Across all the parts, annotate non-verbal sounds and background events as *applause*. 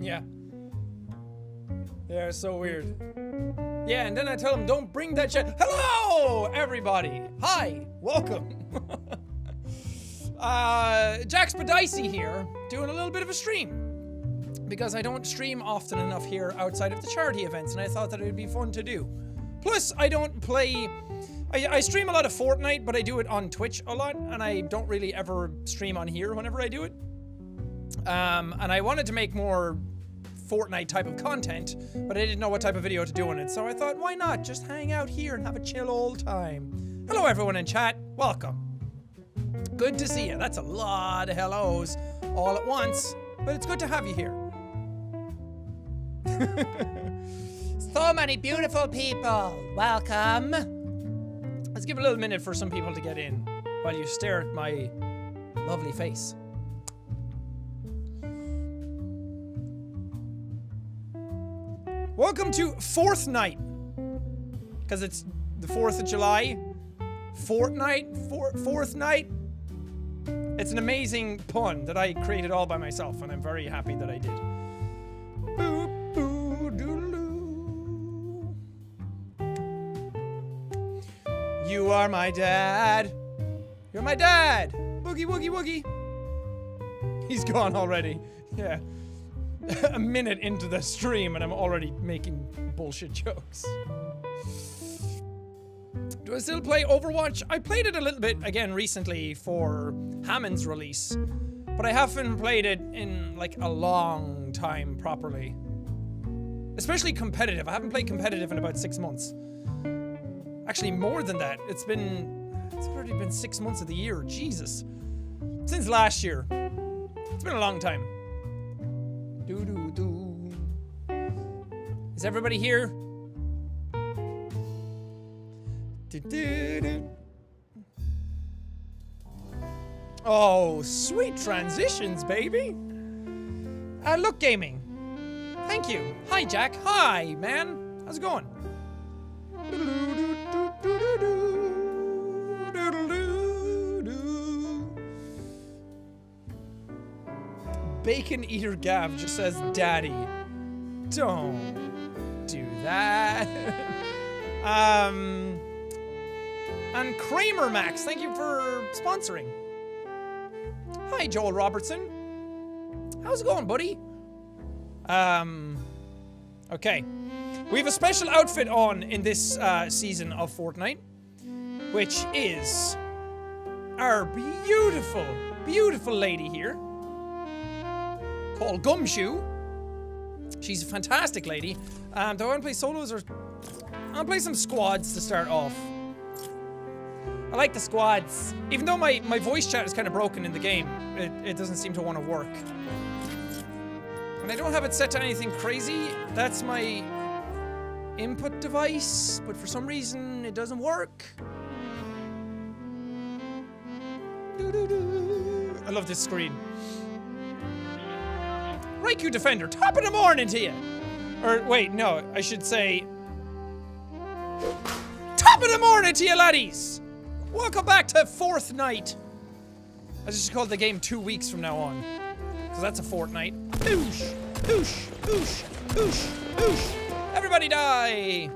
Yeah. Yeah, so weird. Yeah, and then I tell him, don't bring that shit. Hello, everybody. Hi, welcome. *laughs* uh, Jacksepticeye here, doing a little bit of a stream. Because I don't stream often enough here outside of the charity events, and I thought that it would be fun to do. Plus, I don't play. I, I stream a lot of Fortnite, but I do it on Twitch a lot, and I don't really ever stream on here whenever I do it. Um, and I wanted to make more Fortnite type of content, but I didn't know what type of video to do on it, so I thought, why not just hang out here and have a chill old time? Hello, everyone in chat. Welcome. Good to see you. That's a lot of hellos all at once, but it's good to have you here. *laughs* so many beautiful people. Welcome. Let's give a little minute for some people to get in while you stare at my lovely face. Welcome to fourth night. Because it's the 4th of July. Fortnight? fourth night? It's an amazing pun that I created all by myself, and I'm very happy that I did. Boop, boo, doodaloo. You are my dad. You're my dad. Boogie, woogie, woogie. He's gone already. Yeah. *laughs* a minute into the stream and I'm already making bullshit jokes. Do I still play Overwatch? I played it a little bit again recently for Hammond's release, but I haven't played it in like a long time properly. Especially competitive. I haven't played competitive in about six months. Actually, more than that. It's been. It's already been six months of the year. Jesus. Since last year. It's been a long time. Do do do. Is everybody here? Do, do, do. Oh, sweet transitions, baby. Uh, look, gaming. Thank you. Hi, Jack. Hi, man. How's it going? Bacon Eater Gav just says, Daddy. Don't do that. *laughs* um, and Kramer Max, thank you for sponsoring. Hi, Joel Robertson. How's it going, buddy? Um, okay. We have a special outfit on in this uh, season of Fortnite, which is our beautiful, beautiful lady here called Gumshoe. She's a fantastic lady. Um, do I want to play solos or... I'll play some squads to start off. I like the squads. Even though my, my voice chat is kind of broken in the game, it, it doesn't seem to want to work. And I don't have it set to anything crazy. That's my input device, but for some reason it doesn't work. I love this screen. Raikou Defender, top of the morning to you! Or, wait, no, I should say... Top of the morning to you, laddies! Welcome back to fourth night. I just called the game two weeks from now on. Because that's a fortnight. Oosh! Oosh! Oosh! Oosh! Oosh! Everybody die!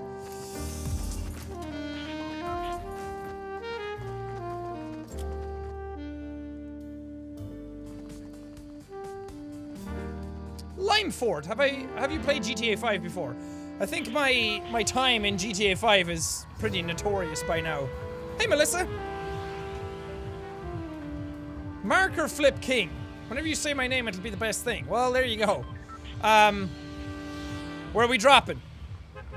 Limefort, have I have you played GTA 5 before? I think my my time in GTA 5 is pretty notorious by now. Hey Melissa! Marker Flip King. Whenever you say my name, it'll be the best thing. Well, there you go. Um, where are we dropping?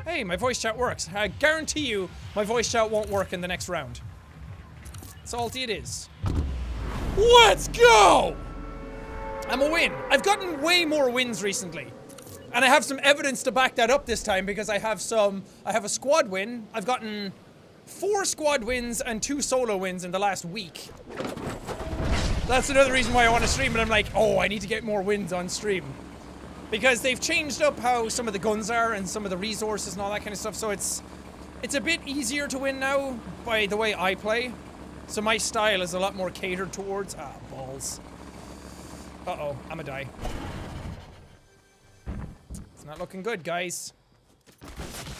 Hey, my voice chat works. I guarantee you my voice chat won't work in the next round. Salty it is. Let's go! I'm a win. I've gotten way more wins recently. And I have some evidence to back that up this time because I have some, I have a squad win. I've gotten four squad wins and two solo wins in the last week. That's another reason why I want to stream and I'm like, oh, I need to get more wins on stream. Because they've changed up how some of the guns are and some of the resources and all that kind of stuff, so it's it's a bit easier to win now by the way I play. So my style is a lot more catered towards ah balls. Uh-oh, I'ma die. It's not looking good, guys.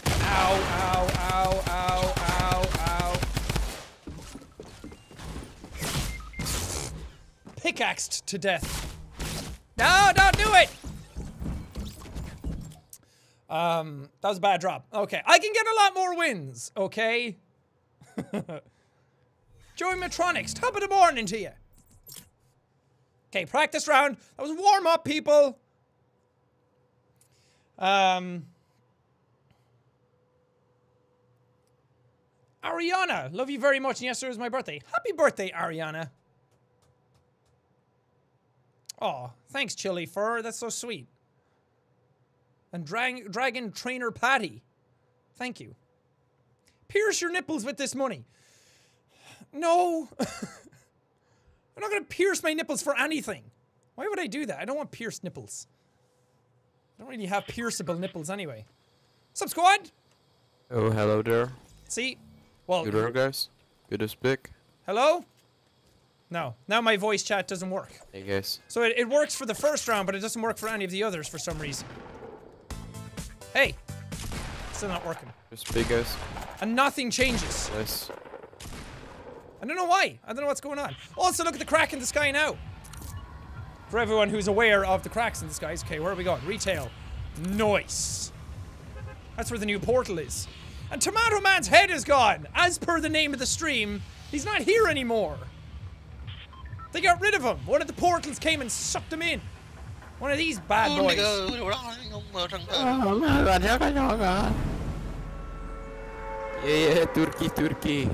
Ow, ow, ow, ow, ow, ow. Pickaxed to death. No, don't do it! Um, that was a bad drop. Okay, I can get a lot more wins, okay? *laughs* Joey Metronics, top of the morning to you. Okay, practice round. That was warm up, people. Um, Ariana, love you very much. And yesterday was my birthday. Happy birthday, Ariana. Oh, thanks, Chili Fur. That's so sweet. And drag Dragon Trainer Patty. Thank you. Pierce your nipples with this money. No. *laughs* I'm not gonna pierce my nipples for anything. Why would I do that? I don't want pierced nipples. I don't really have pierceable nipples anyway. Sup, squad? Oh, hello there. See? Well, Good there, guys. Good to speak. hello? No. Now my voice chat doesn't work. Hey, guys. So it, it works for the first round, but it doesn't work for any of the others for some reason. Hey. Still not working. Just to speak, guys. And nothing changes. Yes. I don't know why. I don't know what's going on. Also, look at the crack in the sky now. For everyone who's aware of the cracks in the skies. Okay, where are we going? Retail. Nice. That's where the new portal is. And Tomato Man's head is gone. As per the name of the stream, he's not here anymore. They got rid of him. One of the portals came and sucked him in. One of these bad boys. Yeah, yeah, Turkey, Turkey.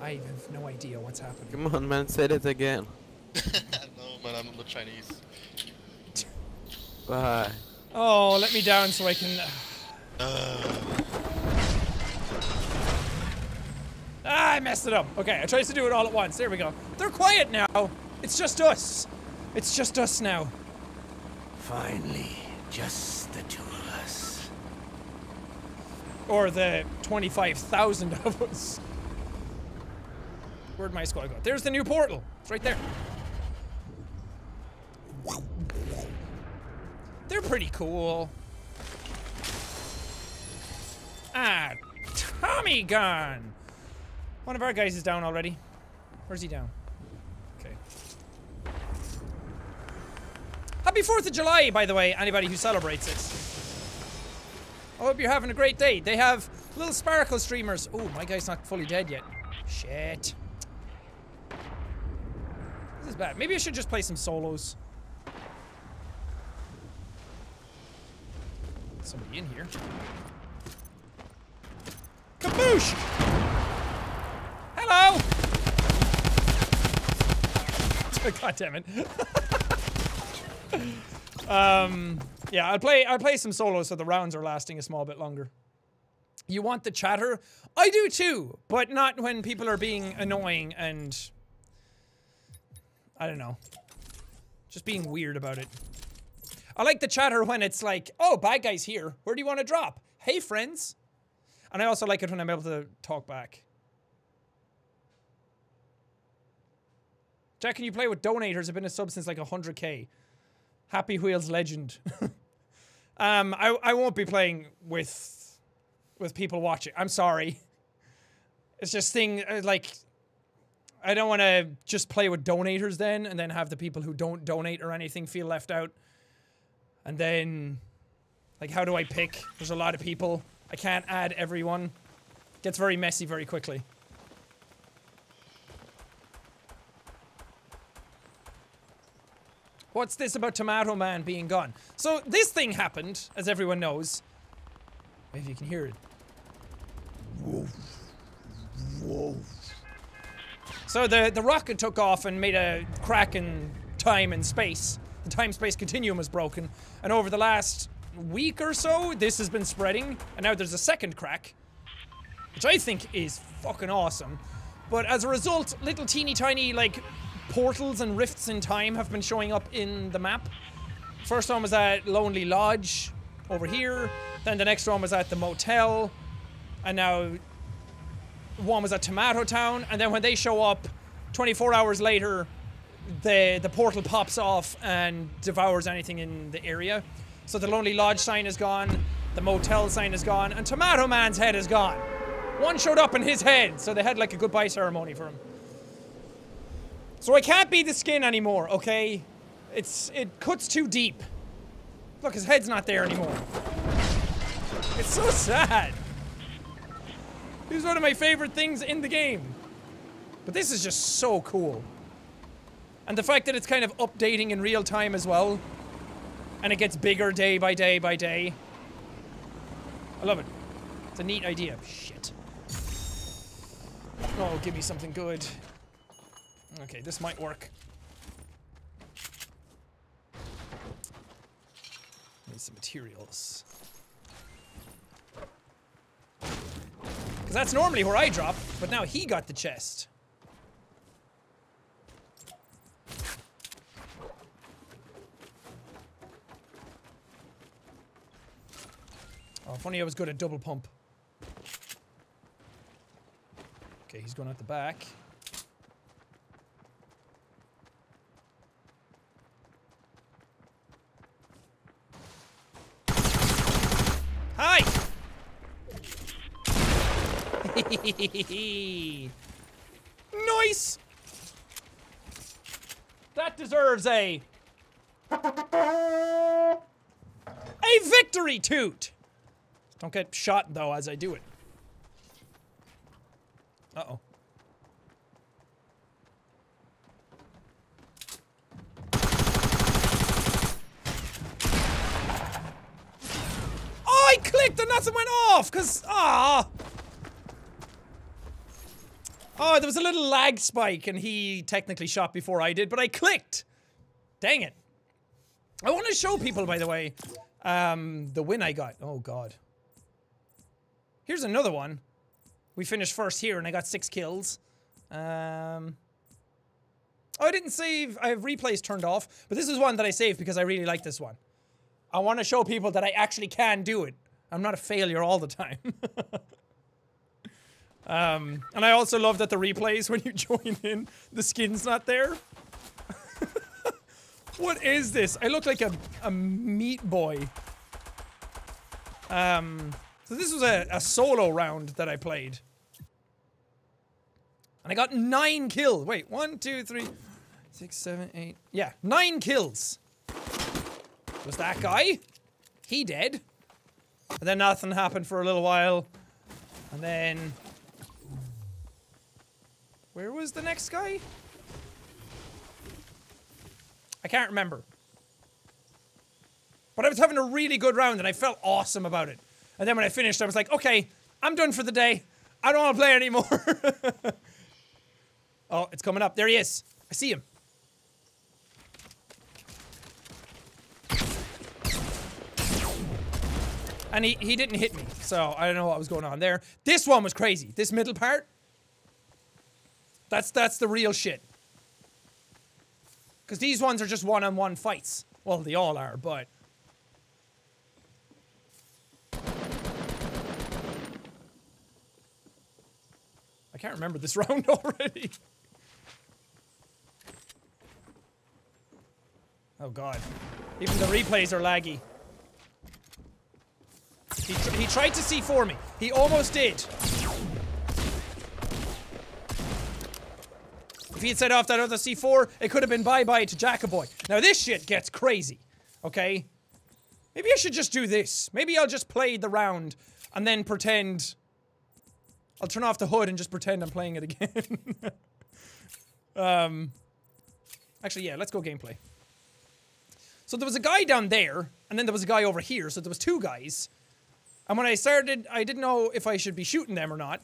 I have no idea what's happening. Come on, man, say it again. *laughs* no, man, I'm not Chinese. Bye. Oh, let me down so I can. *sighs* Ah, I messed it up. Okay, I tried to do it all at once. There we go. They're quiet now. It's just us. It's just us now. Finally, just the two of us. Or the 25,000 of us. Where'd my squad go? There's the new portal. It's right there. They're pretty cool. Ah, Tommy gun. One of our guys is down already. Where's he down? Okay. Happy 4th of July, by the way, anybody who celebrates it. I hope you're having a great day. They have little sparkle streamers. Oh, my guy's not fully dead yet. Shit. This is bad. Maybe I should just play some solos. Somebody in here. Kaboosh! Hello! *laughs* God damn it. *laughs* um, yeah, I'll play I'll play some solos so the rounds are lasting a small bit longer. You want the chatter? I do too, but not when people are being annoying and I don't know. Just being weird about it. I like the chatter when it's like, oh, bad guy's here. Where do you want to drop? Hey, friends. And I also like it when I'm able to talk back. Jack, can you play with donators? I've been a sub since like 100k. Happy Wheels legend. *laughs* um, I, I won't be playing with with people watching. I'm sorry. It's just thing uh, like I don't want to just play with donators then and then have the people who don't donate or anything feel left out. And then like how do I pick? There's a lot of people. I can't add everyone. Gets very messy very quickly. What's this about Tomato Man being gone? So this thing happened, as everyone knows. Maybe you can hear it. So the, the rocket took off and made a crack in time and space. The time-space continuum was broken. And over the last week or so, this has been spreading. And now there's a second crack. Which I think is fucking awesome. But as a result, little teeny tiny, like, portals and rifts in time have been showing up in the map. First one was at Lonely Lodge over here. Then the next one was at the motel. And now one was at Tomato Town. And then when they show up 24 hours later, the the portal pops off and devours anything in the area. So the Lonely Lodge sign is gone, the motel sign is gone, and Tomato Man's head is gone. One showed up in his head, so they had like a goodbye ceremony for him. So I can't be the skin anymore, okay? It's it cuts too deep. Look, his head's not there anymore. It's so sad. He's one of my favorite things in the game. But this is just so cool. And the fact that it's kind of updating in real time as well. And it gets bigger day by day by day. I love it. It's a neat idea. Shit. Oh, give me something good. Okay, this might work. Need some materials. Because that's normally where I drop, but now he got the chest. Oh, if only I was good at double pump. Okay, he's going out the back. Hi! *laughs* nice! That deserves a... A victory toot! Don't get shot, though, as I do it. Uh-oh. Oh, I clicked and nothing went off, because, ah. Oh, there was a little lag spike and he technically shot before I did, but I clicked. Dang it. I want to show people, by the way, um, the win I got. Oh, God. Here's another one. We finished first here and I got six kills. Um, oh, I didn't save. I have replays turned off, but this is one that I saved because I really like this one. I want to show people that I actually can do it. I'm not a failure all the time. *laughs* um, and I also love that the replays when you *laughs* join in, the skin's not there. *laughs* what is this? I look like a, a meat boy. Um, so this was a, a solo round that I played. And I got nine kills. Wait, one, two, three, six, seven, eight. Yeah, nine kills. Was that guy? He dead. And then nothing happened for a little while. And then... Where was the next guy? I can't remember. But I was having a really good round and I felt awesome about it. And then when I finished, I was like, okay, I'm done for the day. I don't want to play anymore. *laughs* oh, it's coming up. There he is. I see him. And he, he didn't hit me, so I don't know what was going on there. This one was crazy. This middle part. That's that's the real shit. Because these ones are just one-on-one -on -one fights. Well, they all are, but... I can't remember this *laughs* round already. Oh god. Even the replays are laggy. He, tr he tried to C4 me. He almost did. If he had set off that other C4, it could have been bye-bye to Jackaboy. Now this shit gets crazy. Okay? Maybe I should just do this. Maybe I'll just play the round and then pretend... I'll turn off the HUD and just pretend I'm playing it again. *laughs* um... Actually, yeah, let's go gameplay. So there was a guy down there, and then there was a guy over here, so there was two guys. And when I started, I didn't know if I should be shooting them or not.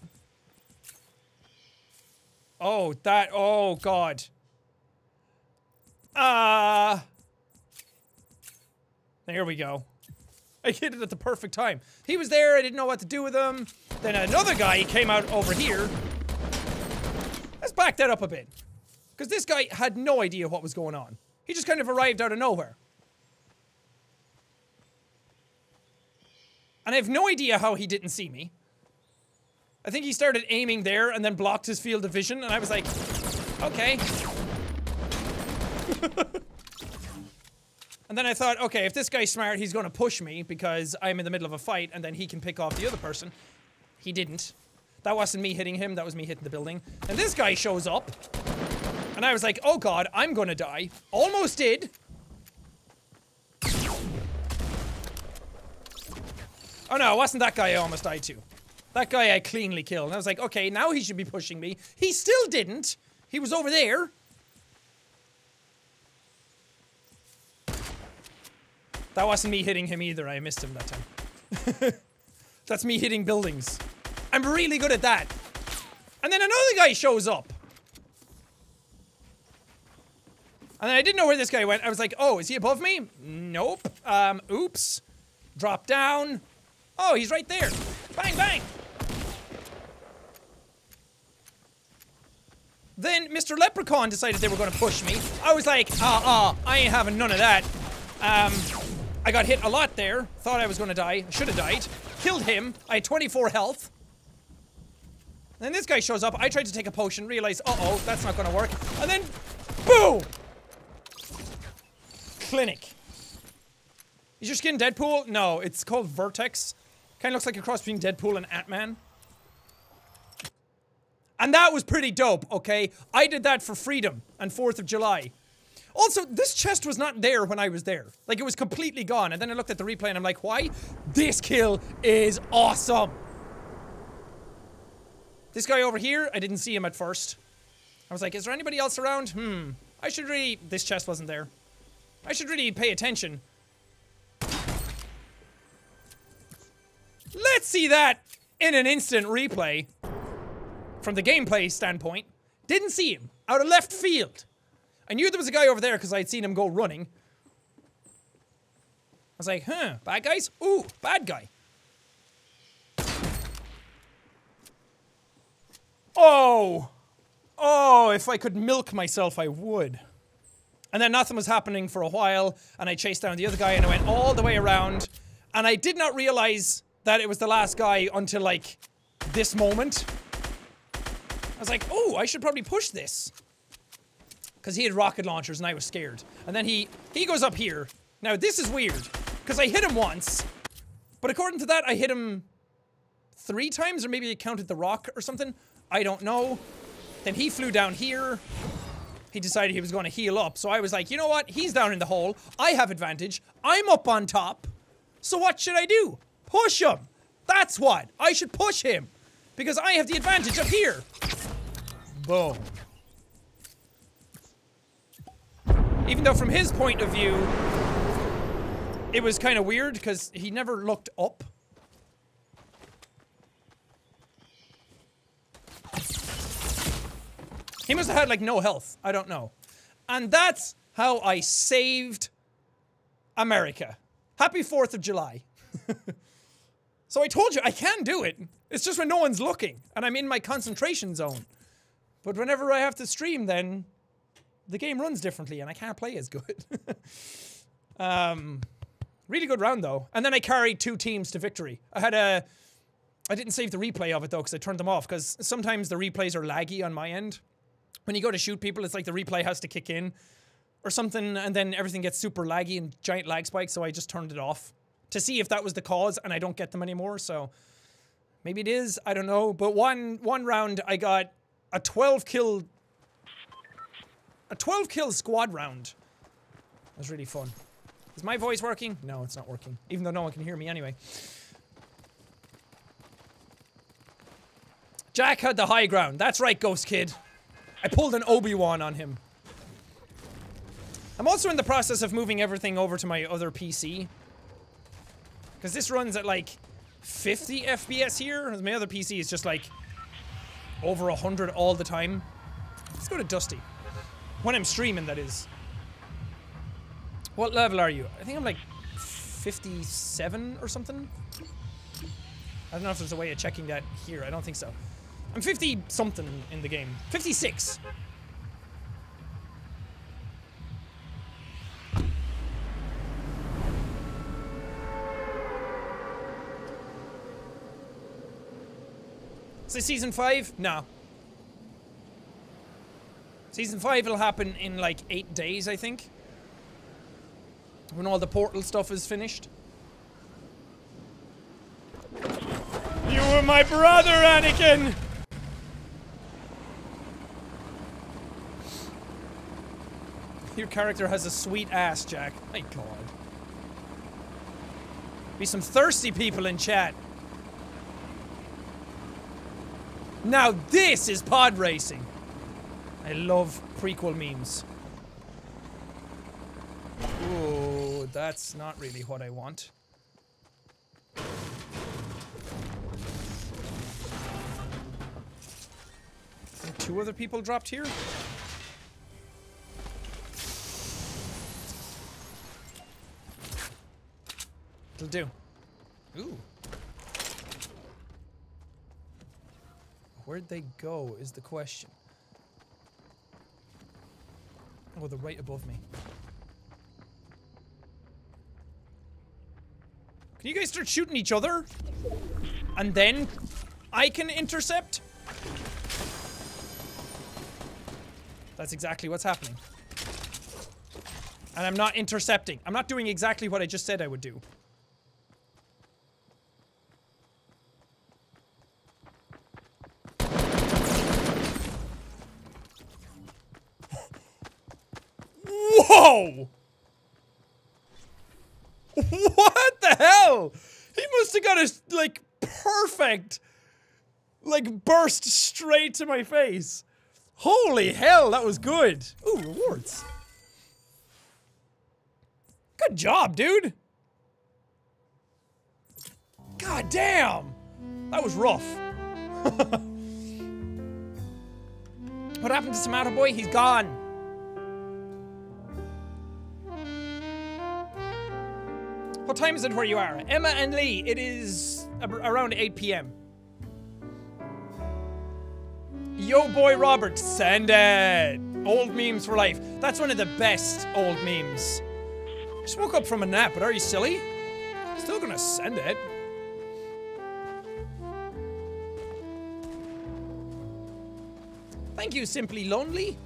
Oh, that, oh god. Ah. Uh, there we go. I hit it at the perfect time. He was there, I didn't know what to do with him. Then another guy came out over here. Let's back that up a bit. Because this guy had no idea what was going on. He just kind of arrived out of nowhere. And I have no idea how he didn't see me. I think he started aiming there and then blocked his field of vision, and I was like, okay. *laughs* And then I thought, okay, if this guy's smart, he's going to push me because I'm in the middle of a fight and then he can pick off the other person. He didn't. That wasn't me hitting him, that was me hitting the building. And this guy shows up. And I was like, oh god, I'm gonna die. Almost did. Oh no, it wasn't that guy I almost died to. That guy I cleanly killed. And I was like, okay, now he should be pushing me. He still didn't. He was over there. That wasn't me hitting him either. I missed him that time. *laughs* That's me hitting buildings. I'm really good at that. And then another guy shows up. And then I didn't know where this guy went. I was like, oh, is he above me? Nope. Um, oops. Drop down. Oh, he's right there. Bang, bang. Then Mr. Leprechaun decided they were to push me. I was like, ah, uh, ah, uh, I ain't having none of that. Um, I got hit a lot there. Thought I was to die. Should have died. Killed him. I had 24 health. Then this guy shows up. I tried to take a potion, realized, uh-oh, that's not to work. And then, boom! Clinic. Is your skin Deadpool? No, it's called Vertex. Kind of looks like a cross between Deadpool and Ant-Man. And that was pretty dope, okay? I did that for freedom and 4th of July. Also, this chest was not there when I was there. Like, it was completely gone. And then I looked at the replay and I'm like, why? This kill is awesome. This guy over here, I didn't see him at first. I was like, is there anybody else around? Hmm. I should really... This chest wasn't there. I should really pay attention. Let's see that in an instant replay. From the gameplay standpoint. Didn't see him. Out of left field. I knew there was a guy over there because I'd seen him go running. I was like, huh, bad guys? Ooh, bad guy. Oh! Oh, if I could milk myself, I would. And then nothing was happening for a while, and I chased down the other guy, and I went all the way around, and I did not realize that it was the last guy until, like, this moment. I was like, oh, I should probably push this. Because he had rocket launchers, and I was scared. And then he, he goes up here. Now, this is weird, because I hit him once, but according to that, I hit him three times, or maybe I counted the rock or something. I don't know. Then he flew down here, he decided he was going to heal up. So I was like, you know what? He's down in the hole. I have advantage. I'm up on top. So what should I do? Push him. That's what. I should push him. Because I have the advantage up here. Boom. Even though from his point of view, it was kind of weird because he never looked up. He must have had like no health. I don't know. And that's how I saved America. Happy 4th of July. *laughs* so I told you, I can do it. It's just when no one's looking and I'm in my concentration zone. But whenever I have to stream, then the game runs differently and I can't play as good. *laughs* um, really good round though. And then I carried two teams to victory. I had a. I didn't save the replay of it though because I turned them off because sometimes the replays are laggy on my end when you go to shoot people, it's like the replay has to kick in or something, and then everything gets super laggy and giant lag spikes, so I just turned it off to see if that was the cause, and I don't get them anymore, so maybe it is, I don't know. But one one round I got a 12 kill a 12 kill squad round. It was really fun. Is my voice working? No, it's not working. Even though no one can hear me anyway. Jack had the high ground. That's right, Ghost Kid. I pulled an Obi-Wan on him. I'm also in the process of moving everything over to my other PC. Because this runs at like 50 FPS here. My other PC is just like over 100 all the time. Let's go to Dusty. When I'm streaming, that is. What level are you? I think I'm like 57 or something. I don't know if there's a way of checking that here. I don't think so. I'm 50 something in the game. 56. So season 5? No. Season 5 will happen in like 8 days, I think. When all the portal stuff is finished. You were my brother, Anakin! Your character has a sweet ass, Jack. My god. Be some thirsty people in chat. Now this is pod racing. I love prequel memes. Ooh, that's not really what I want. two other people dropped here. It'll do. Ooh. Where'd they go is the question. Oh, they're right above me. Can you guys start shooting each other? And then I can intercept? That's exactly what's happening. And I'm not intercepting. I'm not doing exactly what I just said I would do. Whoa! What the hell? He must have got a, like, perfect, like, burst straight to my face. Holy hell, that was good. Ooh, rewards. Good job, dude. God damn. That was rough. *laughs* what happened to Tomato Boy? He's gone. What time is it where you are? Emma and Lee, it is around 8 p.m. Yo boy Robert, send it! Old memes for life. That's one of the best old memes. Just woke up from a nap, but are you silly? Still gonna send it. Thank you, Simply Lonely.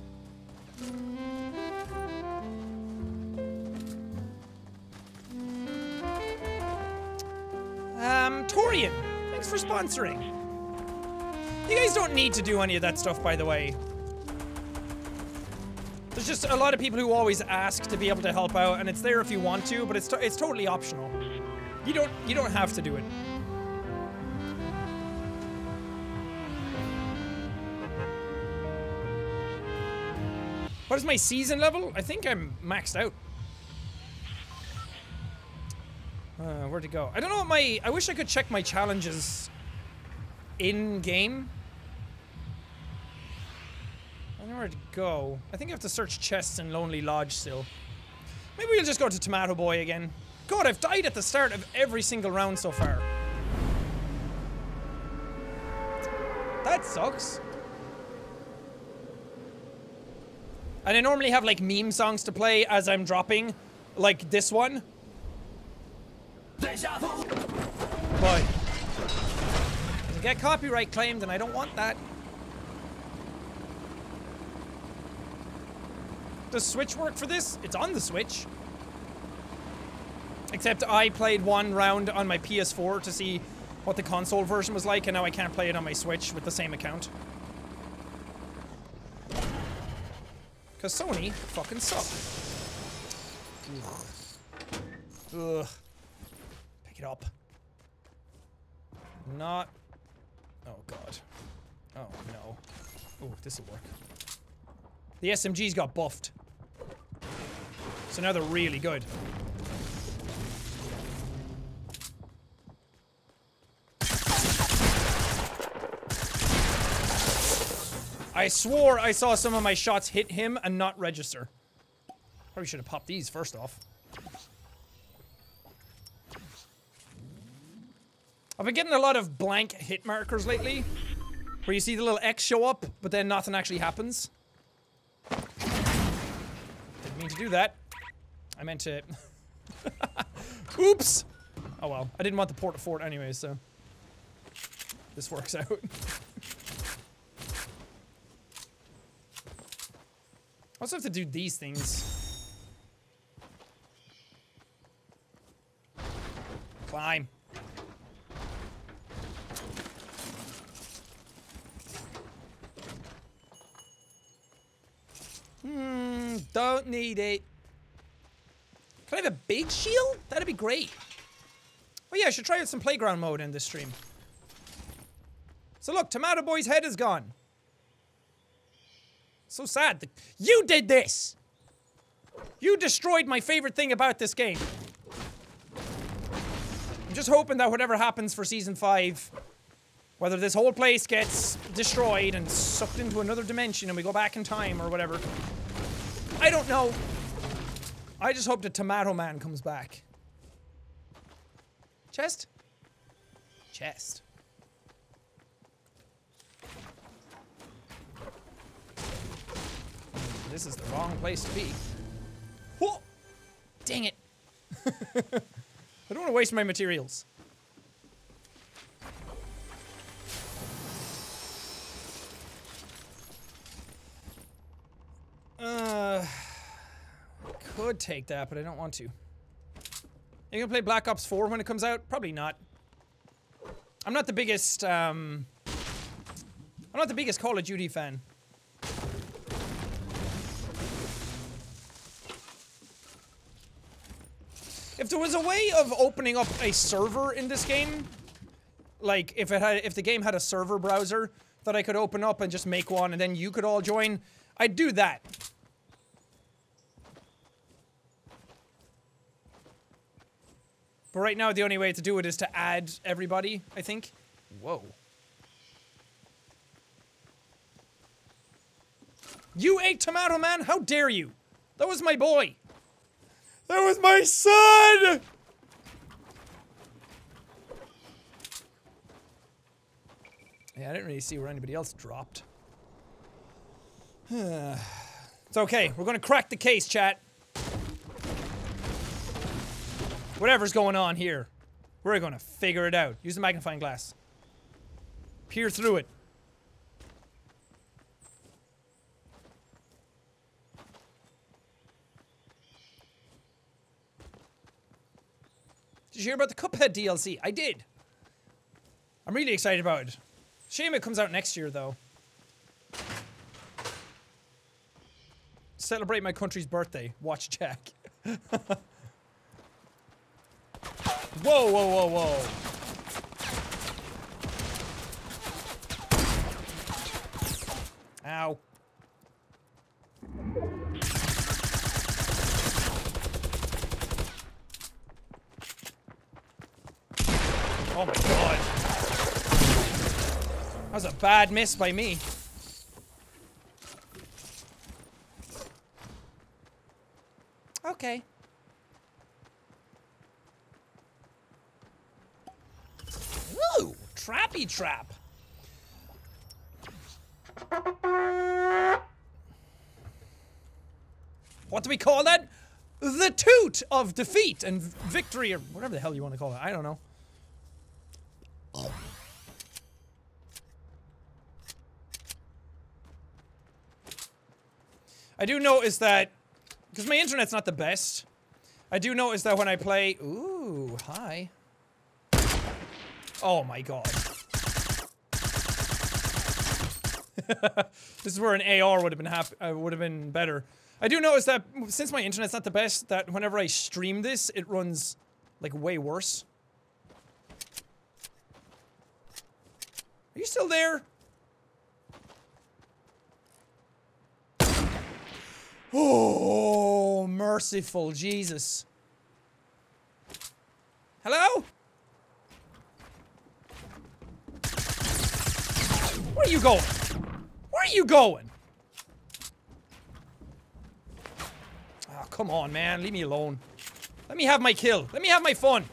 Um, Torian, thanks for sponsoring. You guys don't need to do any of that stuff, by the way. There's just a lot of people who always ask to be able to help out, and it's there if you want to, but it's to it's totally optional. You don't you don't have to do it. What is my season level? I think I'm maxed out. Uh, where'd it go? I don't know what my. I wish I could check my challenges in game. I don't know where to go. I think I have to search chests in Lonely Lodge still. Maybe we'll just go to Tomato Boy again. God, I've died at the start of every single round so far. That sucks. And I normally have like meme songs to play as I'm dropping, like this one. Boy. Get copyright claimed and I don't want that. Does Switch work for this? It's on the Switch. Except I played one round on my PS4 to see what the console version was like, and now I can't play it on my Switch with the same account. Because Sony fucking suck. Ugh. It up. Not. Oh god. Oh no. Oh, this'll work. The SMGs got buffed. So now they're really good. I swore I saw some of my shots hit him and not register. Probably should have popped these first off. I've been getting a lot of blank hit markers lately. Where you see the little X show up, but then nothing actually happens. Didn't mean to do that. I meant to... *laughs* Oops! Oh well, I didn't want the Port-a-Fort anyway, so... This works out. I *laughs* also have to do these things. Climb. Hmm, don't need it. Can I have a big shield? That'd be great. Oh yeah, I should try out some playground mode in this stream. So look, Tomato Boy's head is gone. So sad. You did this! You destroyed my favorite thing about this game. I'm just hoping that whatever happens for season 5, whether this whole place gets destroyed and sucked into another dimension and we go back in time or whatever. I don't know. I just hope the Tomato Man comes back. Chest? Chest. This is the wrong place to be. Whoa! Dang it. *laughs* I don't want to waste my materials. Uh, could take that, but I don't want to. You gonna play Black Ops 4 when it comes out? Probably not. I'm not the biggest, um... I'm not the biggest Call of Duty fan. If there was a way of opening up a server in this game, like if it had, if the game had a server browser that I could open up and just make one and then you could all join, I'd do that. But right now, the only way to do it is to add everybody, I think. Whoa. You ate Tomato Man? How dare you? That was my boy. That was my son! Yeah, I didn't really see where anybody else dropped. *sighs* it's okay. We're gonna crack the case, chat. Whatever's going on here, we're gonna figure it out. Use the magnifying glass. Peer through it. Did you hear about the Cuphead DLC? I did. I'm really excited about it. Shame it comes out next year, though. Celebrate my country's birthday. Watch Jack. *laughs* Whoa, whoa, whoa, whoa. Ow. Oh my god. That was a bad miss by me. Okay. Ooh, trap. What do we call that? The toot of defeat and victory, or whatever the hell you want to call it. I don't know. I do notice that, because my internet's not the best, I do notice that when I play, ooh, hi. Oh my god. *laughs* this is where an AR would have been hap uh, would have been better. I do notice that since my internet's not the best, that whenever I stream this, it runs like way worse. Are you still there? Oh, merciful Jesus. Hello? Where are you going? Where are you going? Oh, come on, man. Leave me alone. Let me have my kill. Let me have my fun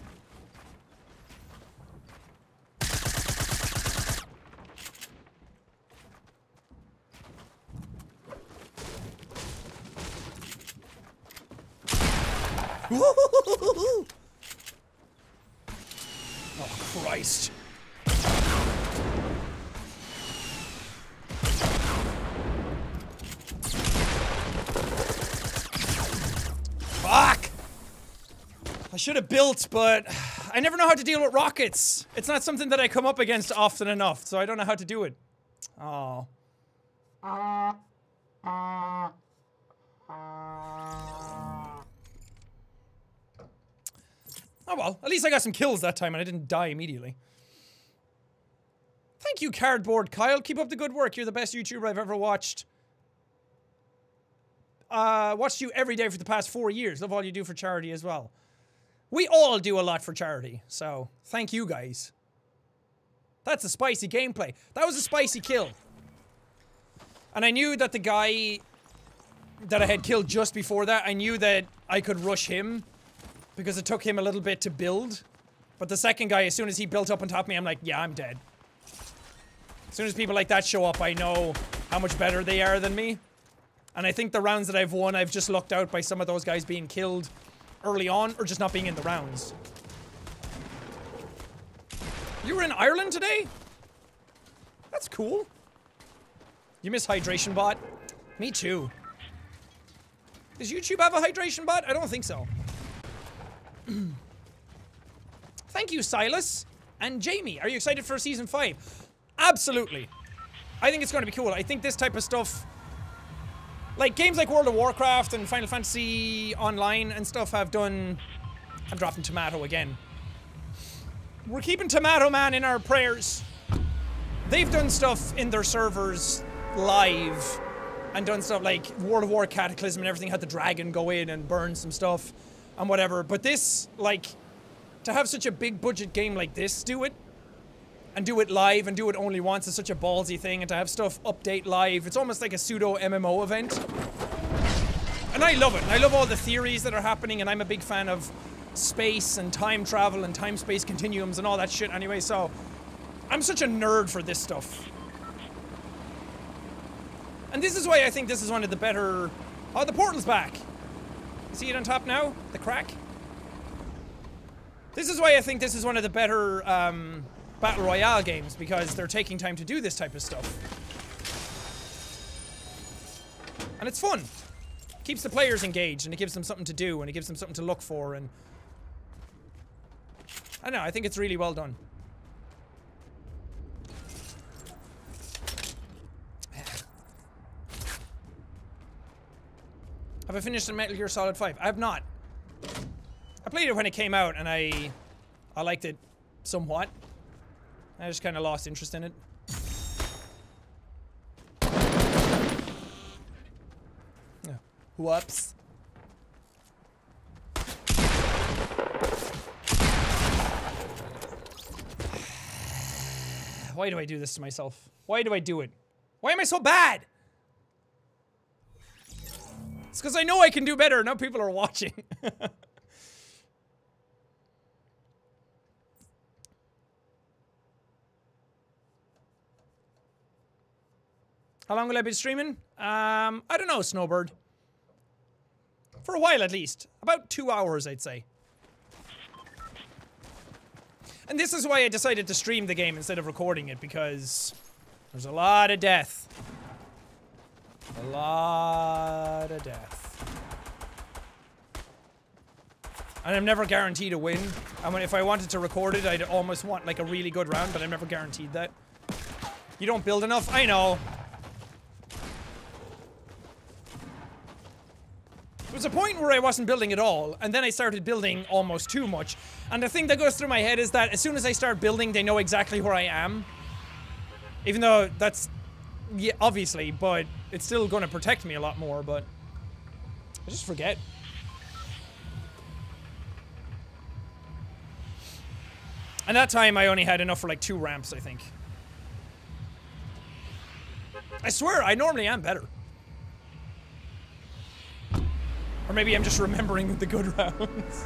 Christ. Fuck! I should have built, but I never know how to deal with rockets. It's not something that I come up against often enough, so I don't know how to do it. Oh. Oh well, at least I got some kills that time and I didn't die immediately. Thank you, Cardboard Kyle. Keep up the good work. You're the best YouTuber I've ever watched. Uh, watched you every day for the past four years. Love all you do for charity as well. We all do a lot for charity, so thank you guys. That's a spicy gameplay. That was a spicy kill. And I knew that the guy that I had killed just before that, I knew that I could rush him because it took him a little bit to build. But the second guy, as soon as he built up on top of me, I'm like, yeah, I'm dead. As soon as people like that show up, I know how much better they are than me. And I think the rounds that I've won, I've just lucked out by some of those guys being killed early on or just not being in the rounds. You were in Ireland today? That's cool. You miss hydration bot? Me too. Does YouTube have a hydration bot? I don't think so. *clears throat* Thank you, Silas. And Jamie, are you excited for season 5? Absolutely. I think it's going to be cool. I think this type of stuff like games like World of Warcraft and Final Fantasy Online and stuff have done. I'm dropping Tomato again. We're keeping Tomato Man in our prayers. They've done stuff in their servers live and done stuff like World of War Cataclysm and everything had the dragon go in and burn some stuff and whatever. But this, like, to have such a big budget game like this do it and do it live and do it only once is such a ballsy thing and to have stuff update live, it's almost like a pseudo MMO event. And I love it. I love all the theories that are happening and I'm a big fan of space and time travel and time-space continuums and all that shit anyway, so I'm such a nerd for this stuff. And this is why I think this is one of the better... Oh, the portal's back! See it on top now? The crack? This is why I think this is one of the better, um, Battle Royale games, because they're taking time to do this type of stuff. And it's fun. Keeps the players engaged, and it gives them something to do, and it gives them something to look for, and... I know, I think it's really well done. Have I finished Metal Gear Solid 5? I have not. I played it when it came out, and I... I liked it somewhat. I just kind of lost interest in it. Yeah. Whoops. *sighs* Why do I do this to myself? Why do I do it? Why am I so bad? It's because I know I can do better. Now people are watching. *laughs* How long will I be streaming? Um, I don't know, Snowbird. For a while at least. About two hours, I'd say. And this is why I decided to stream the game instead of recording it, because there's a lot of death. A lot of death. And I'm never guaranteed a win. I mean, if I wanted to record it, I'd almost want like a really good round, but I'm never guaranteed that. You don't build enough? I know. Was a point where I wasn't building at all, and then I started building almost too much. And the thing that goes through my head is that as soon as I start building, they know exactly where I am. Even though that's, yeah, obviously, but it's still going to protect me a lot more, but I just forget. And that time I only had enough for like two ramps, I think. I swear, I normally am better. Or maybe I'm just remembering the good rounds.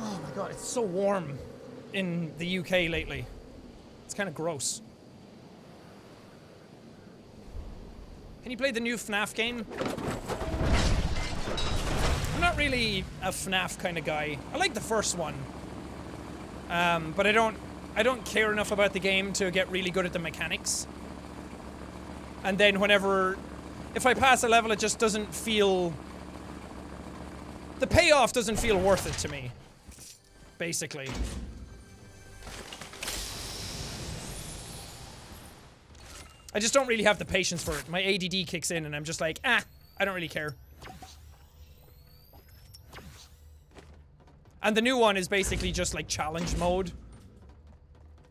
oh my god, it's so warm in the UK lately. It's kind of gross. Can you play the new FNAF game? I'm not really a FNAF kind of guy. I like the first one. Um, but I don't I don't care enough about the game to get really good at the mechanics. And then whenever if I pass a level, it just doesn't feel... The payoff doesn't feel worth it to me. basically. I just don't really have the patience for it. My ADD kicks in and I'm just like, ah, I don't really care. And the new one is basically just like challenge mode.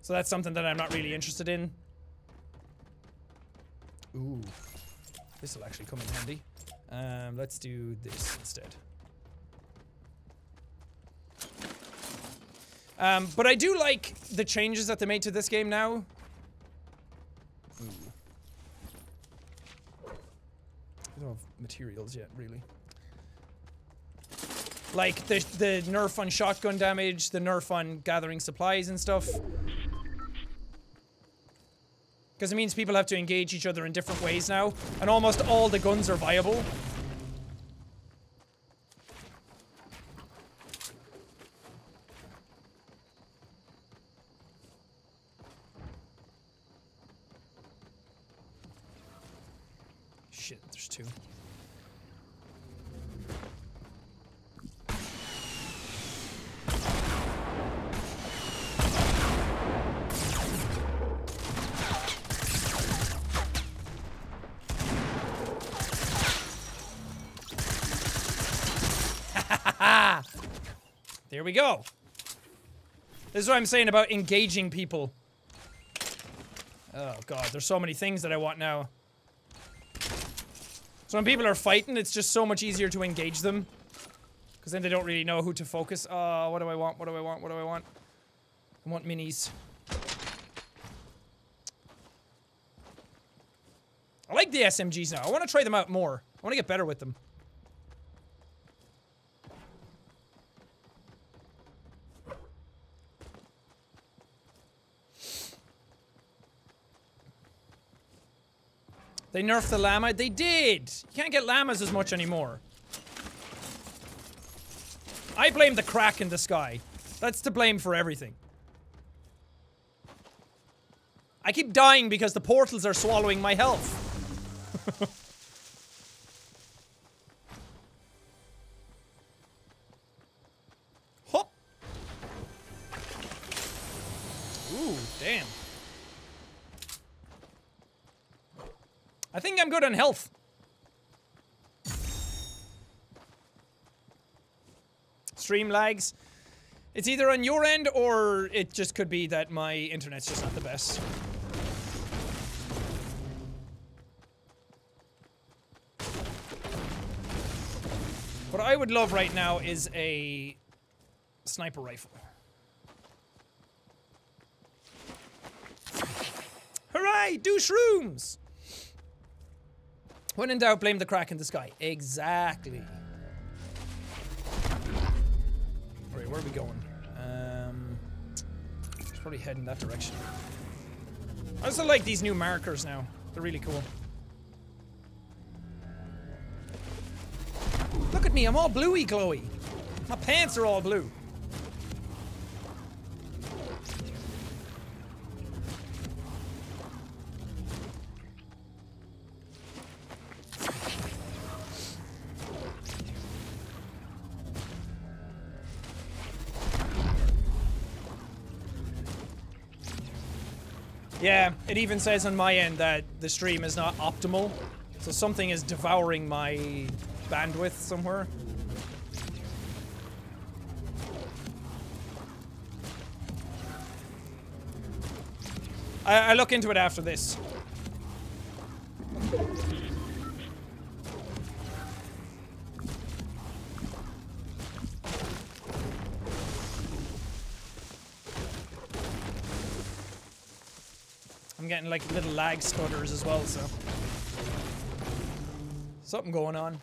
So that's something that I'm not really interested in. Ooh. This will actually come in handy. Um, let's do this instead. Um, but I do like the changes that they made to this game now. Ooh. I don't have materials yet, really. Like the the nerf on shotgun damage, the nerf on gathering supplies and stuff. Because it means people have to engage each other in different ways now, and almost all the guns are viable. Shit, there's two. There we go. This is what I'm saying about engaging people. Oh god, there's so many things that I want now. So when people are fighting, it's just so much easier to engage them. Because then they don't really know who to focus. Oh, what do I want? What do I want? What do I want? I want minis. I like the SMGs now. I want to try them out more. I want to get better with them. They nerfed the llama? They did! You can't get llamas as much anymore. I blame the crack in the sky. That's to blame for everything. I keep dying because the portals are swallowing my health. *laughs* I think I'm good on health. Stream lags. It's either on your end or it just could be that my internet's just not the best. What I would love right now is a sniper rifle. Hooray! Do shrooms! When in doubt, blame the crack in the sky. Exactly. Alright, where are we going? Um, probably head in that direction. I also like these new markers now. They're really cool. Look at me, I'm all bluey glowy. My pants are all blue. Yeah, it even says on my end that the stream is not optimal. So something is devouring my bandwidth somewhere. I, I look into it after this. Like little lag stutters as well, so. Something going on.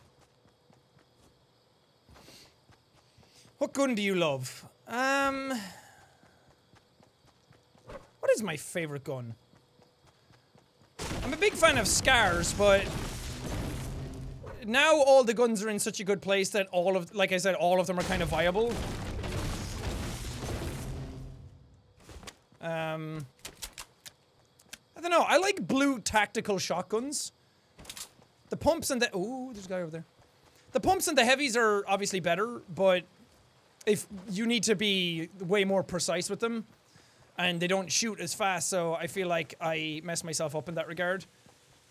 What gun do you love? Um. What is my favorite gun? I'm a big fan of Scars, but now all the guns are in such a good place that all of, like I said, all of them are kind of viable. Um, know. I like blue tactical shotguns. The pumps and the ooh, there's a guy over there. The pumps and the heavies are obviously better, but if you need to be way more precise with them, and they don't shoot as fast. So I feel like I mess myself up in that regard.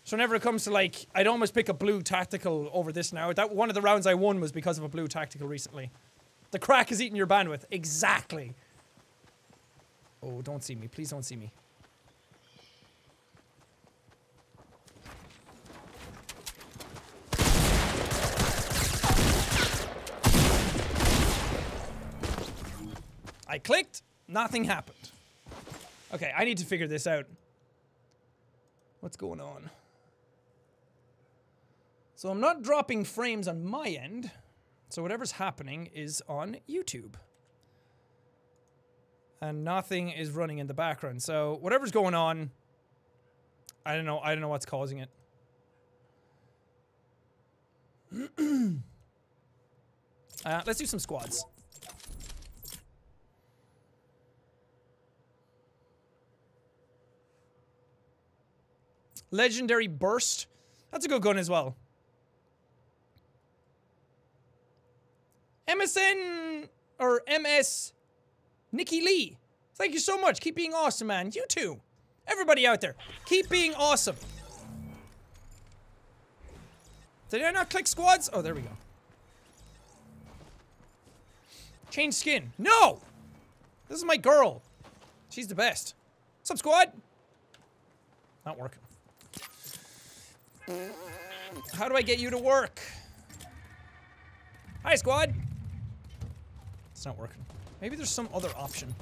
So whenever it comes to like, I'd almost pick a blue tactical over this now. That one of the rounds I won was because of a blue tactical recently. The crack is eating your bandwidth. Exactly. Oh, don't see me. Please don't see me. I clicked, nothing happened. Okay, I need to figure this out. What's going on? So I'm not dropping frames on my end. So whatever's happening is on YouTube. And nothing is running in the background. So whatever's going on, I don't know. I don't know what's causing it. *clears throat* uh, let's do some squads. Legendary Burst. That's a good gun as well. MSN or MS Nikki Lee. Thank you so much. Keep being awesome, man. You too. Everybody out there. Keep being awesome. Did I not click squads? Oh, there we go. Change skin. No! This is my girl. She's the best. What's up, squad? Not working. How do I get you to work? Hi, squad. It's not working. Maybe there's some other option.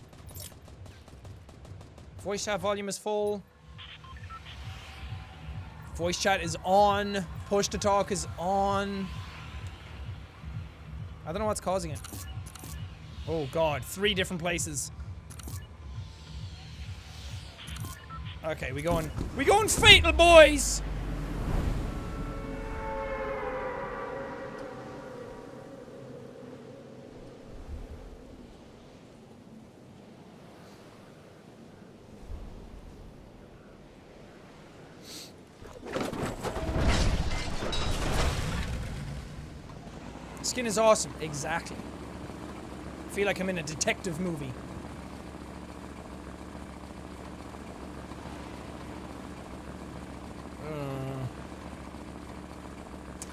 Voice chat volume is full. Voice chat is on. Push to talk is on. I don't know what's causing it. Oh god, three different places. Okay, we going we going fatal boys! Skin is awesome. Exactly. I feel like I'm in a detective movie.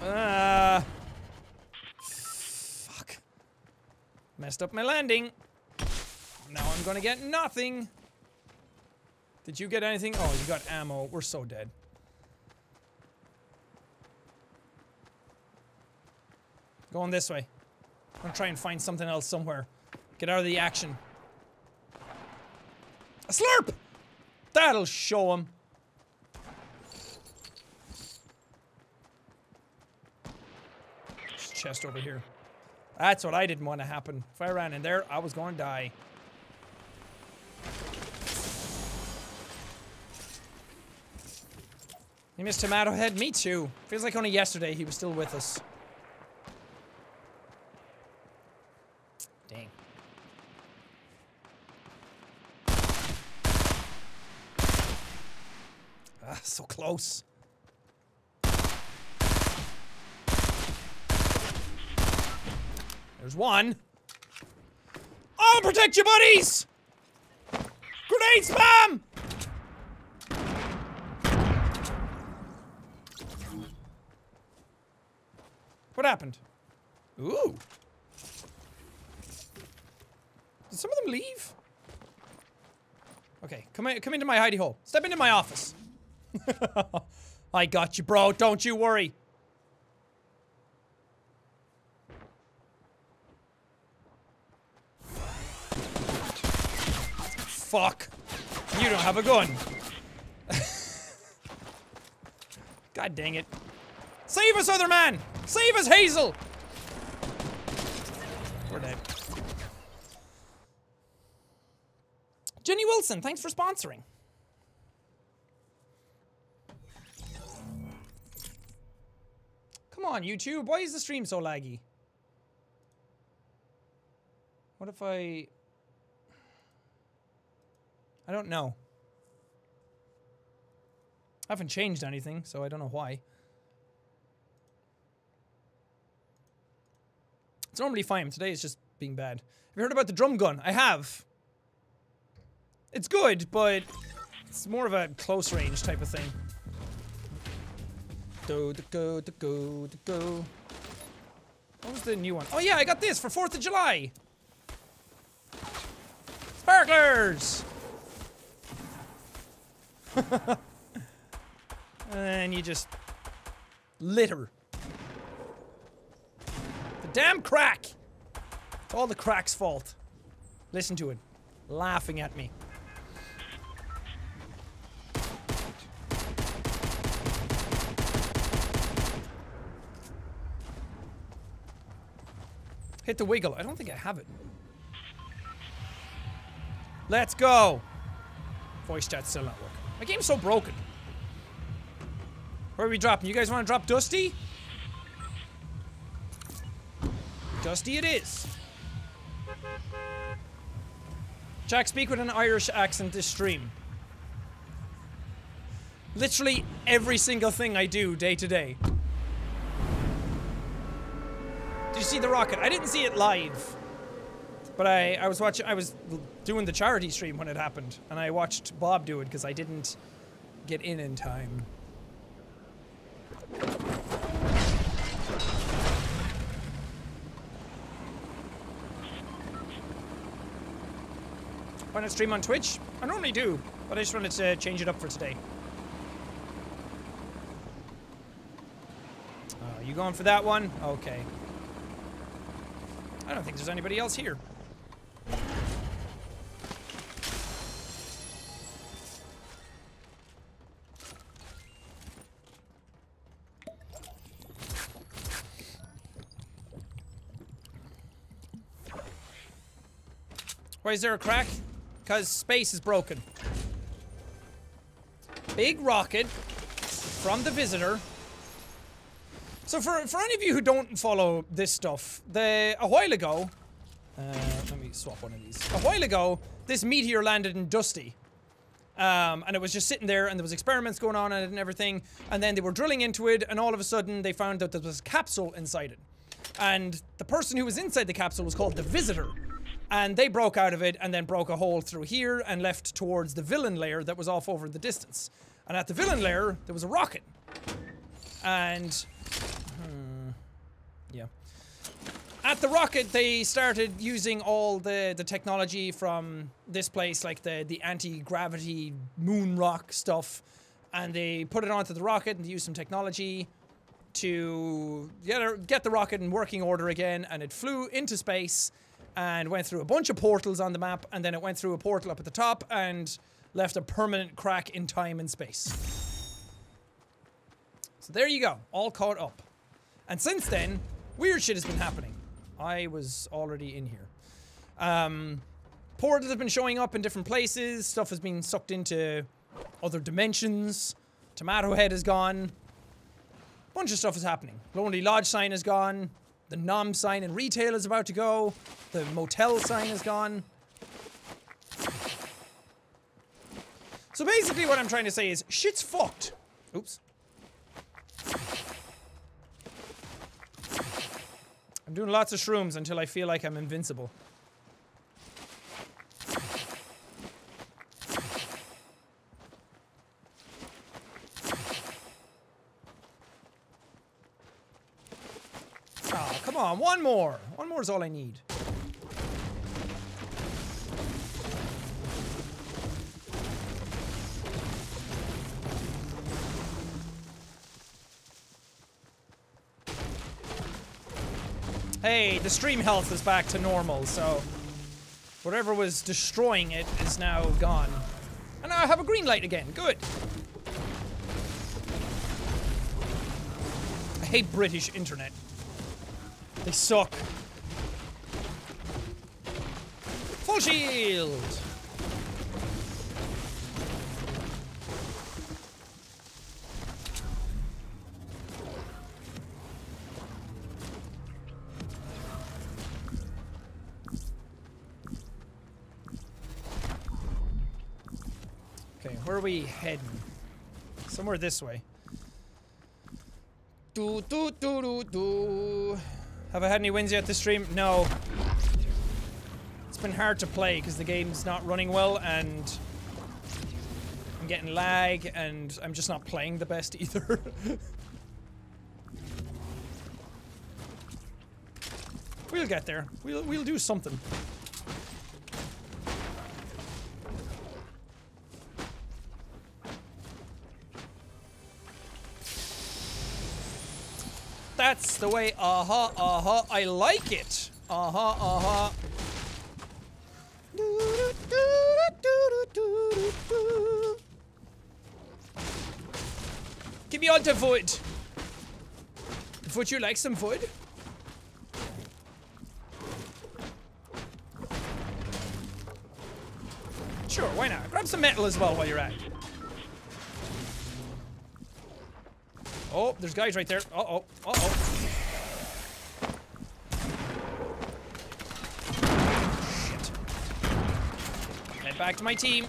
Uh. Uh. Fuck. Messed up my landing. Now I'm gonna get nothing. Did you get anything? Oh, you got ammo. We're so dead. Going this way. I'm gonna try and find something else somewhere. Get out of the action. A slurp! That'll show him. Chest over here. That's what I didn't want to happen. If I ran in there, I was going to die. You missed Tomato Head? Me too. Feels like only yesterday he was still with us. Dang. Ah, so close. There's one. I'll protect you, buddies! Grenade spam! What happened? Ooh. Did some of them leave? Okay, come in, come into my hidey hole. Step into my office. *laughs* I got you, bro. Don't you worry. Fuck. You don't have a gun. *laughs* God dang it. Save us, other man! Save us, Hazel! We're dead. Jenny Wilson, thanks for sponsoring. On, YouTube. Why is the stream so laggy? What if I... I don't know. I haven't changed anything, so I don't know why. It's normally fine. Today is just being bad. Have you heard about the drum gun? I have. It's good, but it's more of a close range type of thing. Do do go do go go. What was the new one? Oh yeah, I got this for 4th of July. Sparklers! *laughs* and you just litter. The damn crack! It's all the crack's fault. Listen to it. Laughing at me. Hit the wiggle. I don't think I have it. Let's go! Voice chat's still not working. My game's so broken. Where are we dropping? You guys want to drop Dusty? Dusty it is. Jack, speak with an Irish accent this stream. Literally every single thing I do day to day. Did you see the rocket? I didn't see it live. But I, I was watching, I was doing the charity stream when it happened. And I watched Bob do it because I didn't get in in time. Not stream on Twitch? I normally do, but I just wanted to change it up for today. Uh, you going for that one? Okay. I don't think there's anybody else here. Why is there a crack? Because space is broken. Big rocket from the visitor. So for, for any of you who don't follow this stuff, a while ago, uh, let me swap one of these. A while ago, this meteor landed in Dusty. Um, and it was just sitting there, and there was experiments going on and everything. And then they were drilling into it, and all of a sudden they found that there was a capsule inside it. And the person who was inside the capsule was called the Visitor. And they broke out of it and then broke a hole through here and left towards the villain layer that was off over the distance. And at the villain layer, there was a rocket. And. Hmm, yeah. At the rocket, they started using all the, the technology from this place, like the, the anti gravity moon rock stuff. And they put it onto the rocket and used some technology to get, get the rocket in working order again. And it flew into space and went through a bunch of portals on the map, and then it went through a portal up at the top and left a permanent crack in time and space. So there you go, all caught up. And since then, weird shit has been happening. I was already in here. Um, portals have been showing up in different places, stuff has been sucked into other dimensions, Tomato Head is gone, bunch of stuff is happening. Lonely Lodge sign is gone, the Nom sign in retail is about to go. The motel sign is gone. So basically what I'm trying to say is, shit's fucked. Oops. I'm doing lots of shrooms until I feel like I'm invincible. Oh, come on, one more. One more is all I need. Hey, the stream health is back to normal, so whatever was destroying it is now gone. And now I have a green light again. Good. I hate British internet. They suck. Full shield! We heading? Somewhere this way. Do do do do do. Have I had any wins yet this stream? No. It's been hard to play because the game's not running well and I'm getting lag and I'm just not playing the best *laughs* either. we'll get there. We'll we'll do something. That's the way, uh-huh, uh-huh, I like it. Uh-huh, uh-huh. Give me all the wood. Would you like some wood? Sure, why not? Grab some metal as well while you're at it. Oh, there's guys right there. Uh-oh. Uh-oh. Shit. Head back to my team.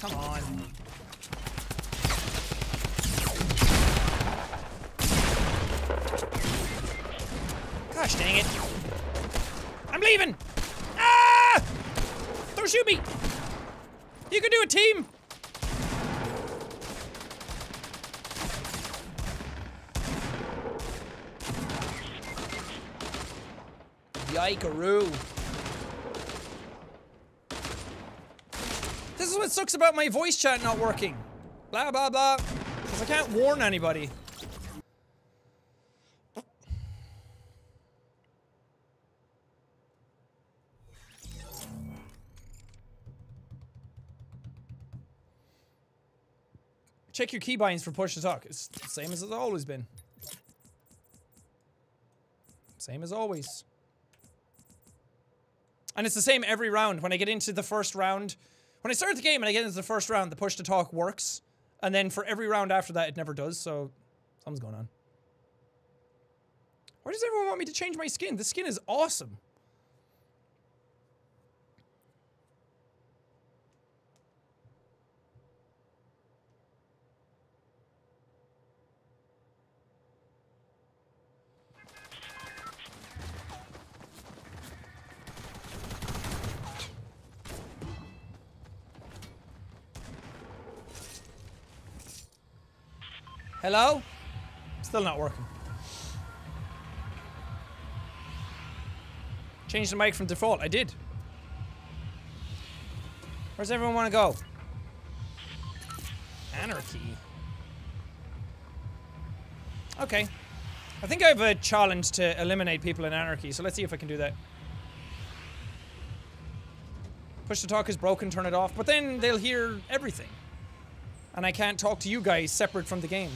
Come on. Gosh dang it. I'm leaving! Ah! Don't shoot me! You can do a team! Yikeroo. This is what sucks about my voice chat not working. Blah, blah, blah. Because I can't warn anybody. Check your keybinds for push to talk. It's the same as it's always been. Same as always. And it's the same every round. When I get into the first round, when I start the game and I get into the first round, the push to talk works. And then for every round after that, it never does. So something's going on. Why does everyone want me to change my skin? The skin is awesome. Hello? Still not working. Change the mic from default. I did. Where's everyone want to go? Anarchy. Okay. I think I have a uh, challenge to eliminate people in anarchy, so let's see if I can do that. Push to talk is broken, turn it off, but then they'll hear everything. And I can't talk to you guys separate from the game.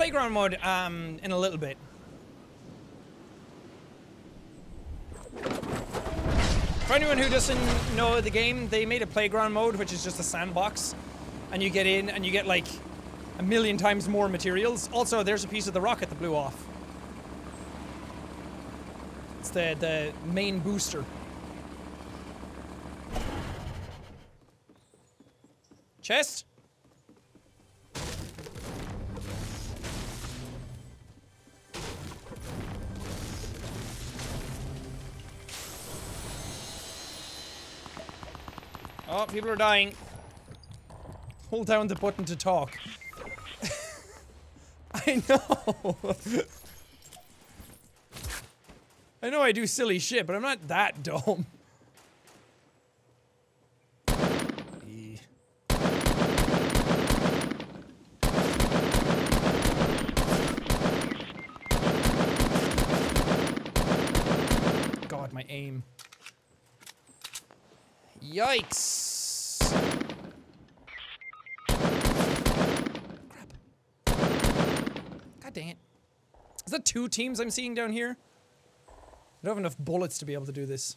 Playground mode um, in a little bit. For anyone who doesn't know the game, they made a playground mode, which is just a sandbox. And you get in and you get like a million times more materials. Also, there's a piece of the rocket that blew off. It's the, the main booster. Chest? People are dying. Hold down the button to talk. *laughs* I know. *laughs* I know I do silly shit, but I'm not that dumb. God, my aim. Yikes! Crap. God dang it. Is that two teams I'm seeing down here? I don't have enough bullets to be able to do this.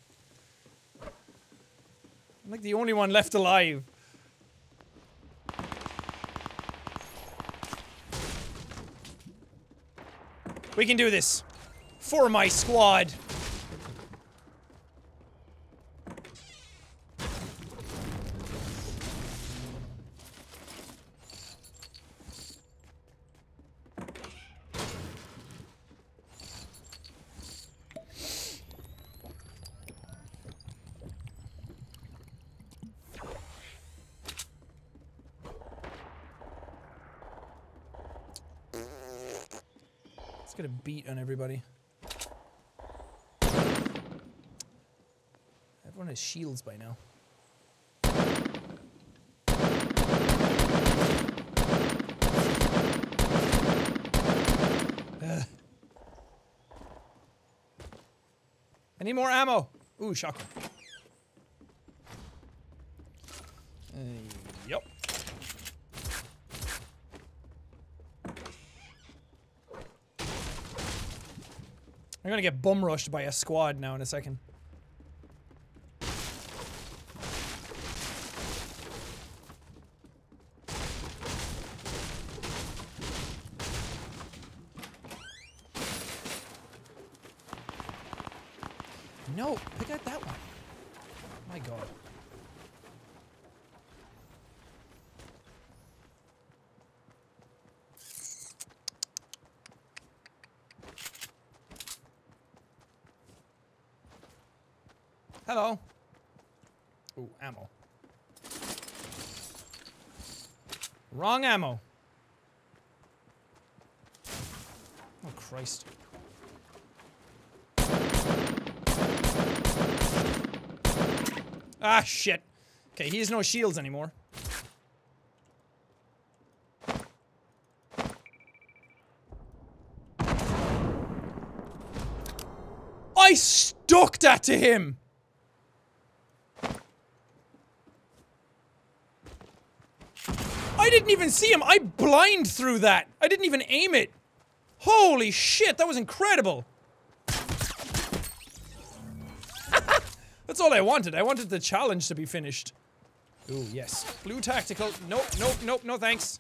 I'm like the only one left alive. We can do this. For my squad. Beat on everybody. Everyone has shields by now. Ugh. I need more ammo. Ooh, shotgun. I'm gonna get bum rushed by a squad now in a second. No, pick out that one. My god. Hello. Ooh, ammo. Wrong ammo. Oh, Christ. Ah, shit. Okay, he has no shields anymore. I stuck that to him! I didn't even see him. I blind through that. I didn't even aim it. Holy shit, that was incredible. *laughs* That's all I wanted. I wanted the challenge to be finished. Ooh, yes. Blue tactical. Nope, nope, nope, no thanks.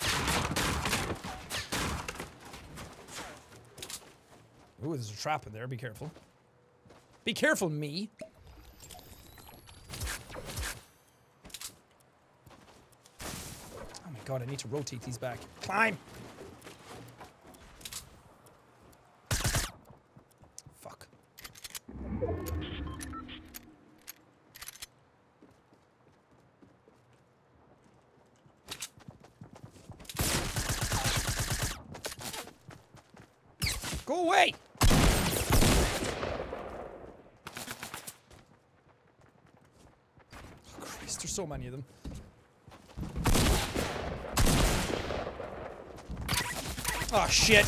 Ooh, there's a trap in there. Be careful. Be careful, me. Oh my god, I need to rotate these back. Climb! Fuck. Go away! Oh, Christ, there's so many of them. Oh shit.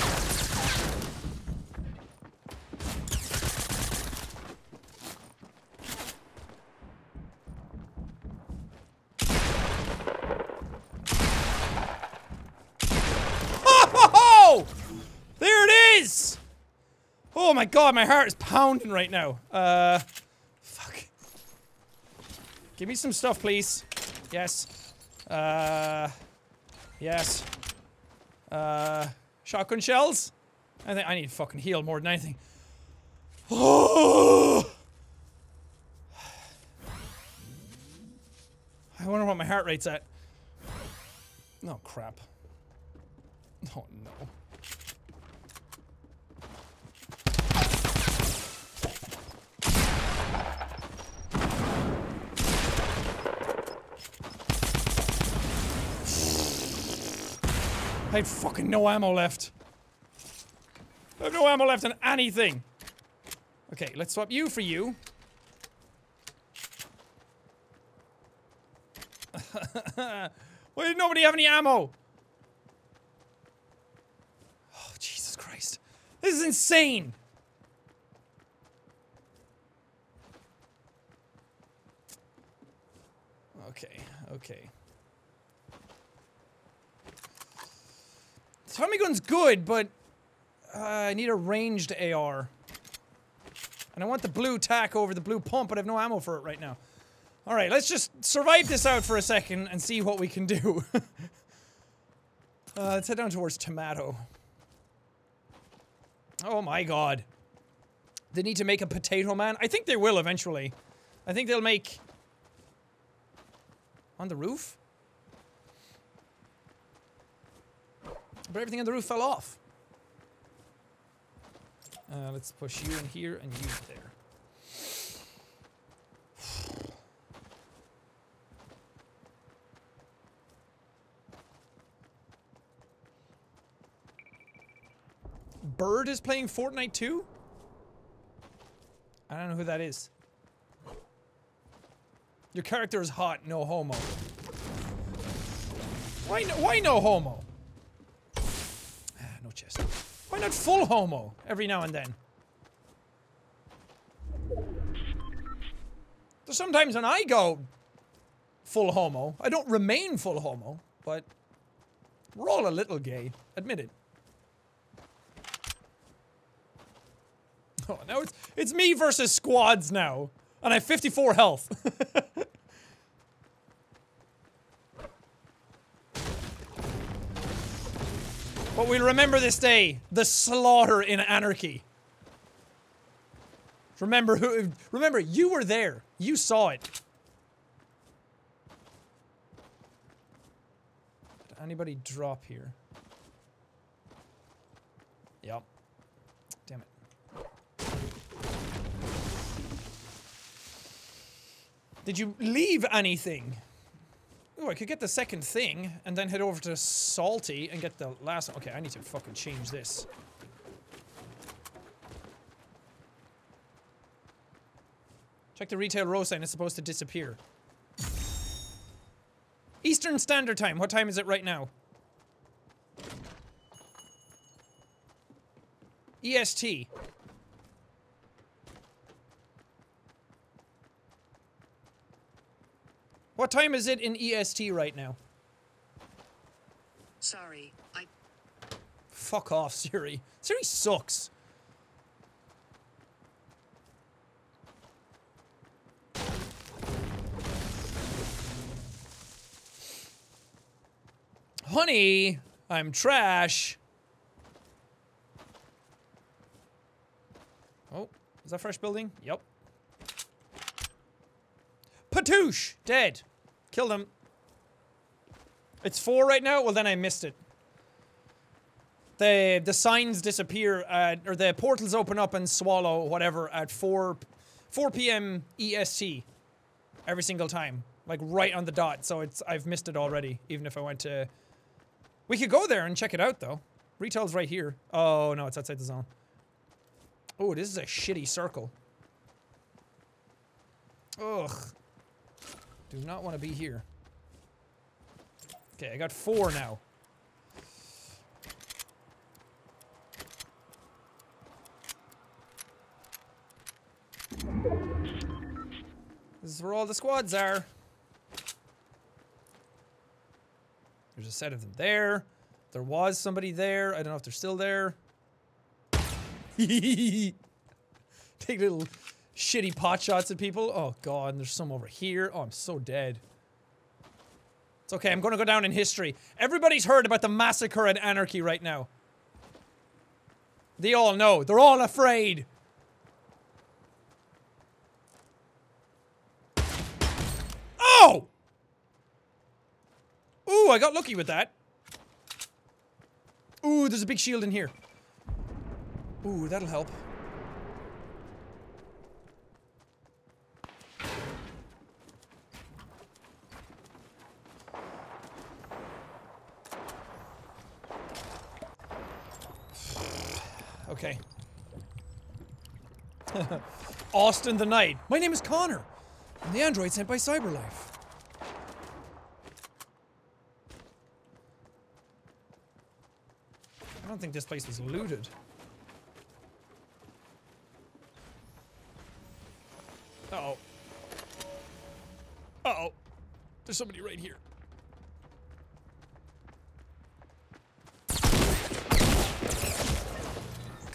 Oh, there it is. Oh my god, my heart is pounding right now. Uh, fuck. Give me some stuff, please. Yes. Uh, yes. Uh, shotgun shells? I think I need fucking heal more than anything. Oh! *sighs* I wonder what my heart rate's at. Oh, crap. Oh, no. I had fucking no ammo left. I have no ammo left on anything. Okay, let's swap you for you. *laughs* Why did nobody have any ammo? Oh, Jesus Christ. This is insane. Okay, okay. Tommy gun's good, but uh, I need a ranged AR. And I want the blue tack over the blue pump, but I have no ammo for it right now. Alright, let's just survive this out for a second and see what we can do. *laughs* uh, let's head down towards Tomato. Oh my god. They need to make a Potato Man. I think they will eventually. I think they'll make... On the roof? But everything on the roof fell off. Uh, let's push you in here and you there. Bird is playing Fortnite too? I don't know who that is. Your character is hot, no homo. Why no, why no homo? Chest. Why not full homo every now and then? There's sometimes when I go full homo, I don't remain full homo, but we're all a little gay. Admit it. Oh, now it's it's me versus squads now, and I have 54 health. *laughs* but we'll remember this day, the slaughter in anarchy. Remember who? Remember you were there. You saw it. Did anybody drop here? Yep. Damn it. Did you leave anything? Oh, I could get the second thing and then head over to Salty and get the last. Okay, I need to fucking change this. Check the retail row sign, it's supposed to disappear. Eastern Standard Time, what time is it right now? EST. What time is it in EST right now? Sorry, I Fuck off, Siri. Siri sucks. Honey, I'm trash. Oh, is that fresh building? Yep. Patouche! Dead. Killed him. It's four right now? Well, then I missed it. The the signs disappear, or the portals open up and swallow whatever at 4, 4 p.m. EST every single time. Like right on the dot, so it's I've missed it already, even if I went to... We could go there and check it out, though. Retail's right here. Oh, no, it's outside the zone. Oh, this is a shitty circle. Ugh. Do not want to be here. Okay, I got four now. This is where all the squads are. There's a set of them there. There was somebody there. I don't know if they're still there. *laughs* Take little shitty pot shots at people. Oh god, and there's some over here. Oh, I'm so dead. It's okay, I'm gonna go down in history. Everybody's heard about the massacre and Anarchy right now. They all know. They're all afraid. Oh! Ooh, I got lucky with that. Ooh, there's a big shield in here. Ooh, that'll help. Okay. *laughs* Austin the Knight. My name is Connor. I'm the android sent by Cyberlife. I don't think this place was looted. Uh oh. Uh oh. There's somebody right here.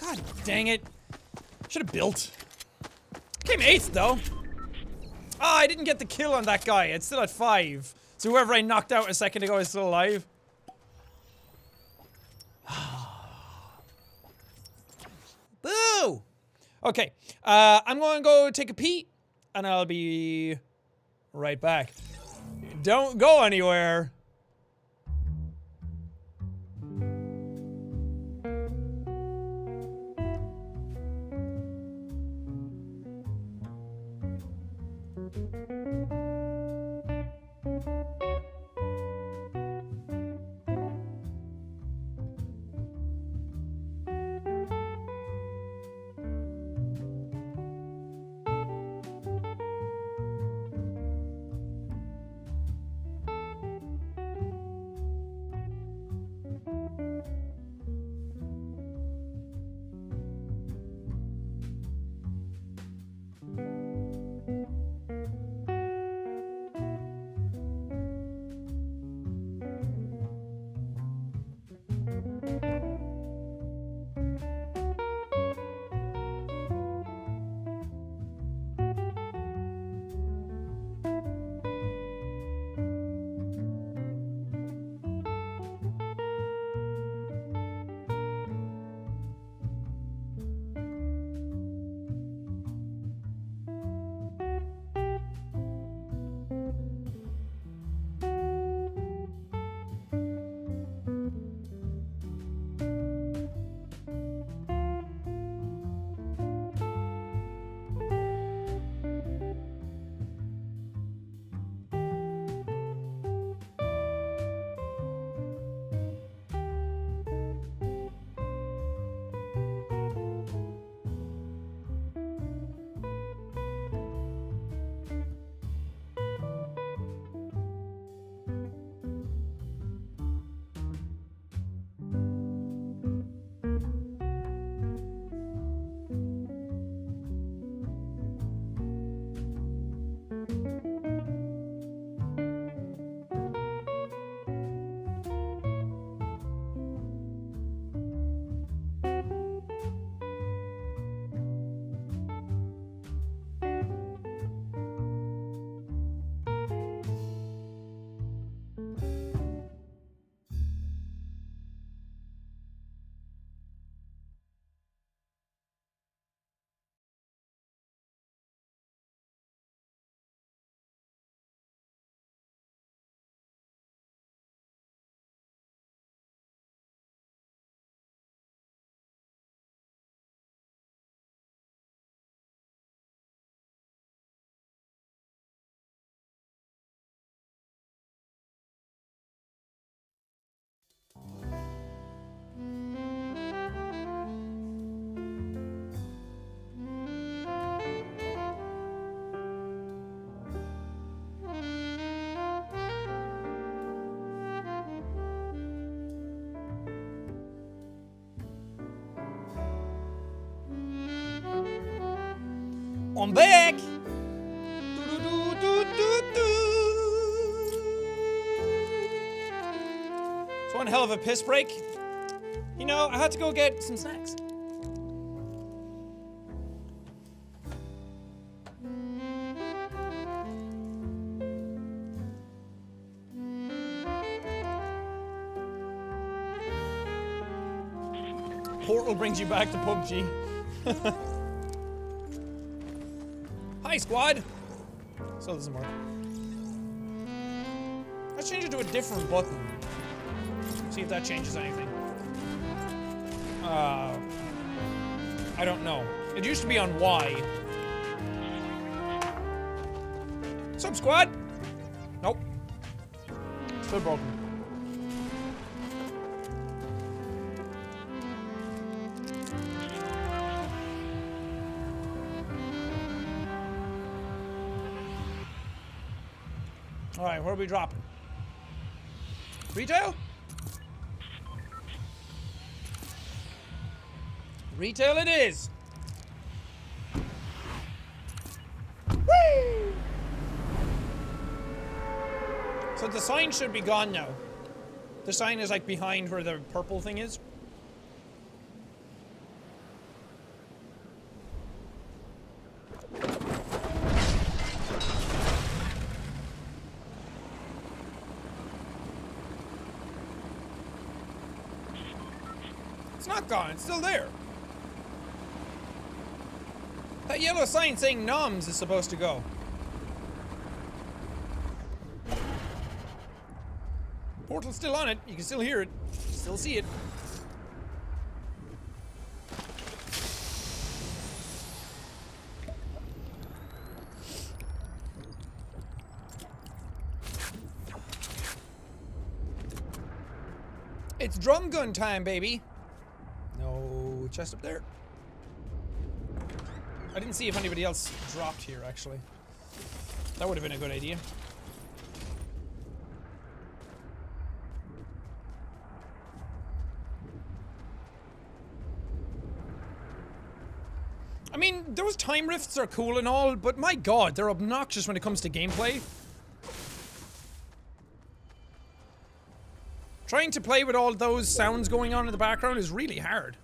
God dang it. Should have built. Came eighth though. Ah, I didn't get the kill on that guy. It's still at five. So whoever I knocked out a second ago is still alive. *sighs* Boo! Okay, uh, I'm going to go take a pee, and I'll be right back. Don't go anywhere. I'm back. It's one hell of a piss break. You know, I had to go get some snacks. Portal brings you back to PUBG. *laughs* Hi, squad! So doesn't work. Let's change it to a different button. See if that changes anything. Uh, I don't know. It used to be on Y. Sub squad? Nope. Still broken. We dropping? Retail? Retail it is! Whee! So the sign should be gone now. The sign is like behind where the purple thing is. Not it's still there. That yellow sign saying noms is supposed to go. Portal's still on it. You can still hear it. Still see it. It's drum gun time, baby. Chest up there. I didn't see if anybody else dropped here, actually. That would have been a good idea. I mean, those time rifts are cool and all, but my god, they're obnoxious when it comes to gameplay. Trying to play with all those sounds going on in the background is really hard.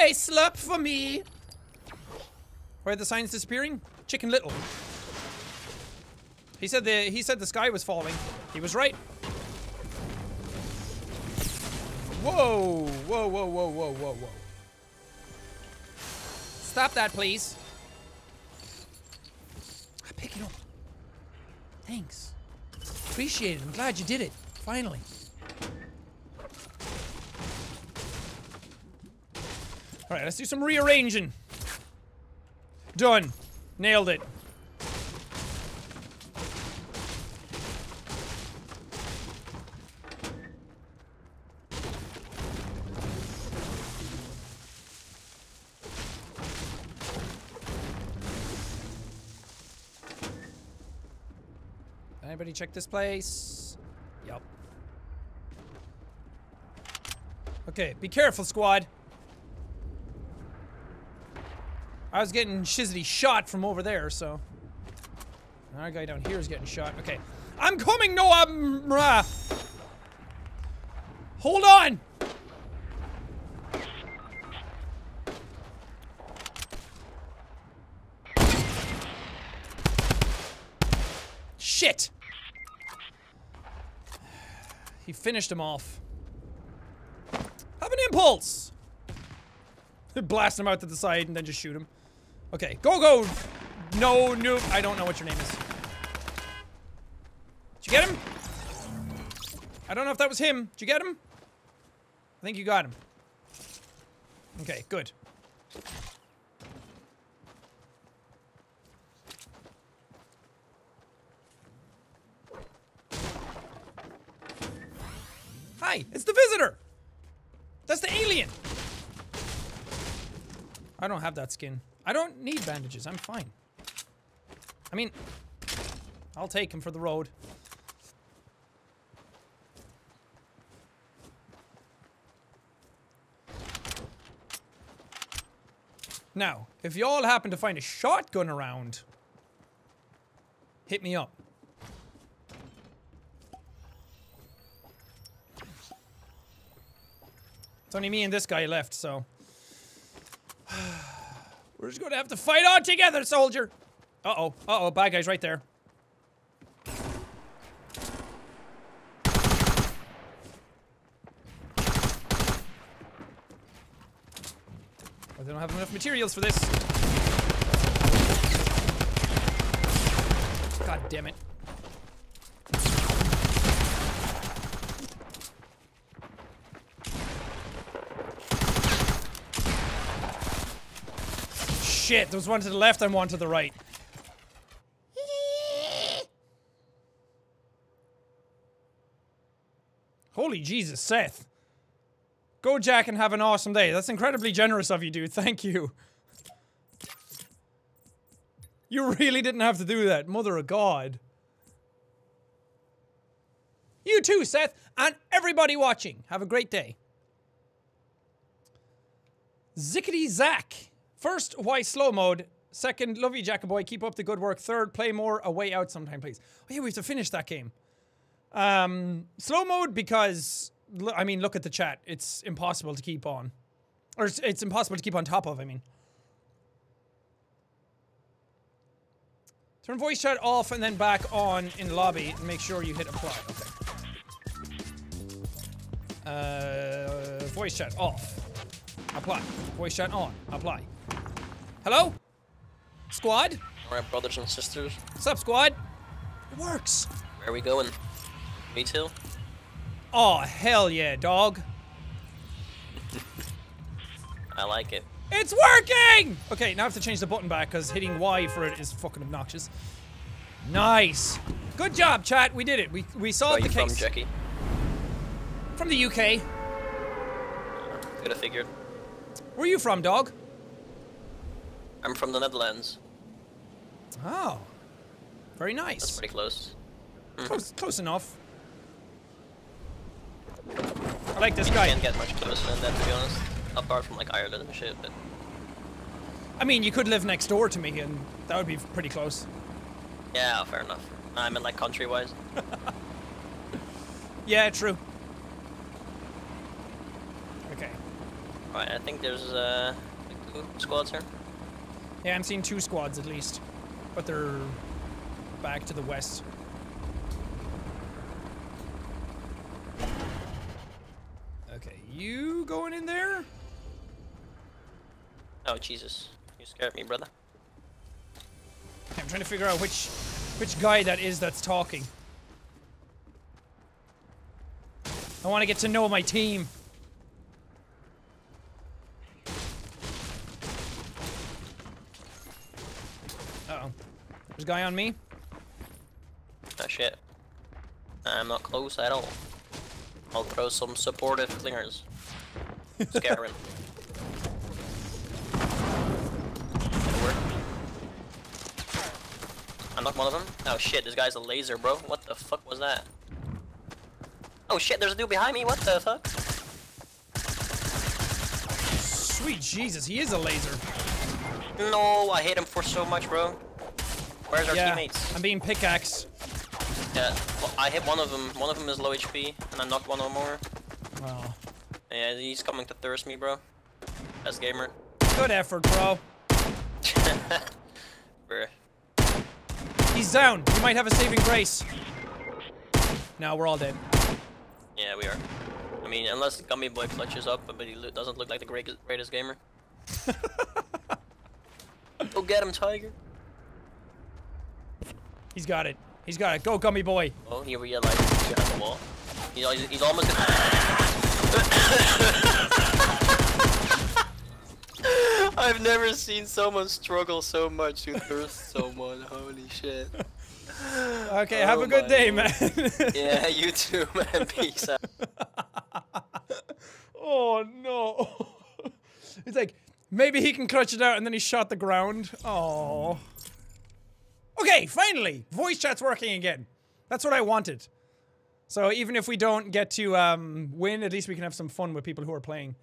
A slurp for me! Where the signs disappearing? Chicken Little. He said the he said the sky was falling. He was right. Whoa! Whoa, whoa, whoa, whoa, whoa, whoa. Stop that, please. I pick it up. Thanks. Appreciate it. I'm glad you did it. Finally. Alright, let's do some rearranging. Done. Nailed it. Anybody check this place? Yep. Okay, be careful, squad. I was getting shizzity shot from over there, so. Our guy down here is getting shot. Okay. I'm coming, Noah! Mrah. Hold on! Shit! He finished him off. Have an impulse! *laughs* Blast him out to the side and then just shoot him. Okay, go, go! No, no, I don't know what your name is. Did you get him? I don't know if that was him. Did you get him? I think you got him. Okay, good. Hi, it's the visitor! That's the alien! I don't have that skin. I don't need bandages, I'm fine. I mean, I'll take him for the road. Now, if y'all happen to find a shotgun around, hit me up. It's only me and this guy left, so. *sighs* *sighs* We're just gonna have to fight on together, soldier! Uh-oh, uh-oh, bad guy's right there. I don't have enough materials for this. God damn it. Shit, there was one to the left and one to the right. Holy Jesus, Seth. Go, Jack, and have an awesome day. That's incredibly generous of you, dude. Thank you. You really didn't have to do that. Mother of God. You too, Seth, and everybody watching. Have a great day. Zickety Zack. First, why slow mode? Second, love you, Jackaboy. Keep up the good work. Third, play more a way out sometime, please. Oh yeah, we have to finish that game. Um, slow mode because I mean, look at the chat. It's impossible to keep on, or it's, it's impossible to keep on top of. I mean, turn voice chat off and then back on in lobby and make sure you hit apply. Okay. Uh, voice chat off. Apply. Voice chat on. Apply. Hello? Squad? Alright, brothers and sisters, What's up, squad? It works. where are we going? Me too? Oh, hell yeah, dog. I like it. It's working! Okay, now I have to change the button back because hitting Y for it is fucking obnoxious. Nice. Good job, chat. We did it. We we Where are solved you the from, case. Jackie? From the UK. Could have figured. Where are you from, dog? I'm from the Netherlands. Oh. Very nice. That's pretty close. Close, close enough. I like this guy. Can't get much closer than that, to be honest. Apart from like Ireland and shit, but I mean, you could live next door to me, and that would be pretty close. yeah, fair enough. I meant like country-wise. *laughs* Yeah, true. Okay. Alright, I think there's uh, like two squads here. Yeah, I'm seeing two squads at least, but they're back to the west. Okay, you going in there? Oh Jesus, you scared me, brother. I'm trying to figure out which which guy that is that's talking. I want to get to know my team. Uh-oh. There's a guy on me. Oh shit. I'm not close at all. I'll throw some supportive clingers. *laughs* Scare him. work. I knocked one of them. Oh shit, this guy's a laser, bro. What the fuck was that? Oh shit, there's a dude behind me. What the fuck? Sweet Jesus, he is a laser. No, I hate him for so much, bro. Where's our yeah, teammates? I'm being pickaxe. Yeah, well, I hit one of them. One of them is low HP, and I knocked one or more. Oh, Yeah, he's coming to thirst me, bro. Best gamer. good effort, bro. *laughs* Bruh. He's down. You might have a saving grace. No, we're all dead. Yeah, we are. I mean, unless Gummy Boy clutches up, but he lo- doesn't look like the greatest, greatest gamer. *laughs* Go get him, Tiger. He's got it. He's got it. Go, gummy boy. Oh, he realized he's behind the wall. He's, al- he's almost. *laughs* I've never seen someone struggle so much to thirst someone. Holy shit. *laughs* Okay, have Oh a good day, lord. man. *laughs* Yeah, you too, man. Peace out. oh no. it's like maybe he can clutch it out, and then he shot the ground. Oh. Okay, finally, voice chat's working again. That's what I wanted. So even if we don't get to um, win, at least we can have some fun with people who are playing.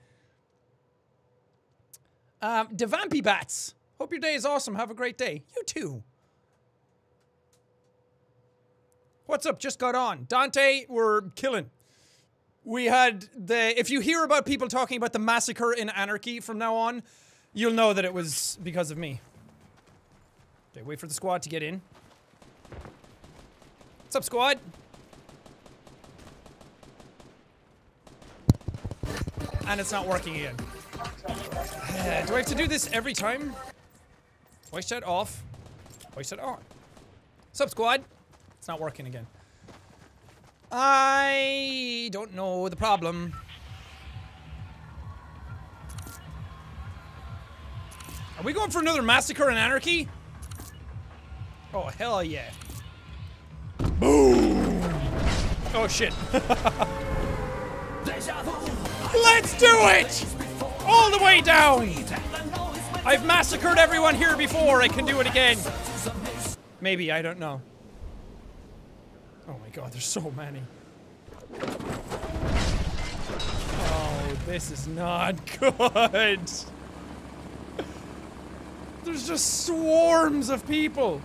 Um, Devampy Bats. Hope your day is awesome. Have a great day. You too. What's up? Just got on. Dante, we're killing. We had the. If you hear about people talking about the massacre in Anarchy from now on, you'll know that it was because of me. Okay, wait for the squad to get in. What's up, squad? And it's not working again. *sighs* Do I have to do this every time? Voice chat off. Voice chat on. What's up, squad? It's not working again. I don't know the problem. Are we going for another massacre and anarchy? Oh hell yeah! Boom! Oh shit! *laughs* Let's do it! All the way down! I've massacred everyone here before. I can do it again. Maybe I don't know. Oh my god, there's so many. Oh, this is not *laughs* good. There's just swarms of people.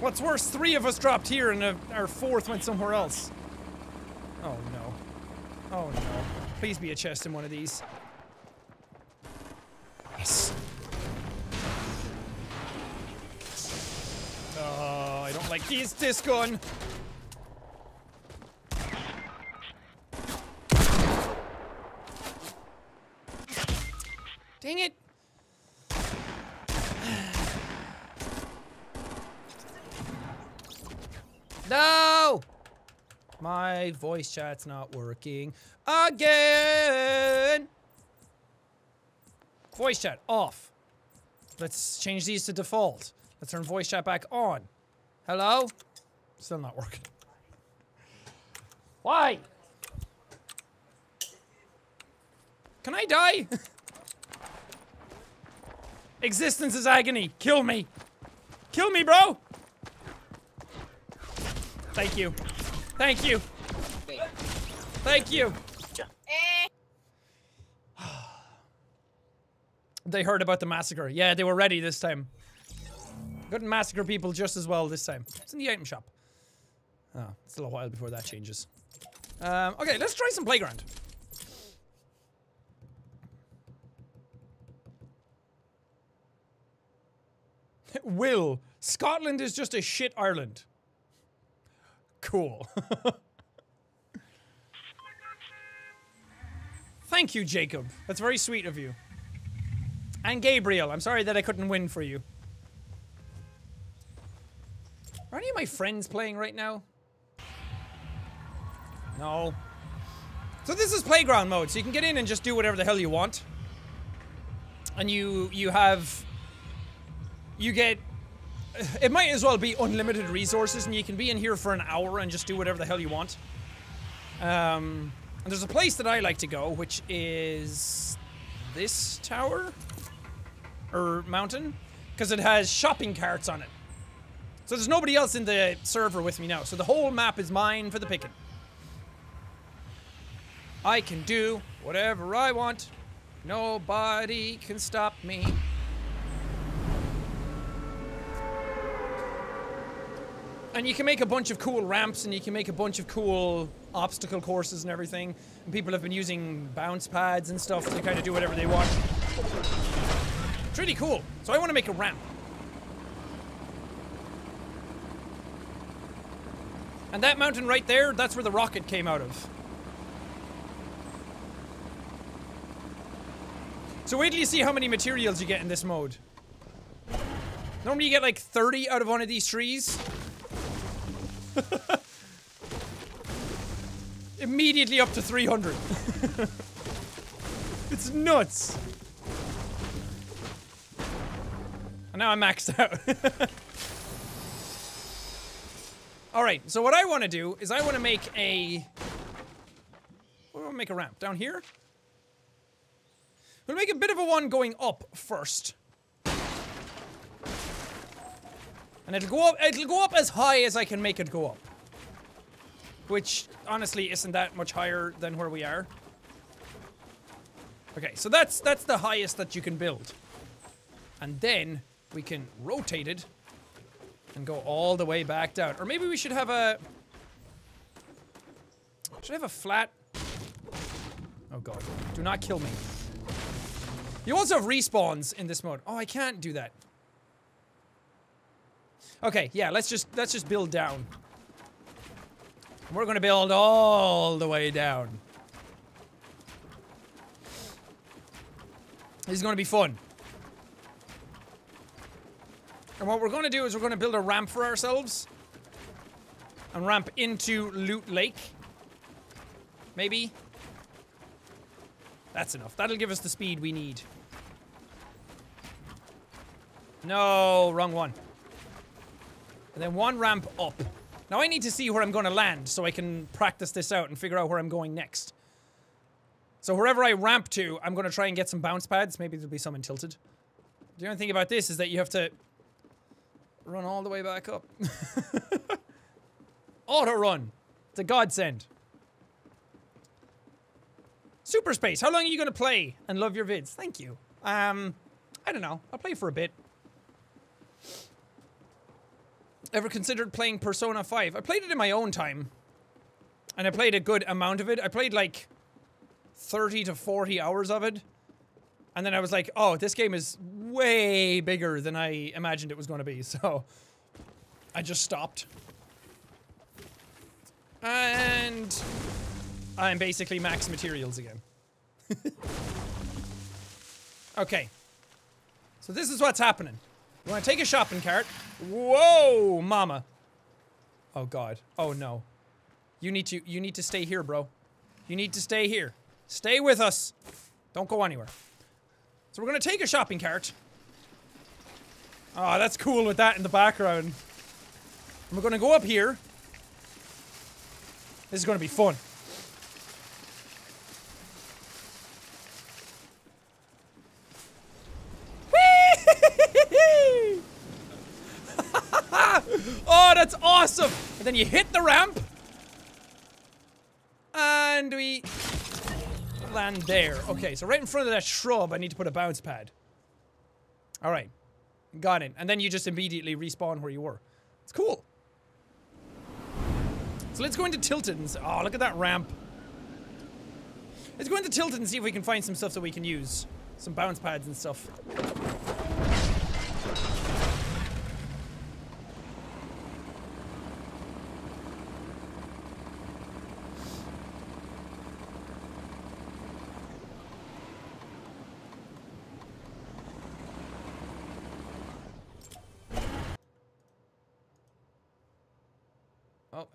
What's worse, three of us dropped here and uh, our fourth went somewhere else. Oh no. Oh no. Please be a chest in one of these. Yes. Oh, I don't like these this gun. Dang it. No! My voice chat's not working again. Voice chat off. Let's change these to default. Let's turn voice chat back on. Hello? Still not working. Why? Can I die? *laughs* Existence is agony. Kill me. Kill me, bro. Thank you. Thank you. Thank you. *sighs* They heard about the massacre. Yeah, they were ready this time. Couldn't massacre people just as well this time. It's in the item shop. Oh, it's still a while before that changes. Um, okay, let's try some playground. *laughs* Will, Scotland is just a shit Ireland. Cool. *laughs* Thank you, Jacob. That's very sweet of you. And Gabriel, I'm sorry that I couldn't win for you. Are any of my friends playing right now? No. So this is playground mode, so you can get in and just do whatever the hell you want. And you you have you get it might as well be unlimited resources and you can be in here for an hour and just do whatever the hell you want. Um and there's a place that I like to go, which is this tower or mountain because it has shopping carts on it. So there's nobody else in the server with me now. So the whole map is mine for the picking. I can do whatever I want. Nobody can stop me. And you can make a bunch of cool ramps and you can make a bunch of cool obstacle courses and everything. And people have been using bounce pads and stuff to kind of do whatever they want. It's really cool. So I want to make a ramp. And that mountain right there, that's where the rocket came out of. So wait till you see how many materials you get in this mode. Normally you get like 30 out of one of these trees. *laughs* Immediately up to 300. *laughs* it's nuts. And now I'm maxed out. *laughs* Alright, so what I want to do is I want to make a... I want to make a ramp. Down here? We'll make a bit of a one going up first. And it'll go up, it'll go up as high as I can make it go up. Which, honestly, isn't that much higher than where we are. Okay, so that's, that's the highest that you can build. And then, we can rotate it and go all the way back down. Or maybe we should have a... Should I have a flat... Oh god. Do not kill me. You also have respawns in this mode. Oh, I can't do that. Okay, yeah, let's just let's just build down. We're gonna build all the way down. This is gonna be fun. And what we're gonna do is we're gonna build a ramp for ourselves. And ramp into Loot Lake. Maybe. That's enough. That'll give us the speed we need. No, wrong one. And then one ramp up. Now I need to see where I'm going to land so I can practice this out and figure out where I'm going next. So wherever I ramp to, I'm going to try and get some bounce pads. Maybe there'll be some Tilted. The only thing about this is that you have to run all the way back up. *laughs* Auto run. It's a godsend. Super Space, how long are you going to play and love your vids? Thank you. Um, I don't know. I'll play for a bit. Ever considered playing Persona 5? I played it in my own time. And I played a good amount of it. I played like 30 to 40 hours of it. And then I was like, oh, this game is way bigger than I imagined it was going to be. *laughs* So I just stopped. And I'm basically max materials again. *laughs* Okay. So this is what's happening. You want to take a shopping cart. Whoa, mama. Oh god. Oh no. You need to you need to stay here, bro. You need to stay here. Stay with us. Don't go anywhere. So we're gonna take a shopping cart. Oh, that's cool with that in the background. And we're gonna go up here. This is gonna be fun. Whee! oh, that's awesome! And then you hit the ramp. And we land there. Okay, so right in front of that shrub, I need to put a bounce pad. Alright. Got it. And then you just immediately respawn where you were. It's cool. So let's go into Tilted and Oh, look at that ramp. Let's go into Tilted and see if we can find some stuff that we can use. Some bounce pads and stuff.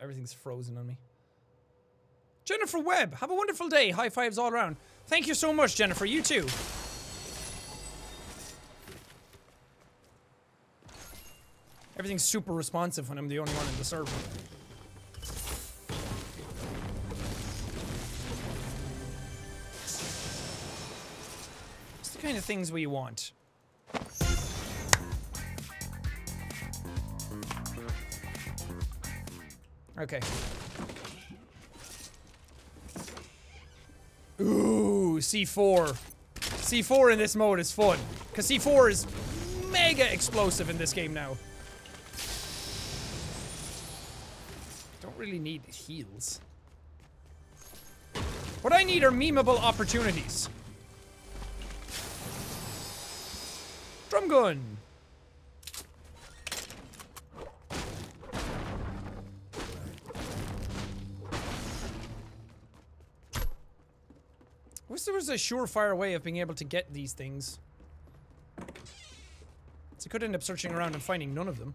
Everything's frozen on me. Jennifer Webb, have a wonderful day. High fives all around. Thank you so much, Jennifer. You too. Everything's super responsive when I'm the only one in the server. It's the kind of things we want. Okay. Ooh, C4. C4 in this mode is fun. Because C4 is mega explosive in this game now. Don't really need heals. What I need are memeable opportunities. Drum gun. Wish there was a surefire way of being able to get these things. So I could end up searching around and finding none of them.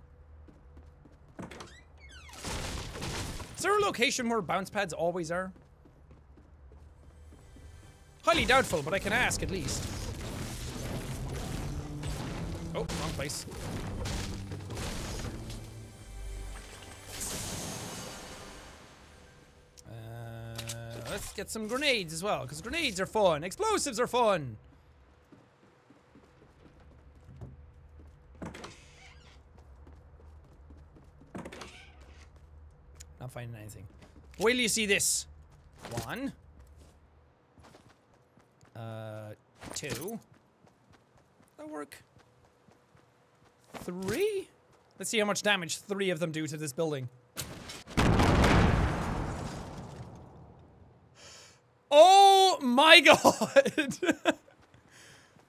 Is there a location where bounce pads always are? Highly doubtful, but I can ask at least. Oh, wrong place. Get some grenades as well, because grenades are fun. Explosives are fun. Not finding anything. Wait till you see this. One. Uh, two. That work. Three? Let's see how much damage three of them do to this building. Oh my *laughs* god!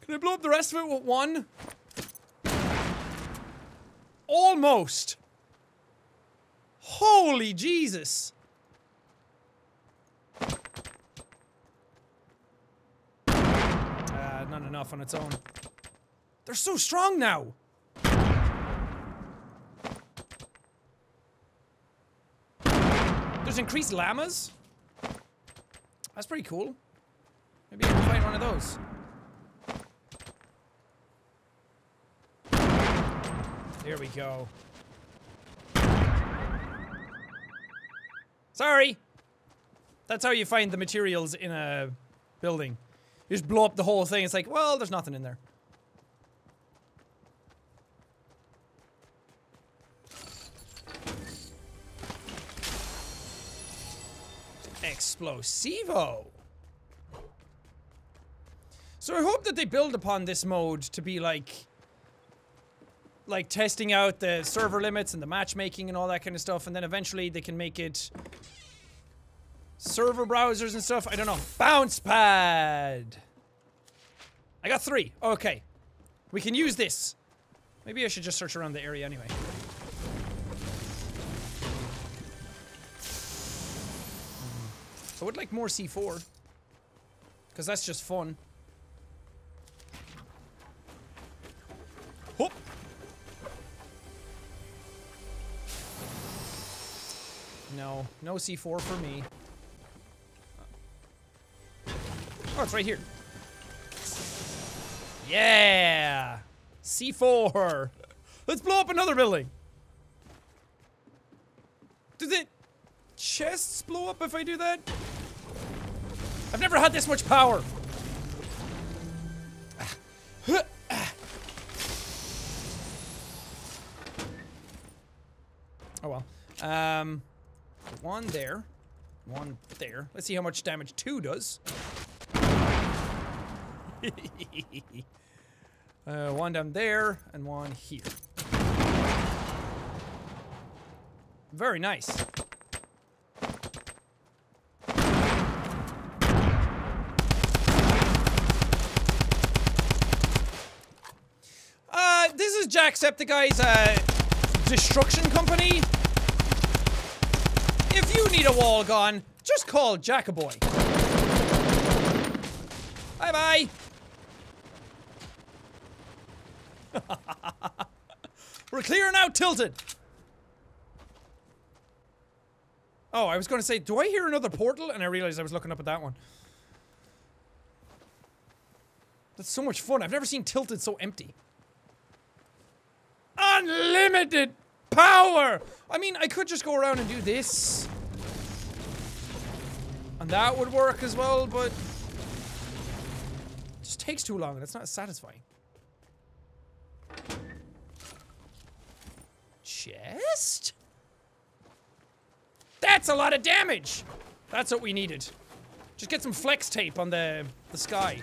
Can I blow up the rest of it with one? Almost. Holy Jesus. Uh, not enough on its own. They're so strong now. There's increased llamas? That's pretty cool. Maybe I can find one of those. There we go. Sorry. That's how you find the materials in a building. You just blow up the whole thing. It's like, well, there's nothing in there. Explosivo. So I hope that they build upon this mode to be like like testing out the server limits and the matchmaking and all that kind of stuff and then eventually they can make it server browsers and stuff. I don't know. Bounce pad. I got 3. Okay. We can use this. Maybe I should just search around the area anyway. I would like more C4. Because that's just fun. Whoop! No. No C4 for me. Oh, it's right here. Yeah! C4! Let's blow up another building! Does it chests blow up if I do that? I've never had this much power! Oh well. Um, one there, one there. Let's see how much damage two does. *laughs* uh, one down there and one here. Very nice. Uh, this is Jacksepticeye's, uh, destruction company. If you need a wall gone, just call Jackaboy. Bye bye. *laughs* We're clear now, tilted. Oh, I was going to say, do I hear another portal? And I realized I was looking up at that one. That's so much fun. I've never seen Tilted so empty. Unlimited power! I mean, I could just go around and do this. And that would work as well, but... It just takes too long and it's not satisfying. Chest? That's a lot of damage! That's what we needed. Just get some flex tape on the, the sky.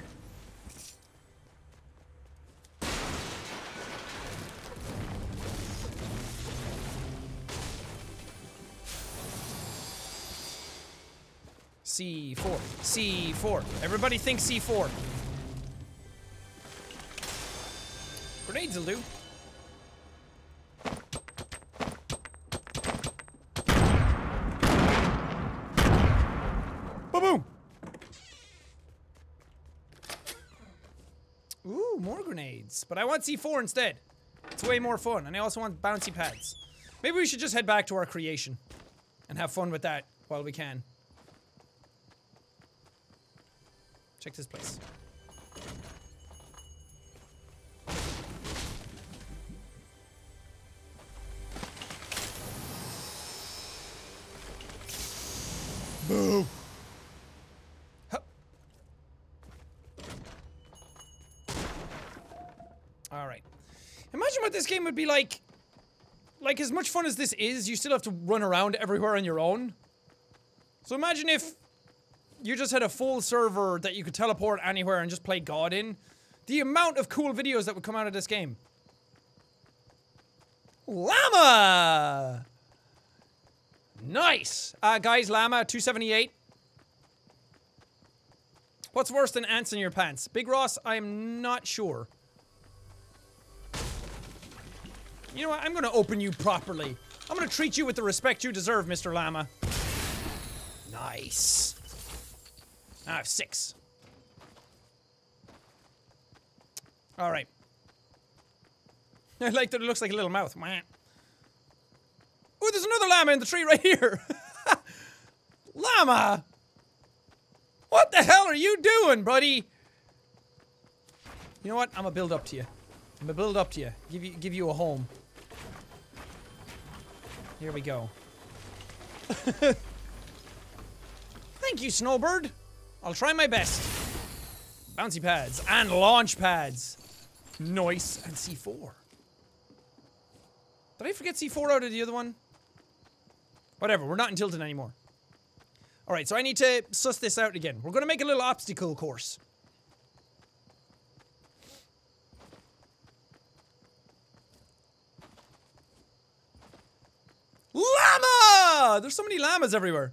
C4. C4. Everybody think C4. Grenades do. Boom boom! Ooh, more grenades. But I want C4 instead. It's way more fun. And I also want bouncy pads. Maybe we should just head back to our creation. And have fun with that while we can. Check this place. Boo! Hup. All right. Imagine what this game would be like. Like, as much fun as this is, you still have to run around everywhere on your own. So imagine if you just had a full server that you could teleport anywhere and just play God in. The amount of cool videos that would come out of this game. Llama! Nice! Uh, guys, Llama, 278. What's worse than ants in your pants? Big Ross, I am not sure. You know what? I'm gonna open you properly. I'm gonna treat you with the respect you deserve, Mr. Llama. Nice. I have six. All right. *laughs* I like that it looks like a little mouth. Oh, there's another llama in the tree right here. *laughs* llama! What the hell are you doing, buddy? You know what? I'm gonna build up to you. I'm gonna build up to you. Give you give you a home. Here we go. *laughs* Thank you, Snowbird. I'll try my best. Bouncy pads and launch pads. Nice. And C4. Did I forget C4 out of the other one? Whatever, we're not in Tilton anymore. Alright, so I need to suss this out again. We're gonna make a little obstacle course. Llama! There's so many llamas everywhere.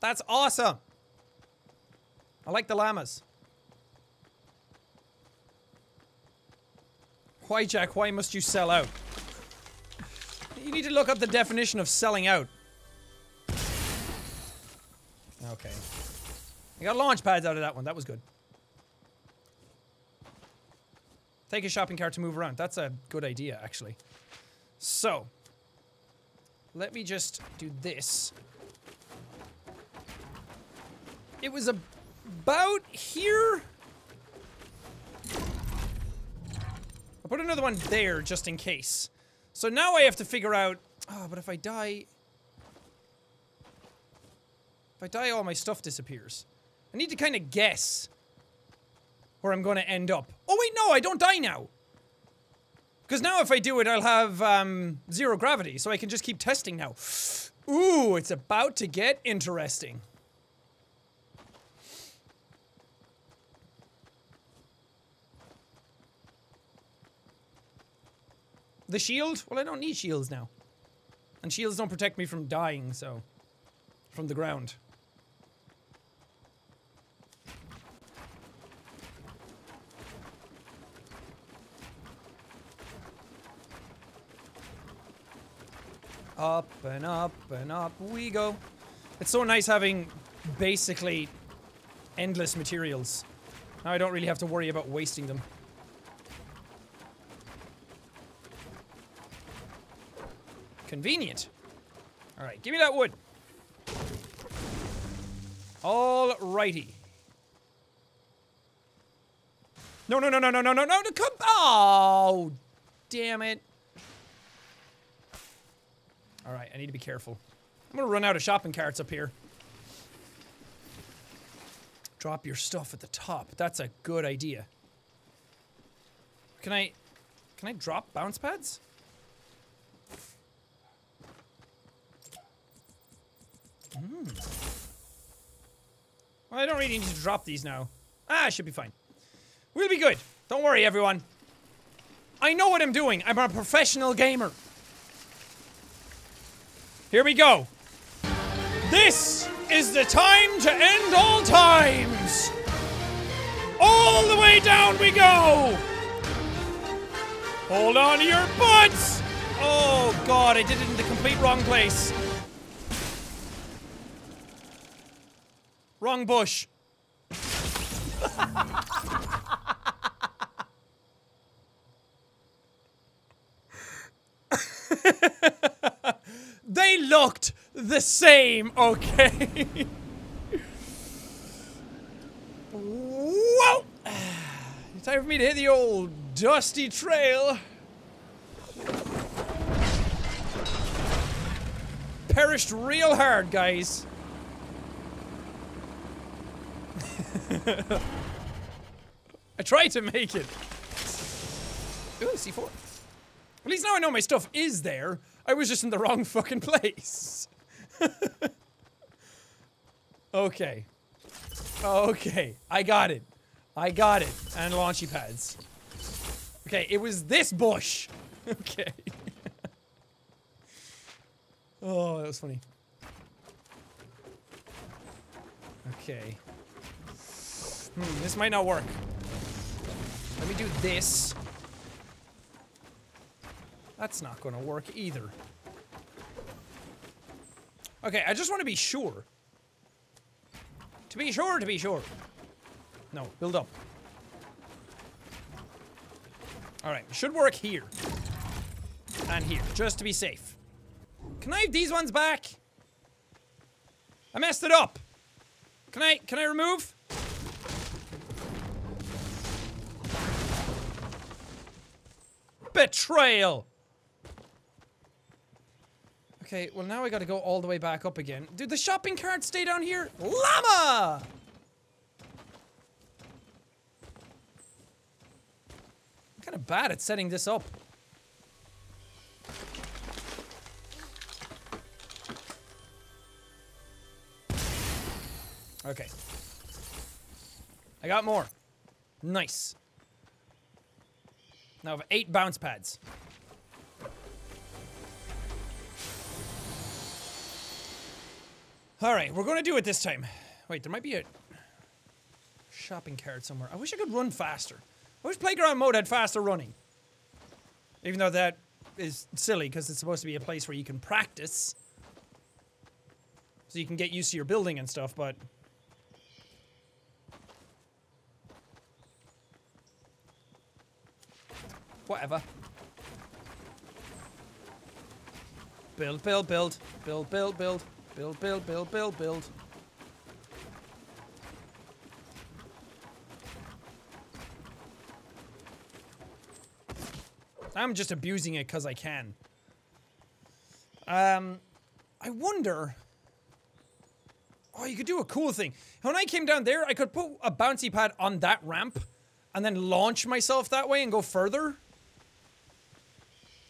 That's awesome. I like the llamas. Why, Jack? Why must you sell out? You need to look up the definition of selling out. Okay. I got launch pads out of that one. That was good. Take a shopping cart to move around. That's a good idea, actually. So, let me just do this. It was about here. I'll put another one there just in case. So now I have to figure out. Oh, but if I die. If I die, all my stuff disappears. I need to kind of guess where I'm going to end up. Oh, wait, no, I don't die now. Because now if I do it, I'll have um, zero gravity, so I can just keep testing now. Ooh, it's about to get interesting. The shield? Well, I don't need shields now. And shields don't protect me from dying, so. From the ground. Up and up and up we go. It's so nice having basically endless materials. Now I don't really have to worry about wasting them. Convenient. Alright, give me that wood. Alrighty. No, no, no, no, no, no, no, no, no, come- Oh! Damn it. Alright, I need to be careful. I'm gonna run out of shopping carts up here. Drop your stuff at the top. That's a good idea. Can I... Can I drop bounce pads? Hmm. Well, I don't really need to drop these now. Ah, I should be fine. We'll be good. Don't worry, everyone. I know what I'm doing. I'm a professional gamer. Here we go. This is the time to end all times. All the way down we go. Hold on to your butts. Oh god, I did it in the complete wrong place. Wrong bush. *laughs* they looked the same, okay? *laughs* Whoa! It's Time for me to hit the old dusty trail. Perished real hard, guys. *laughs* I tried to make it. Ooh, C4. At least now I know my stuff is there. I was just in the wrong fucking place. *laughs* okay. Okay. I got it. I got it. And launchy pads. Okay, it was this bush. *laughs* okay. oh, that was funny. Okay. Hmm, this might not work. Let me do this. That's not gonna work either. Okay, I just want to be sure. To be sure, to be sure. No, build up. Alright, should work here. And here, just to be safe. Can I have these ones back? I messed it up. Can I, can I remove? Betrayal! Okay, well now I gotta go all the way back up again. Did the shopping cart stay down here? Llama! I'm kinda bad at setting this up. Okay. I got more. Nice. Now I have eight bounce pads. Alright, we're gonna do it this time. Wait, there might be a shopping cart somewhere. I wish I could run faster. I wish Playground Mode had faster running. Even though that is silly, because it's supposed to be a place where you can practice. So you can get used to your building and stuff, but... Whatever. Build, build, build. Build, build, build. Build, build, build, build, build. I'm just abusing it because I can. Um, I wonder. Oh, you could do a cool thing. When I came down there, I could put a bouncy pad on that ramp and then launch myself that way and go further.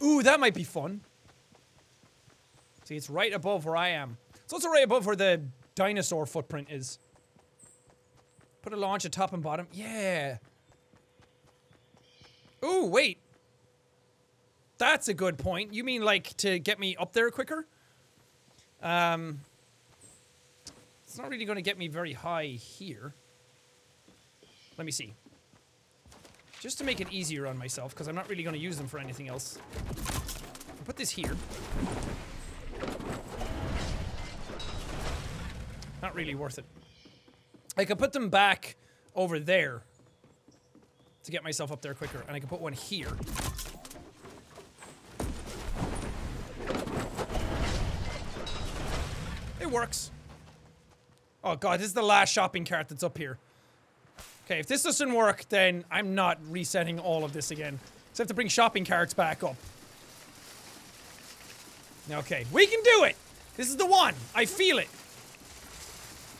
Ooh, that might be fun. See, it's right above where I am. It's also right above where the dinosaur footprint is. Put a launch at top and bottom. Yeah. Ooh, wait. That's a good point. You mean like to get me up there quicker? Um, it's not really going to get me very high here. Let me see. Just to make it easier on myself, because I'm not really going to use them for anything else. I'll put this here. Not really worth it. I could put them back over there to get myself up there quicker, and I could put one here. It works. Oh god, this is the last shopping cart that's up here. Okay, if this doesn't work, then I'm not resetting all of this again. So I have to bring shopping carts back up. Okay, we can do it! This is the one! I feel it!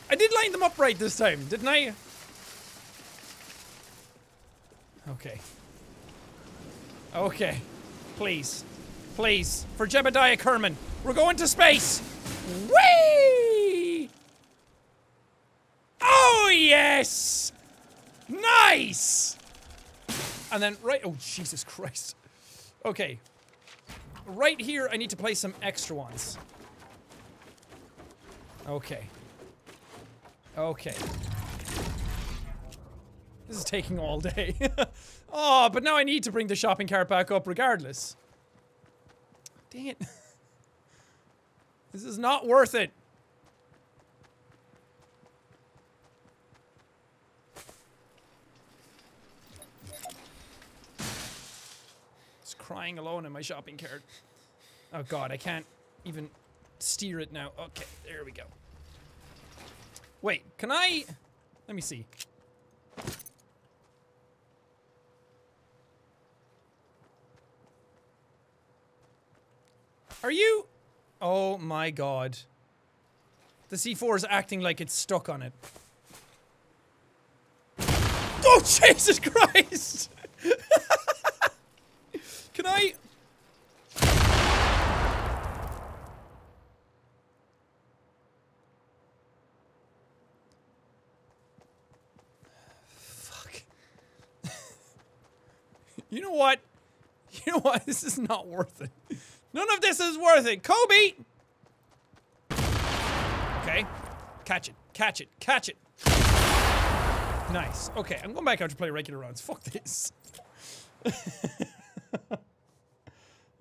I did line them up right this time, didn't I? Okay. Okay. Please. Please. For Jebediah Kerman. We're going to space! Whee! Oh, yes! Nice! And then right- oh, Jesus Christ. Okay. Right here, I need to place some extra ones. Okay. Okay. This is taking all day. *laughs* oh, but now I need to bring the shopping cart back up regardless. Dang it. *laughs* This is not worth it. Crying alone in my shopping cart. Oh god, I can't even steer it now. Okay, there we go. Wait, can I... Let me see. Are you... Oh my god. The C4 is acting like it's stuck on it. Oh, *laughs* Jesus Christ! *laughs* Fuck. *laughs* you know what? You know what? *laughs* This is not worth it. None of this is worth it. Kobe! Okay. Catch it. Catch it. Catch it. Nice. Okay, I'm going back out to play regular rounds. Fuck this. *laughs*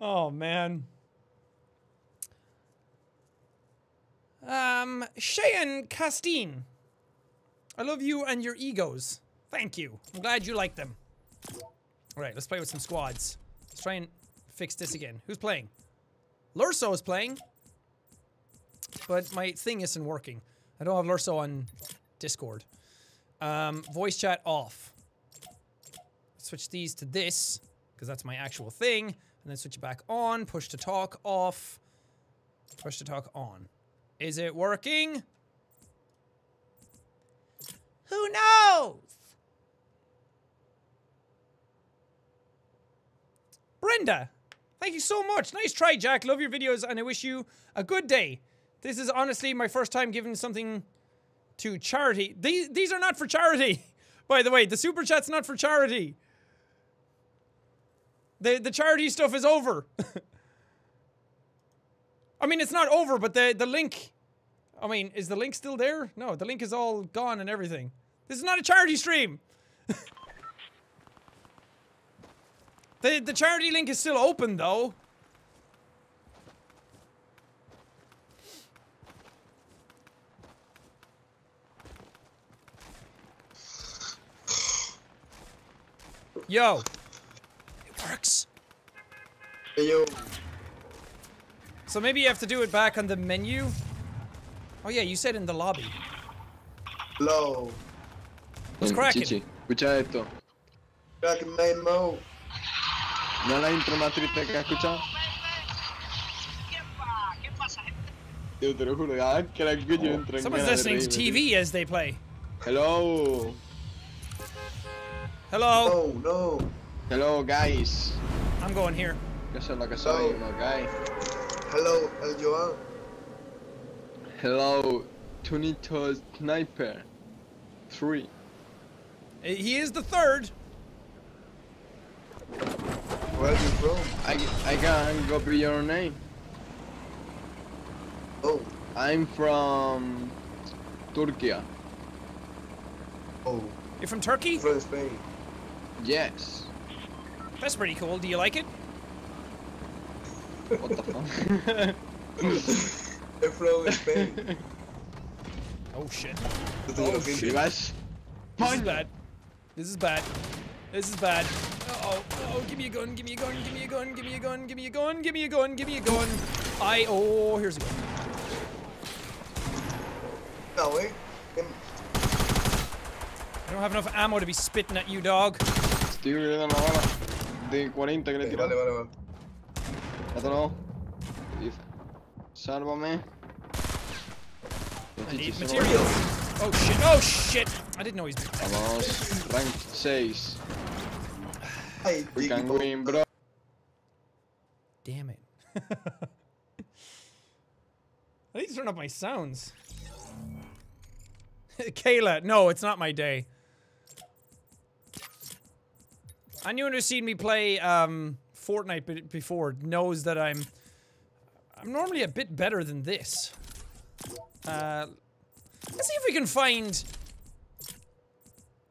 oh, man. Um, Cheyenne Castine. I love you and your egos. Thank you. I'm glad you like them. Alright, let's play with some squads. Let's try and fix this again. Who's playing? Lurso is playing. But my thing isn't working. I don't have Lurso on Discord. Um, voice chat off. Switch these to this, because that's my actual thing. And then switch it back on. Push to talk off. Push to talk on. Is it working? Who knows? Brenda, thank you so much. Nice try, Jack. Love your videos, and I wish you a good day. This is honestly my first time giving something to charity. These these are not for charity. *laughs* By the way, the super chat's not for charity. The the charity stuff is over. *laughs* I mean, it's not over, but the the link. I mean, is the link still there? No, the link is all gone and everything. This is not a charity stream. *laughs* the the charity link is still open though. Yo. It works. Hey, yo. So maybe you have to do it back on the menu. Oh yeah, you said in the lobby. Hello. What's cracking? Chichi, escucha esto. Cracking main mode. ¿No la intro más triste que has escuchado? Yo te lo juro, ah, que la escucho y entro en Someone's ganas listening to reírme, TV as they play. Hello. Hello. Oh no. Hello, guys. I'm going here. Que eso es lo que soy, uno, guys. Hello, El Joan. Hello, Tunito Sniper. Three. Uh, He is the third. Where are you from? I, I can't copy your name. Oh. I'm from Turkey. Oh. You're from Turkey? From Spain. Yes. That's pretty cool. Do you like it? What the fuck? I'm from Spain. Oh shit. This is what I'm Si thinking. vas. This is bad. This is bad. This is bad. Uh oh. Oh, give me a gun. Give me a gun. Give me a gun. Give me a gun. Give me a gun. Give me a gun. Give me a gun. I. Oh, here's a gun. No? Em- I don't have enough ammo to be spitting at you, dog. Estoy viviendo una bala de 40 que le eh, he Vale, tirado. vale, vale. Mátalo. Dice, Sálvame. I need Chichi, solo- materials. Oh shit. Oh shit. I didn't know he's. Vamos, rank 6. Ay, We can win, bro. Damn it. I need to turn up my sounds. *laughs* Kayla, no, it's not my day. Anyone who's seen me play um, Fortnite be- before knows that I'm I'm normally a bit better than this. Uh, let's see if we can find.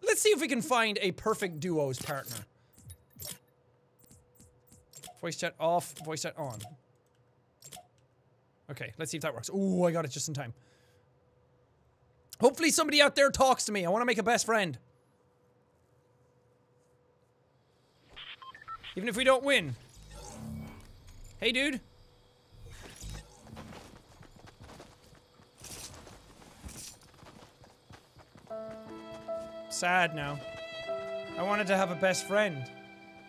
Let's see if we can find a perfect duos partner. Voice chat off, voice chat on. Okay, let's see if that works. Ooh, I got it just in time. Hopefully somebody out there talks to me. I want to make a best friend. Even if we don't win. Hey, dude. Sad now. I wanted to have a best friend,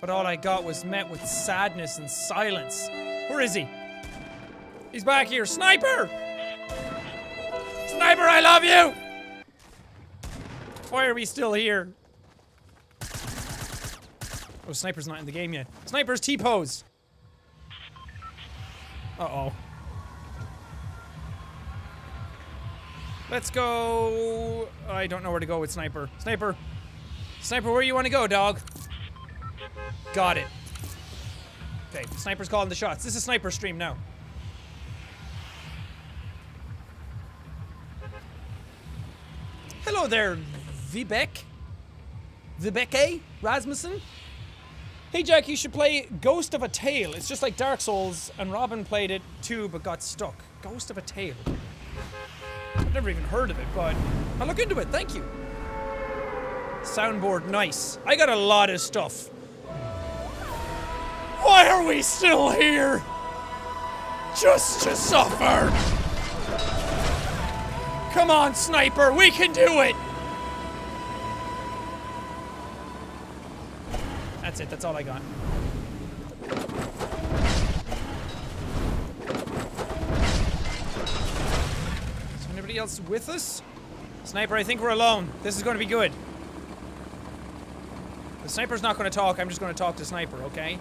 but all I got was met with sadness and silence. Where is he? He's back here. Sniper! Sniper, I love you! Why are we still here? Oh, Sniper's not in the game yet. Sniper's T-pose! Uh-oh. Let's go... I don't know where to go with Sniper. Sniper! Sniper, where you want to go, dog? Got it. Okay, Sniper's calling the shots. This is Sniper stream now. Hello there, Vivek. Viveke Rasmussen. Hey Jack, you should play Ghost of a Tale. It's just like Dark Souls, and Robin played it too, but got stuck. Ghost of a Tale. I've never even heard of it, but I'll look into it. Thank you. Soundboard, nice. I got a lot of stuff. Why are we still here? Just to suffer. Come on, sniper, we can do it! That's it, that's all I got. Is anybody else with us? Sniper, I think we're alone. This is going to be good. The sniper's not going to talk, I'm just going to talk to Sniper, okay?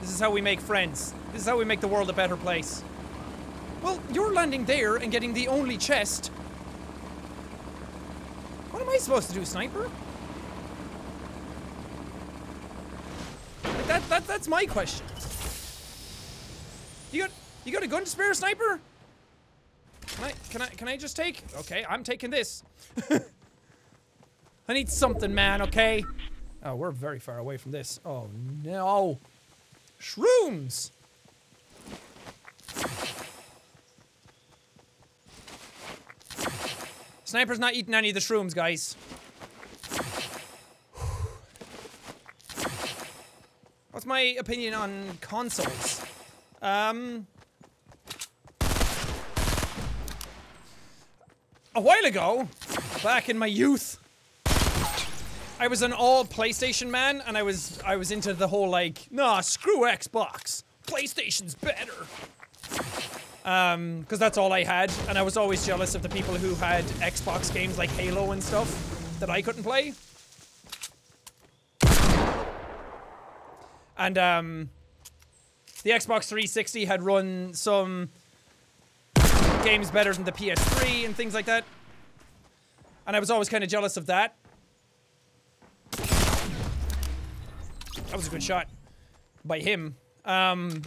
This is how we make friends. This is how we make the world a better place. Well, you're landing there and getting the only chest. What am I supposed to do, sniper? Like that, that that's my question. You got you got a gun to spare, sniper? Can I can I can I just take? Okay, I'm taking this. *laughs* I need something, man, okay? Oh, we're very far away from this. Oh no. Shrooms! Sniper's not eating any of the shrooms, guys. What's my opinion on consoles? Um, a while ago, back in my youth, I was an all PlayStation man, and I was I was into the whole like, nah, screw Xbox, PlayStation's better. Um, because that's all I had, and I was always jealous of the people who had Xbox games like Halo and stuff that I couldn't play. And um, the Xbox 360 had run some games better than the PS3 and things like that. And I was always kind of jealous of that. That was a good shot by him. Um,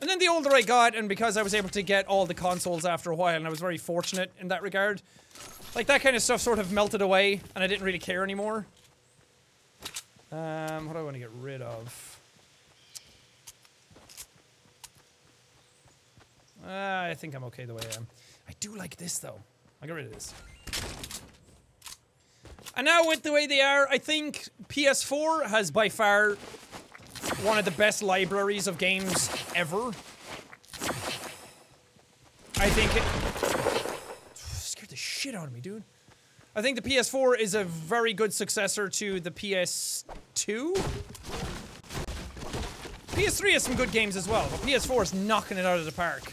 and then the older I got, and because I was able to get all the consoles after a while, and I was very fortunate in that regard, like that kind of stuff sort of melted away, and I didn't really care anymore. Um, what do I want to get rid of? Uh, I think I'm okay the way I am. I do like this though. I'll get rid of this. And now with the way they are, I think PS4 has by far one of the best libraries of games ever. I think it *sighs* scared the shit out of me, dude. I think the PS4 is a very good successor to the PS2. PS3 has some good games as well, but PS4 is knocking it out of the park.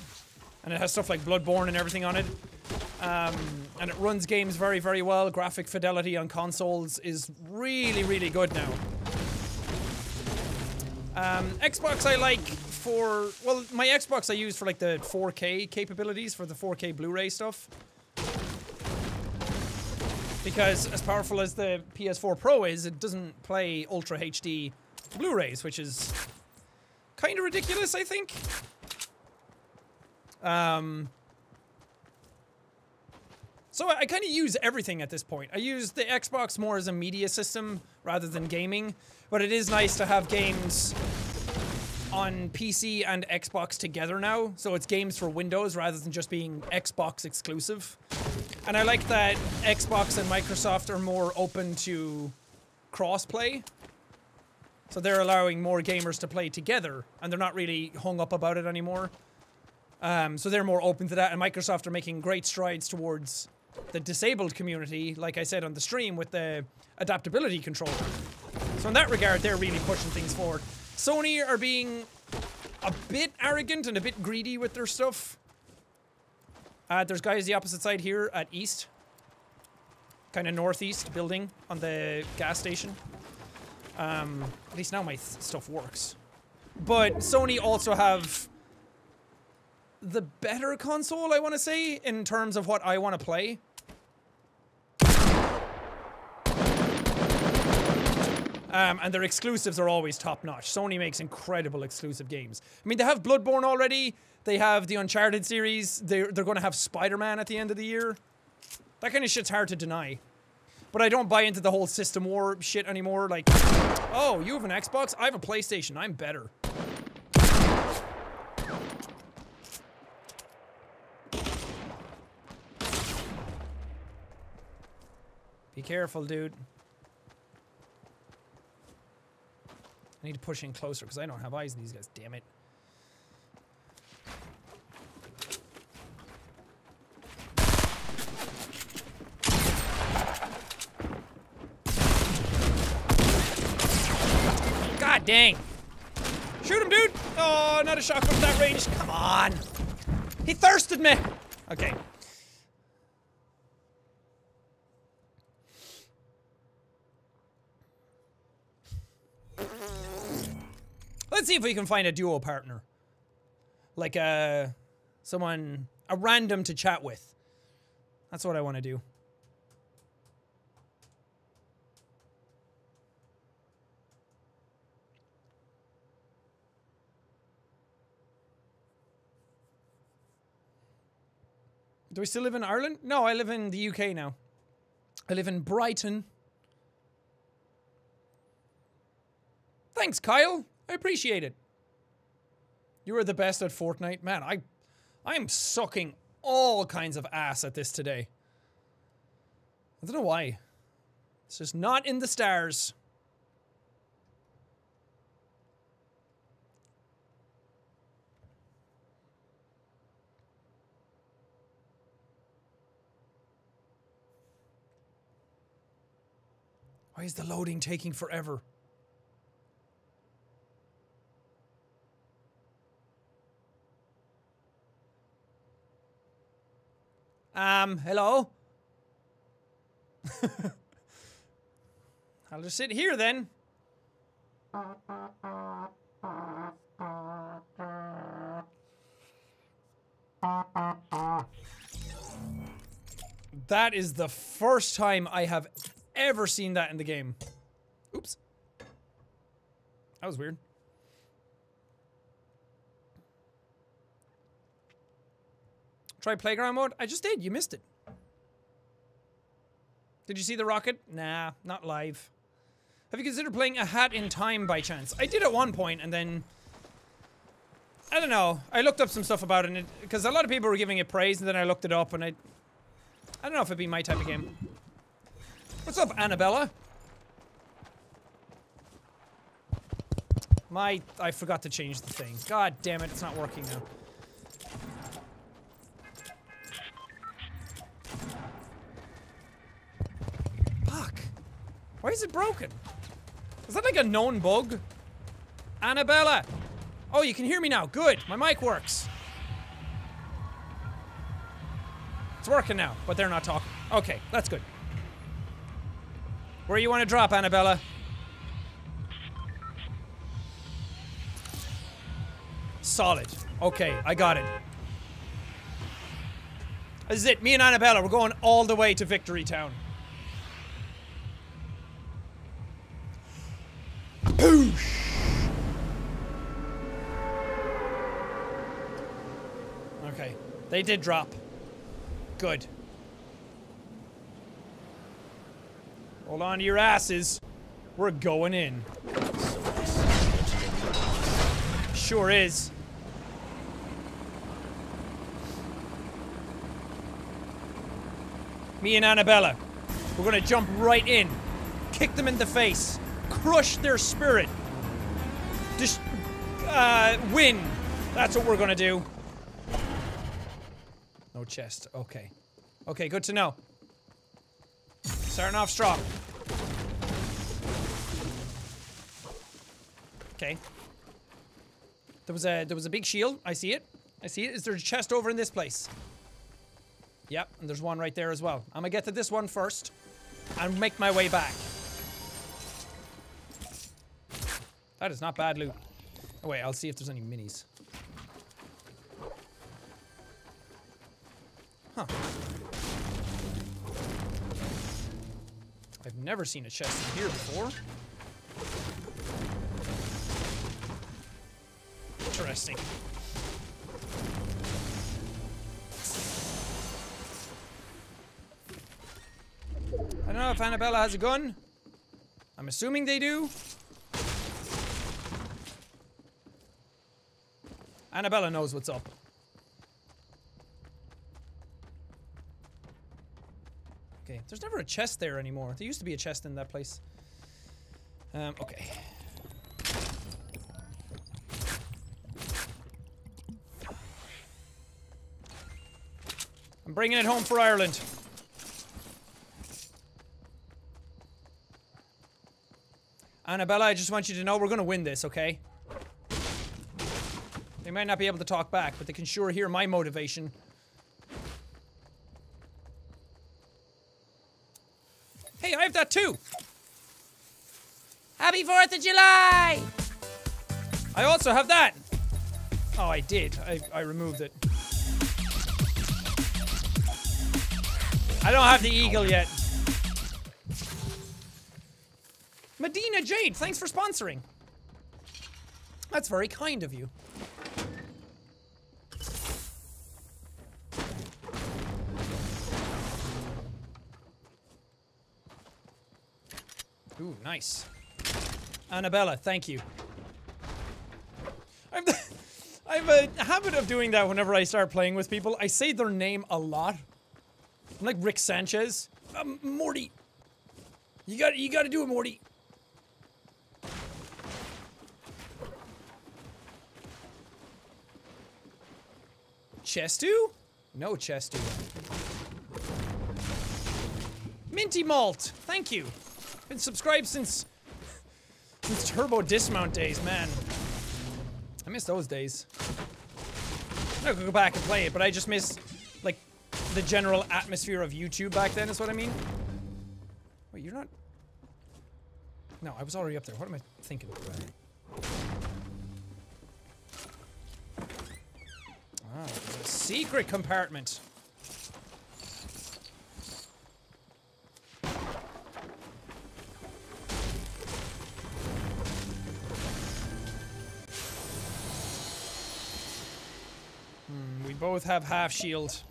And it has stuff like Bloodborne and everything on it. Um, and it runs games very, very well. Graphic fidelity on consoles is really, really good now. Um, Xbox I like for, well, my Xbox I use for like the 4K capabilities, for the 4K Blu-ray stuff. Because as powerful as the PS4 Pro is, it doesn't play Ultra HD Blu-rays, which is kind of ridiculous, I think. Um, so I, I kind of use everything at this point. I use the Xbox more as a media system rather than gaming, but it is nice to have games on PC and Xbox together now. So it's games for Windows rather than just being Xbox exclusive. And I like that Xbox and Microsoft are more open to crossplay. So they're allowing more gamers to play together, and they're not really hung up about it anymore. Um, so they're more open to that, and Microsoft are making great strides towards the disabled community, like I said on the stream, with the adaptability controller. So in that regard, they're really pushing things forward. Sony are being a bit arrogant and a bit greedy with their stuff. Uh, there's guys the opposite side here at East. Kind of northeast building on the gas station. Um, at least now my stuff works. But Sony also have the better console, I want to say, in terms of what I want to play. Um, and their exclusives are always top notch. Sony makes incredible exclusive games. I mean, they have Bloodborne already. They have the Uncharted series. They're, they're going to have Spider-Man at the end of the year. That kind of shit's hard to deny. But I don't buy into the whole system war shit anymore. Like, oh, you have an Xbox? I have a PlayStation. I'm better. Be careful, dude. I need to push in closer because I don't have eyes these guys, damn it. God dang. Shoot him, dude! Oh, not a shotgun at that range. Come on. He thirsted me. Okay. Let's see if we can find a duo partner. Like a someone a random to chat with. That's what I want to do. Do I still live in Ireland? No, I live in the UK now. I live in Brighton. Thanks, Kyle. I appreciate it. You are the best at Fortnite. Man, I, I'm sucking all kinds of ass at this today. I don't know why. This is not in the stars. Why is the loading taking forever? Um, hello? *laughs* I'll just sit here then. That is the first time I have ever seen that in the game. Oops. That was weird. Try playground mode? I just did. You missed it. Did you see the rocket? Nah, not live. Have you considered playing a hat in time by chance? I did at one point and then I don't know. I looked up some stuff about it because a lot of people were giving it praise and then I looked it up and I I don't know if it'd be my type of game. What's up, Annabella? My I forgot to change the thing. God damn it, it's not working now. Why is it broken? Is that like a known bug? Annabella! Oh, you can hear me now. Good. My mic works. It's working now, but they're not talking. Okay, that's good. Where you want to drop, Annabella? Solid. Okay, I got it. This is it. Me and Annabella, we're going all the way to Victory Town. Poosh! Okay. They did drop. Good. Hold on to your asses. We're going in. Sure is. Me and Annabella. We're gonna jump right in. Kick them in the face. Crush their spirit. Just, uh, win. That's what we're gonna do. Chest. Okay. Okay, good to know. Starting off strong. Okay. There was a there was a big shield. I see it. I see it. Is there a chest over in this place? Yep, and there's one right there as well. I'm gonna get to this one first and make my way back. That is not bad loot. Oh wait, I'll see if there's any minis. Huh. I've never seen a chest in here before. Interesting. I don't know if Annabella has a gun. I'm assuming they do. Annabella knows what's up. Okay, there's never a chest there anymore. There used to be a chest in that place. Um, okay. I'm bringing it home for Ireland. Annabella, I just want you to know we're gonna win this, okay? They might not be able to talk back, but they can sure hear my motivation. Hey, I have that too! Happy 4th of July! I also have that! Oh, I did. I, I removed it. I don't have the eagle yet. Medina Jade, thanks for sponsoring. That's very kind of you. Ooh, nice. Annabella, thank you. I'm the, *laughs* I have a habit of doing that whenever I start playing with people. I say their name a lot. I'm like Rick Sanchez. Um, Morty. You got you got to do it, Morty. Chestu? No Chestu. Minty malt. Thank you. Been subscribed since since Turbo Dismount days, man. I miss those days. I could go back and play it, but I just miss like the general atmosphere of YouTube back then. Is what I mean. Wait, you're not. No, I was already up there. What am I thinking? Ah, there's a secret compartment. Both have half shield.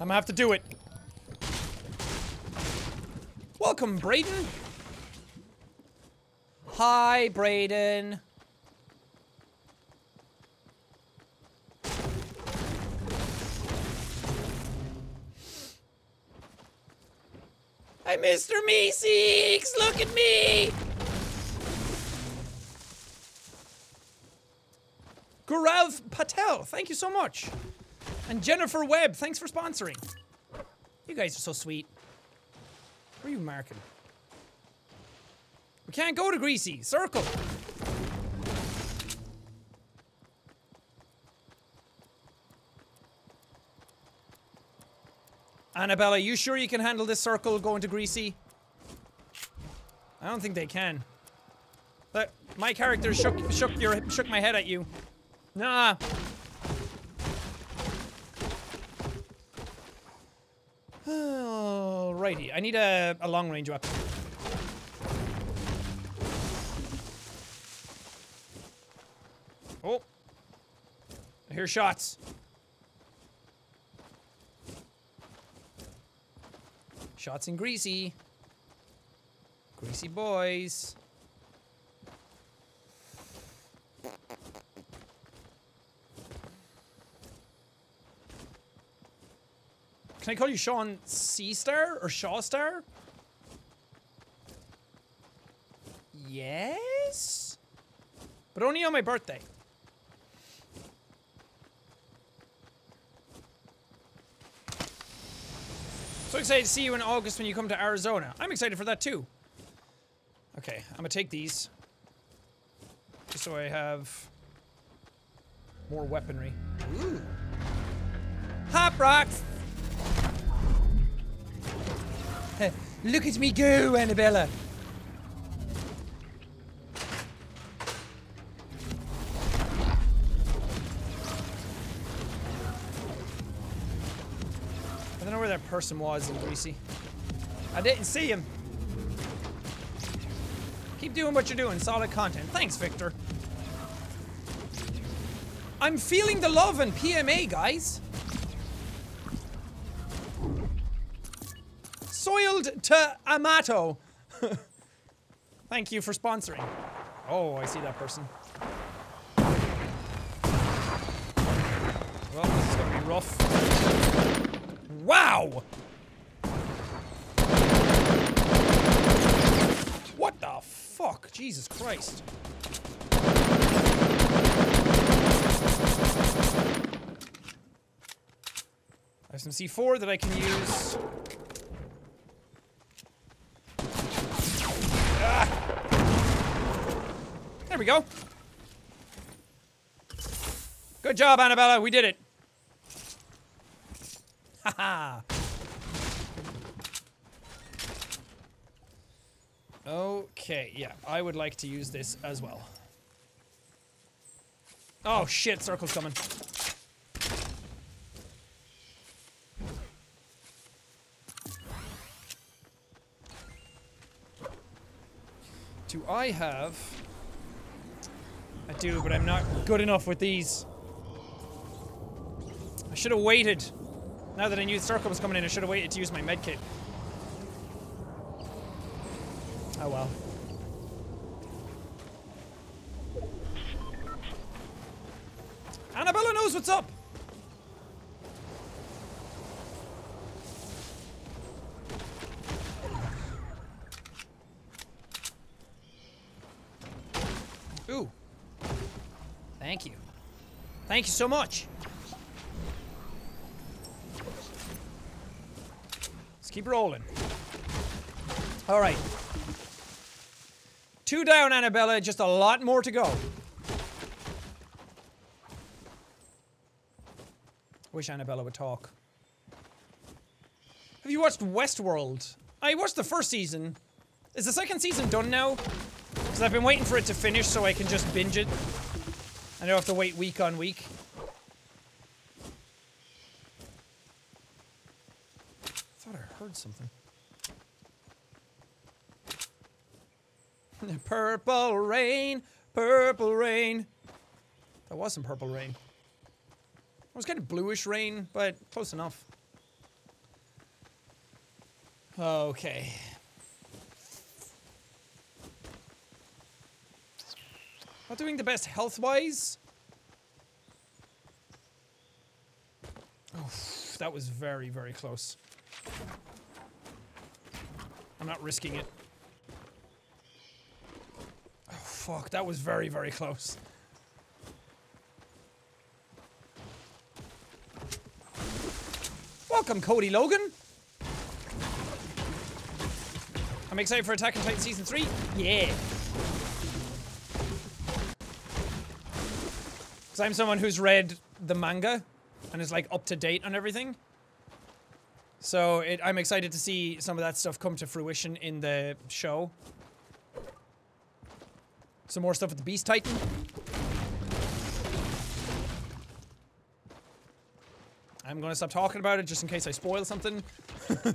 I'm gonna have to do it. Welcome, Braden. Hi, Braden. Hi, Mr. Meeseeks! Look at me! Gaurav Patel, thank you so much. And Jennifer Webb, thanks for sponsoring. You guys are so sweet. Where are you marking? We can't go to Greasy. Circle. Annabella, you sure you can handle this circle going to Greasy? I don't think they can. But my character shook shook your shook my head at you. Nah. Alrighty, I need a, a long range weapon. Oh. I hear shots. Shots in Greasy. Greasy boys. Can I call you Sean C Star or Shaw Star? Yes? But only on my birthday. So excited to see you in August when you come to Arizona. I'm excited for that too. Okay, I'm gonna take these. Just so I have more weaponry. Ooh. Hop rocks! Look at me go, Annabella! I don't know where that person was in Greasy. I didn't see him. Keep doing what you're doing. Solid content. Thanks, Victor. I'm feeling the love in PMA, guys. To Amato. *laughs* Thank you for sponsoring. Oh, I see that person. Well, this is gonna be rough. Wow! What the fuck? Jesus Christ. I have some C4 that I can use. There we go. Good job, Annabella. We did it. Haha. okay, yeah. I would like to use this as well. Oh shit, circle's coming. Do I have... I do, but I'm not good enough with these. I should have waited. Now that I knew the circle was coming in, I should have waited to use my medkit. Oh well. Annabella knows what's up! Ooh. Thank you. Thank you so much. Let's keep rolling. All right. Two down, Annabella. Just a lot more to go. Wish Annabella would talk. Have you watched Westworld? I watched the first season. Is the second season done now? Because I've been waiting for it to finish so I can just binge it. I don't have to wait week on week. I thought I heard something. *laughs* purple rain, purple rain. That was some purple rain. It was kind of bluish rain, but close enough. Okay. Not doing the best health-wise. Oh, that was very, very close. I'm not risking it. Oh, fuck. That was very, very close. Welcome, Cody Logan. I'm excited for Attack on Titan Season 3. Yeah. Because I'm someone who's read the manga and is like up to date on everything. So it, I'm excited to see some of that stuff come to fruition in the show. Some more stuff with the Beast Titan. I'm gonna stop talking about it just in case I spoil something. *laughs*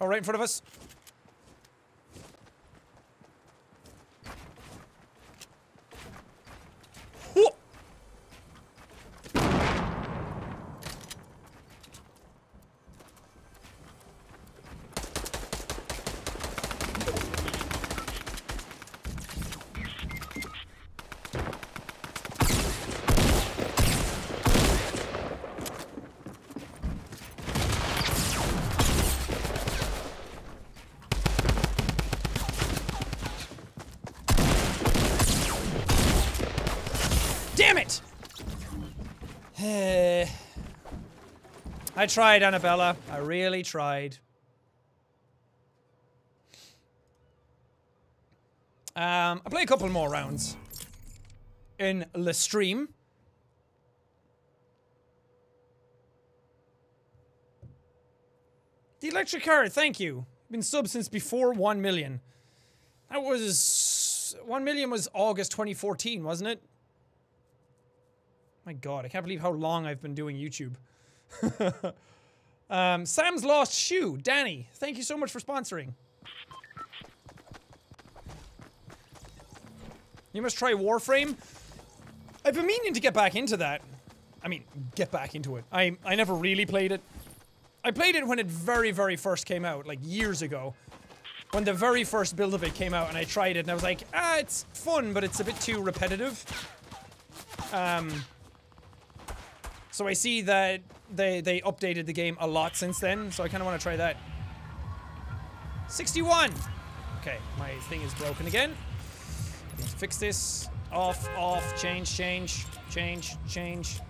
oh, right in front of us. Whoa! Damn it! Eh. I tried, Annabella. I really tried. Um, I play a couple more rounds in the stream. The electric car, thank you. Been sub since before 1 million. That was 1 million was August 2014, wasn't it? My god, I can't believe how long I've been doing YouTube. *laughs* um, Sam's Lost Shoe. Danny, thank you so much for sponsoring. You must try Warframe. I've been meaning to get back into that. I mean, get back into it. I, I never really played it. I played it when it very, very first came out, like years ago. When the very first build of it came out and I tried it and I was like, ah, it's fun, but it's a bit too repetitive. Um, so I see that they they updated the game a lot since then, so I kind of want to try that. 61! Okay, my thing is broken again. Need to fix this. Off, off, change, change, change, change.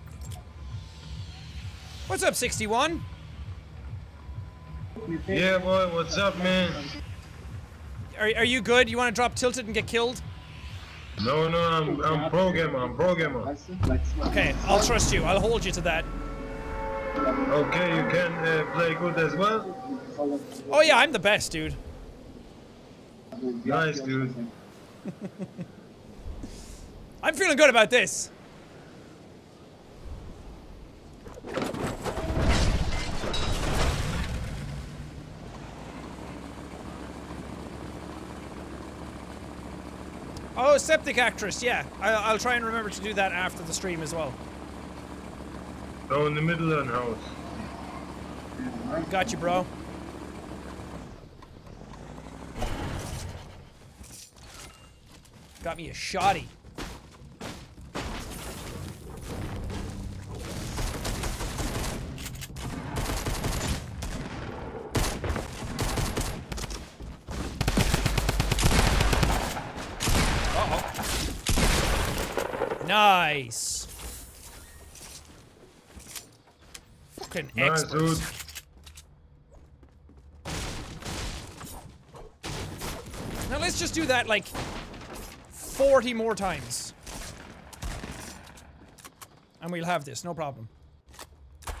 What's up, 61? Yeah, boy, what's up, man? Are, are you good? You want to drop tilted and get killed? No, no, I'm, I'm pro gamer, I'm pro gamer. Okay, I'll trust you. I'll hold you to that. Okay, you can uh, play good as well? Oh yeah, I'm the best, dude. Nice, dude. *laughs* I'm feeling good about this. Oh, Septic Actress, yeah. I, I'll try and remember to do that after the stream as well. Go in the middle of the house. Got you, bro. Got me a shoddy. Nice. Fucking nice, expert. Now let's just do that like 40 more times. And we'll have this, no problem.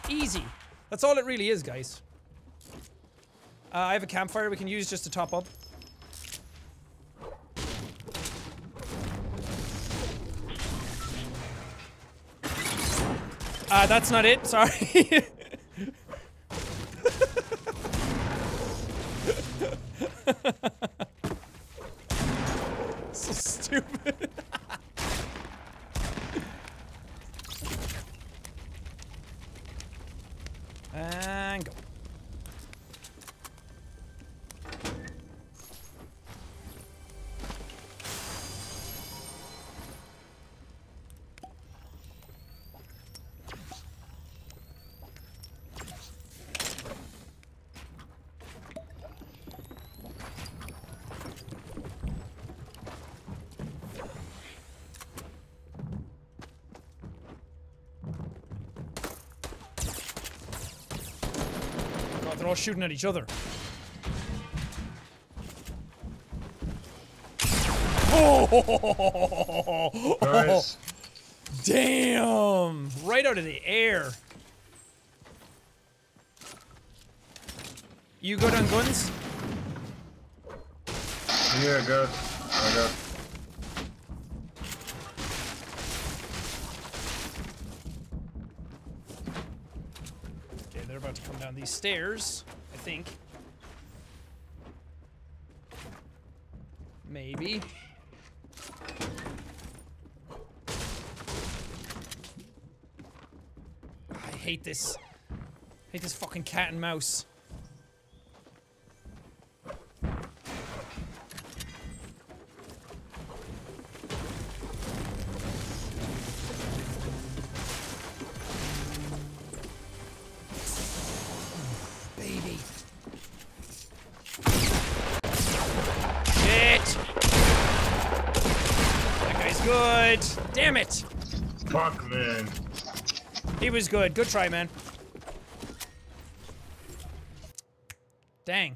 Easy. That's all it really is, guys. Uh, I have a campfire we can use just to top up. Uh, that's not it, sorry. *laughs* so stupid. *laughs* and go. They're all shooting at each other. Oh, *laughs* Nice. *laughs* damn! Right out of the air. You good on guns? Yeah, got. I got. These stairs, I think. Maybe. I hate this. hate this fucking cat and mouse. He was good. Good try, man. Dang.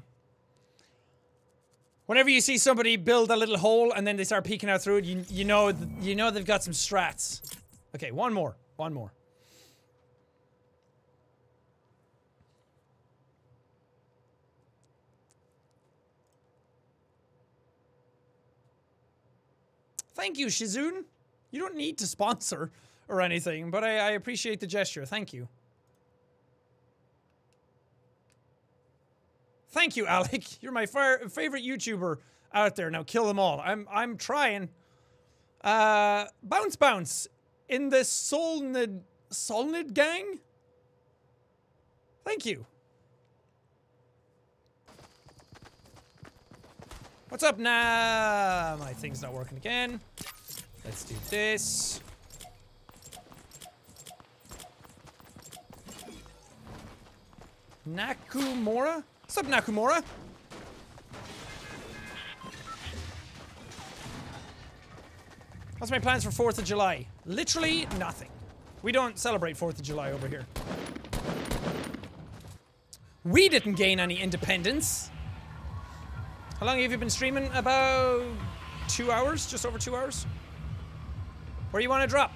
Whenever you see somebody build a little hole and then they start peeking out through it, you, you know you know they've got some strats. Okay, one more. One more. Thank you, Shizun. You don't need to sponsor or anything, but I, I appreciate the gesture. Thank you. Thank you, *laughs* Alec. You're my favorite YouTuber out there. Now kill them all. I'm I'm trying. Uh, bounce bounce in the Solnid Solnid gang. Thank you. What's up now? My thing's not working again. Let's do this. Nakamura? What's up, Nakamura? What's my plans for 4th of July? Literally nothing. We don't celebrate 4th of July over here. We didn't gain any independence. How long have you been streaming? About two hours? Just over two hours? Where you want to drop?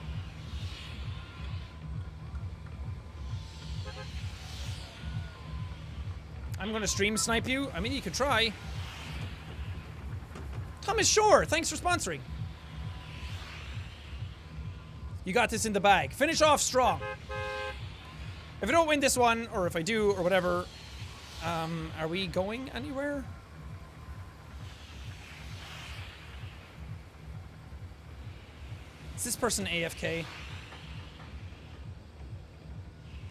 I'm gonna stream snipe you. I mean, you could try. Thomas Shore, thanks for sponsoring. You got this in the bag. Finish off strong. If I don't win this one, or if I do, or whatever, um, are we going anywhere? Is this person AFK?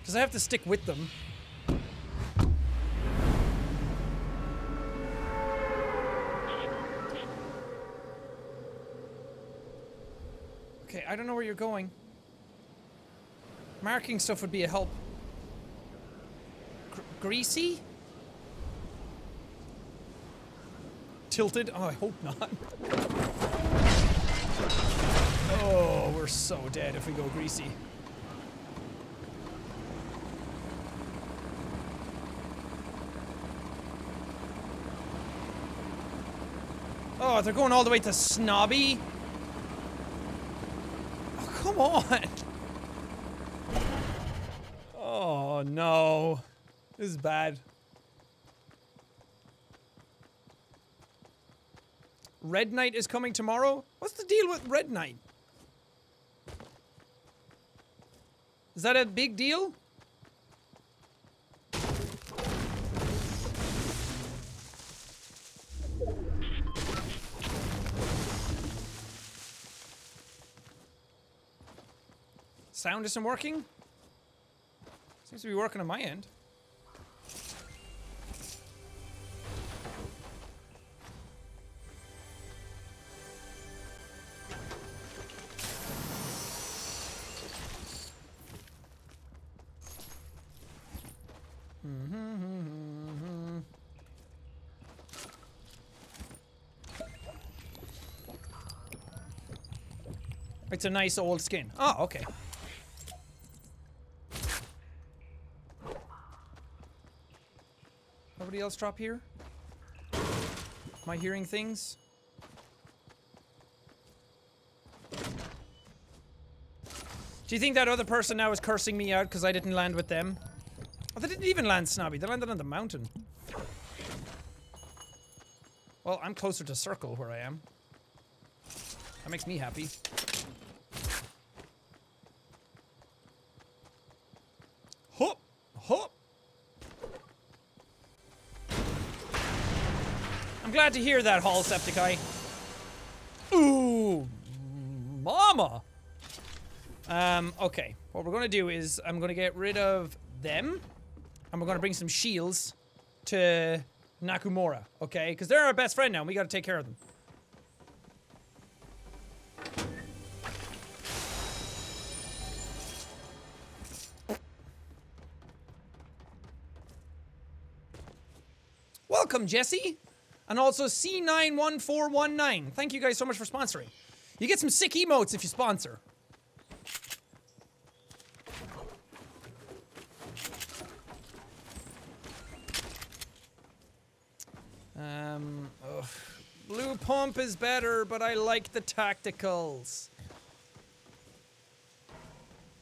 Because I have to stick with them. Okay, I don't know where you're going. Marking stuff would be a help. Gr- greasy? Tilted? Oh, I hope not. Oh, we're so dead if we go greasy. Oh, they're going all the way to Snobby? Oh, on. *laughs* Oh, no. This is bad. Red Knight is coming tomorrow? What's the deal with Red Knight? Is that a big deal? Sound isn't working? Seems to be working on my end. It's a nice old skin. Oh, okay. Else drop here? Am I hearing things? Do you think that other person now is cursing me out because I didn't land with them? Oh, they didn't even land Snobby. They landed on the mountain. Well, I'm closer to Circle where I am. That makes me happy. Hop! Hop! I'm glad to hear that, Hall Septicai. Ooh! Mama! Um, okay. What we're gonna do is I'm gonna get rid of them. And we're gonna bring some shields to Nakamura, okay? Because they're our best friend now, and we gotta take care of them. Welcome, Jesse! And also C91419. Thank you guys so much for sponsoring. You get some sick emotes if you sponsor. Um, ugh. Blue pump is better, but I like the tacticals.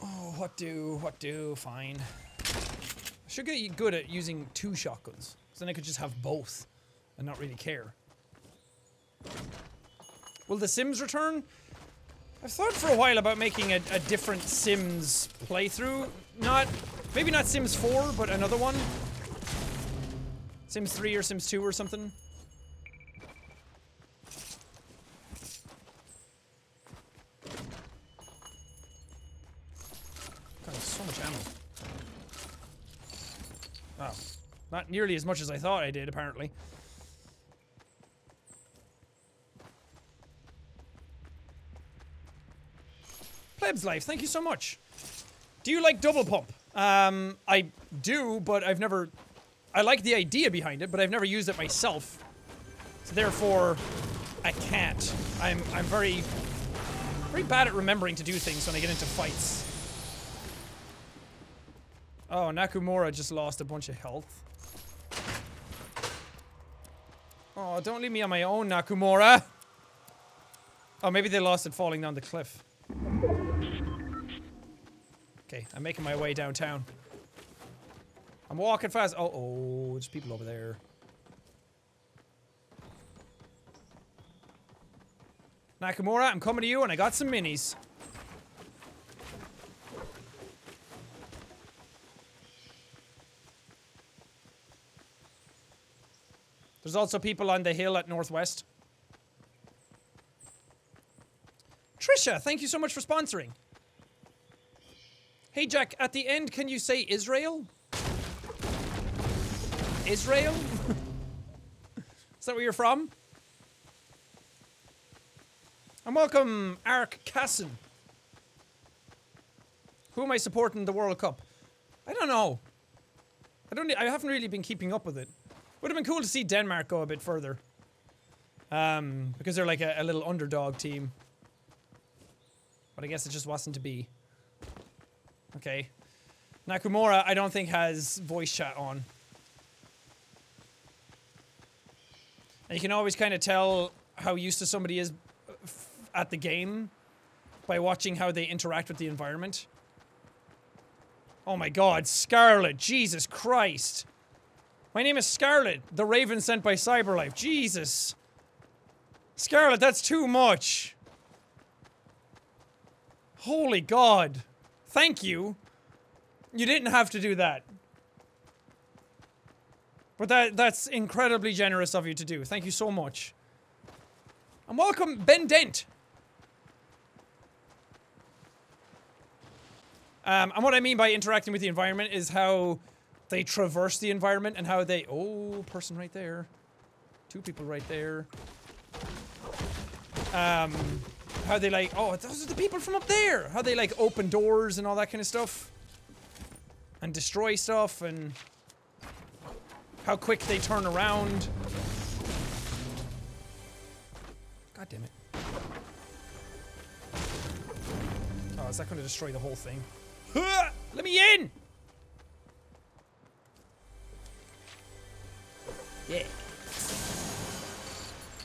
Oh, what do? What do? Fine. I should get good at using two shotguns. So then I could just have both and not really care. Will the Sims return? I've thought for a while about making a, a different Sims playthrough. Not, maybe not Sims 4, but another one. Sims 3 or Sims 2 or something. God, so much ammo. Oh. Not nearly as much as I thought I did, apparently. Plebs Life, thank you so much. Do you like double pump? Um, I do, but I've never... I like the idea behind it, but I've never used it myself. So therefore, I can't. I'm, I'm very... Very bad at remembering to do things when I get into fights. Oh, Nakamura just lost a bunch of health. Oh, don't leave me on my own, Nakamura! Oh, maybe they lost it falling down the cliff. Okay, I'm making my way downtown. I'm walking fast. Oh, oh, there's people over there. Nakamura, I'm coming to you and I got some minis. There's also people on the hill at Northwest. Trisha, thank you so much for sponsoring. Hey Jack, at the end, can you say Israel? Israel? *laughs* Is that where you're from? And welcome, Ark Casson. Who am I supporting in the World Cup? I don't know. I don't. I haven't really been keeping up with it. Would have been cool to see Denmark go a bit further. Um, because they're like a, a little underdog team. But I guess it just wasn't to be. Okay. Nakamura, I don't think has voice chat on. And you can always kind of tell how used to somebody is f- at the game by watching how they interact with the environment. Oh my god, Scarlet, Jesus Christ. My name is Scarlet, the raven sent by Cyberlife. Jesus. Scarlet, that's too much. Holy God. Thank you. You didn't have to do that. But that that's incredibly generous of you to do. Thank you so much. And welcome, Ben Dent. Um, and what I mean by interacting with the environment is how they traverse the environment and how they. Oh, person right there. Two people right there. Um, how they like. Oh, those are the people from up there. How they like open doors and all that kind of stuff. And destroy stuff and. How quick they turn around. God damn it. Oh, is that going to destroy the whole thing? Let me in! Yeah.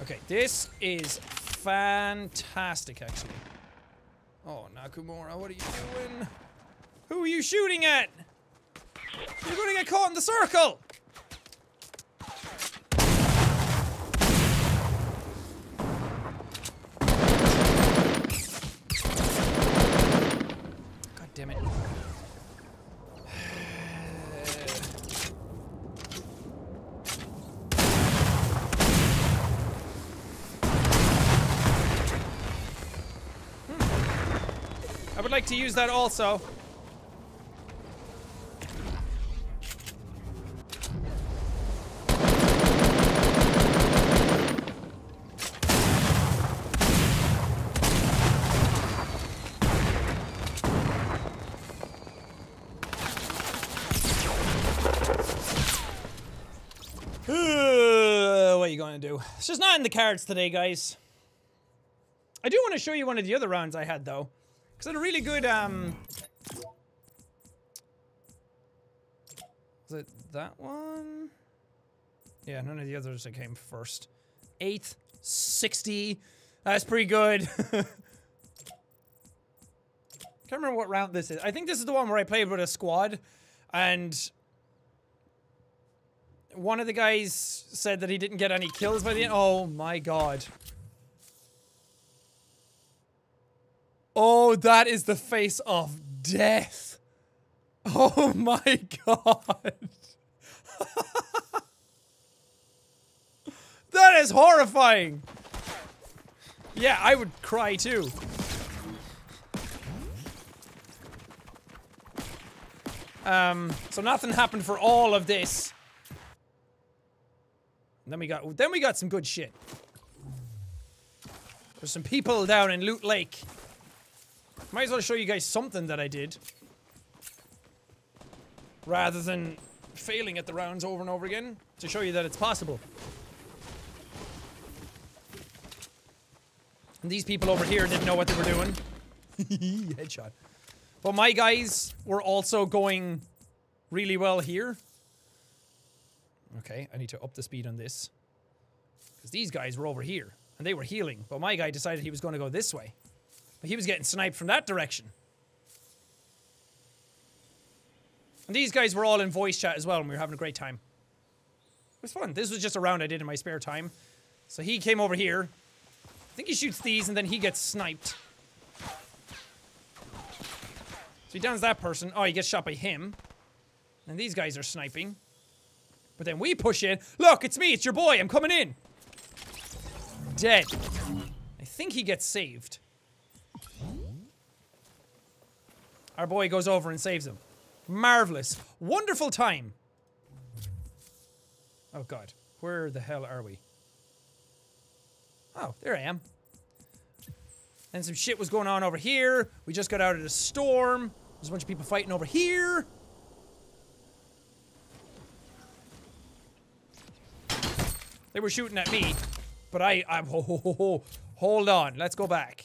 Okay, this is fantastic, actually. Oh, Nakamura, what are you doing? Who are you shooting at? You're gonna get caught in the circle! God damn it. Like to use that also. *sighs* Do? It's just not in the cards today, guys. I do want to show you one of the other rounds I had, though. Because I a really good, um... Was it that one? Yeah, none of the others that came first. Eighth, 60. That's pretty good. *laughs* Can't remember what round this is. I think this is the one where I played with a squad, and one of the guys said that he didn't get any kills by the end. Oh my god. Oh, that is the face of death. Oh *laughs* my god. *laughs* that is horrifying. Yeah, I would cry too. Um, so nothing happened for all of this. And then we got then we got some good shit. There's some people down in Loot Lake. Might as well show you guys something that I did. Rather than failing at the rounds over and over again. To show you that it's possible. And these people over here didn't know what they were doing. *laughs* Headshot. But my guys were also going really well here. Okay, I need to up the speed on this. Because these guys were over here, and they were healing. But my guy decided he was going to go this way. But he was getting sniped from that direction. And these guys were all in voice chat as well, and we were having a great time. It was fun. This was just a round I did in my spare time. So he came over here. I think he shoots these, and then he gets sniped. So he downs that person. Oh, he gets shot by him. And these guys are sniping. But then we push in. Look, it's me. It's your boy. I'm coming in. Dead. I think he gets saved. Our boy goes over and saves him. Marvelous. Wonderful time. Oh, God. Where the hell are we? Oh, there I am. And some shit was going on over here. We just got out of the storm. There's a bunch of people fighting over here. They were shooting at me, but I, I'm, *laughs* ho, ho, ho, ho. hold on, let's go back.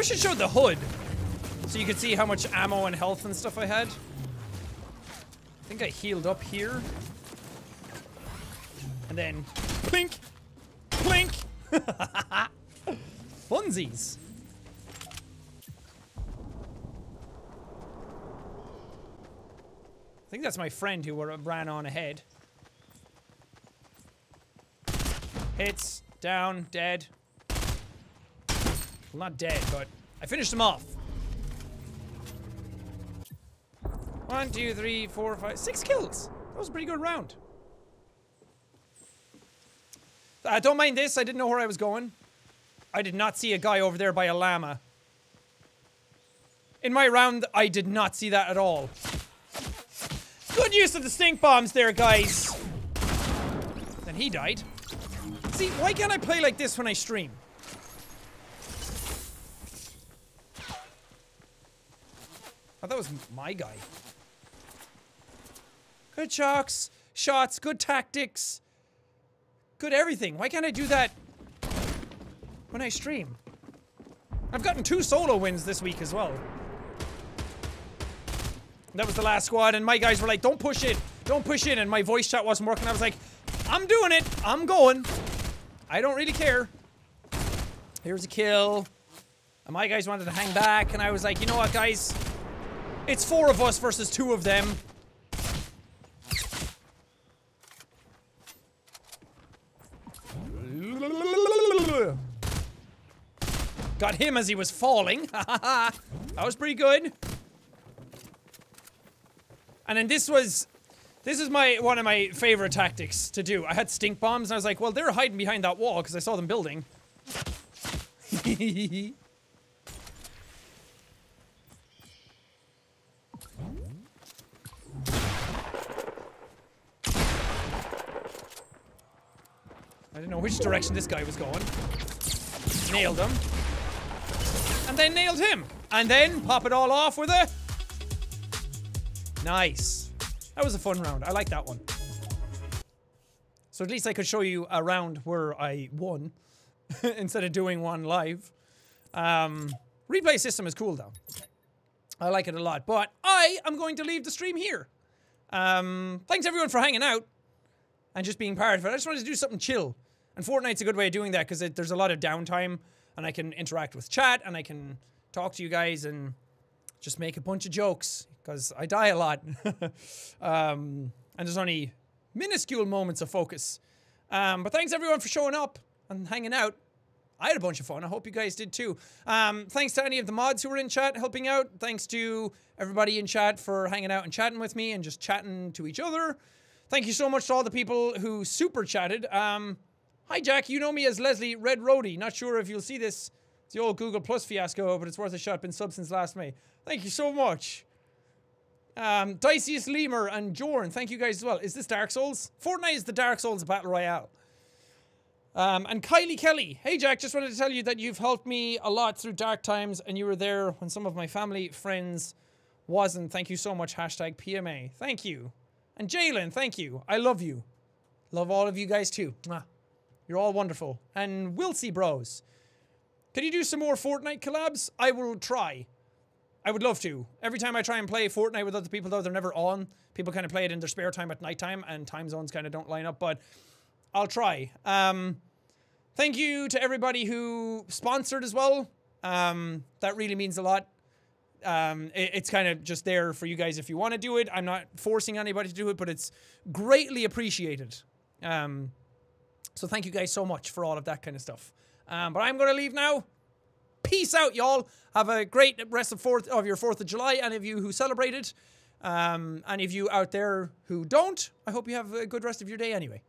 Wish it showed the HUD, So you could see how much ammo and health and stuff I had. I think I healed up here. And then, plink, plink. *laughs* Funsies. I think that's my friend who ran on ahead. Hits, down, dead. Well, not dead, but I finished him off. One, two, three, four, five, six kills. That was a pretty good round. Uh, don't mind this, I didn't know where I was going. I did not see a guy over there by a llama. In my round, I did not see that at all. Good use of the stink bombs there, guys. Then he died. See, why can't I play like this when I stream? Oh, that was my guy. Good shocks, shots, good tactics, good everything. Why can't I do that when I stream? I've gotten two solo wins this week as well. That was the last squad, and my guys were like, don't push it, don't push it, and my voice chat wasn't working. I was like, I'm doing it, I'm going. I don't really care. Here's a kill. And my guys wanted to hang back, and I was like, you know what, guys? It's four of us versus two of them. Got him as he was falling. *laughs* that was pretty good. And then this was this is my one of my favorite tactics to do. I had stink bombs and I was like, well, they're hiding behind that wall because I saw them building. *laughs* I didn't know which direction this guy was going. Nailed him. And then nailed him. And then pop it all off with a... Nice. That was a fun round. I like that one. So at least I could show you a round where I won *laughs* instead of doing one live. Um, replay system is cool though. I like it a lot. But I am going to leave the stream here. Um, thanks everyone for hanging out and just being part of it. I just wanted to do something chill. And Fortnite's a good way of doing that because there's a lot of downtime and I can interact with chat and I can talk to you guys and just make a bunch of jokes because I die a lot. *laughs* um, and there's only minuscule moments of focus. Um, but thanks everyone for showing up and hanging out. I had a bunch of fun. I hope you guys did too. Um, thanks to any of the mods who were in chat helping out. Thanks to everybody in chat for hanging out and chatting with me and just chatting to each other. Thank you so much to all the people who super chatted. Um, hi, Jack. You know me as Leslie Red Roadie. Not sure if you'll see this. It's the old Google Plus fiasco, but it's worth a shot. Been sub since last May. Thank you so much. Um, Dicius Lemur and Jorn, thank you guys as well. Is this Dark Souls? Fortnite is the Dark Souls Battle Royale. Um, and Kylie Kelly. Hey Jack, just wanted to tell you that you've helped me a lot through dark times and you were there when some of my family, friends wasn't. Thank you so much. Hashtag PMA. Thank you. And Jalen, thank you. I love you. Love all of you guys too. You're all wonderful. And we'll see bros. Can you do some more Fortnite collabs? I will try. I would love to. Every time I try and play Fortnite with other people, though, they're never on. People kind of play it in their spare time at nighttime, and time zones kind of don't line up, but I'll try. Um, thank you to everybody who sponsored as well. Um, that really means a lot. Um, it- it's kind of just there for you guys if you want to do it. I'm not forcing anybody to do it, but it's greatly appreciated. Um, so thank you guys so much for all of that kind of stuff. Um, but I'm going to leave now. Peace out, y'all. Have a great rest of fourth of your Fourth of July. Any of you who celebrated, um, any of you out there who don't, I hope you have a good rest of your day anyway.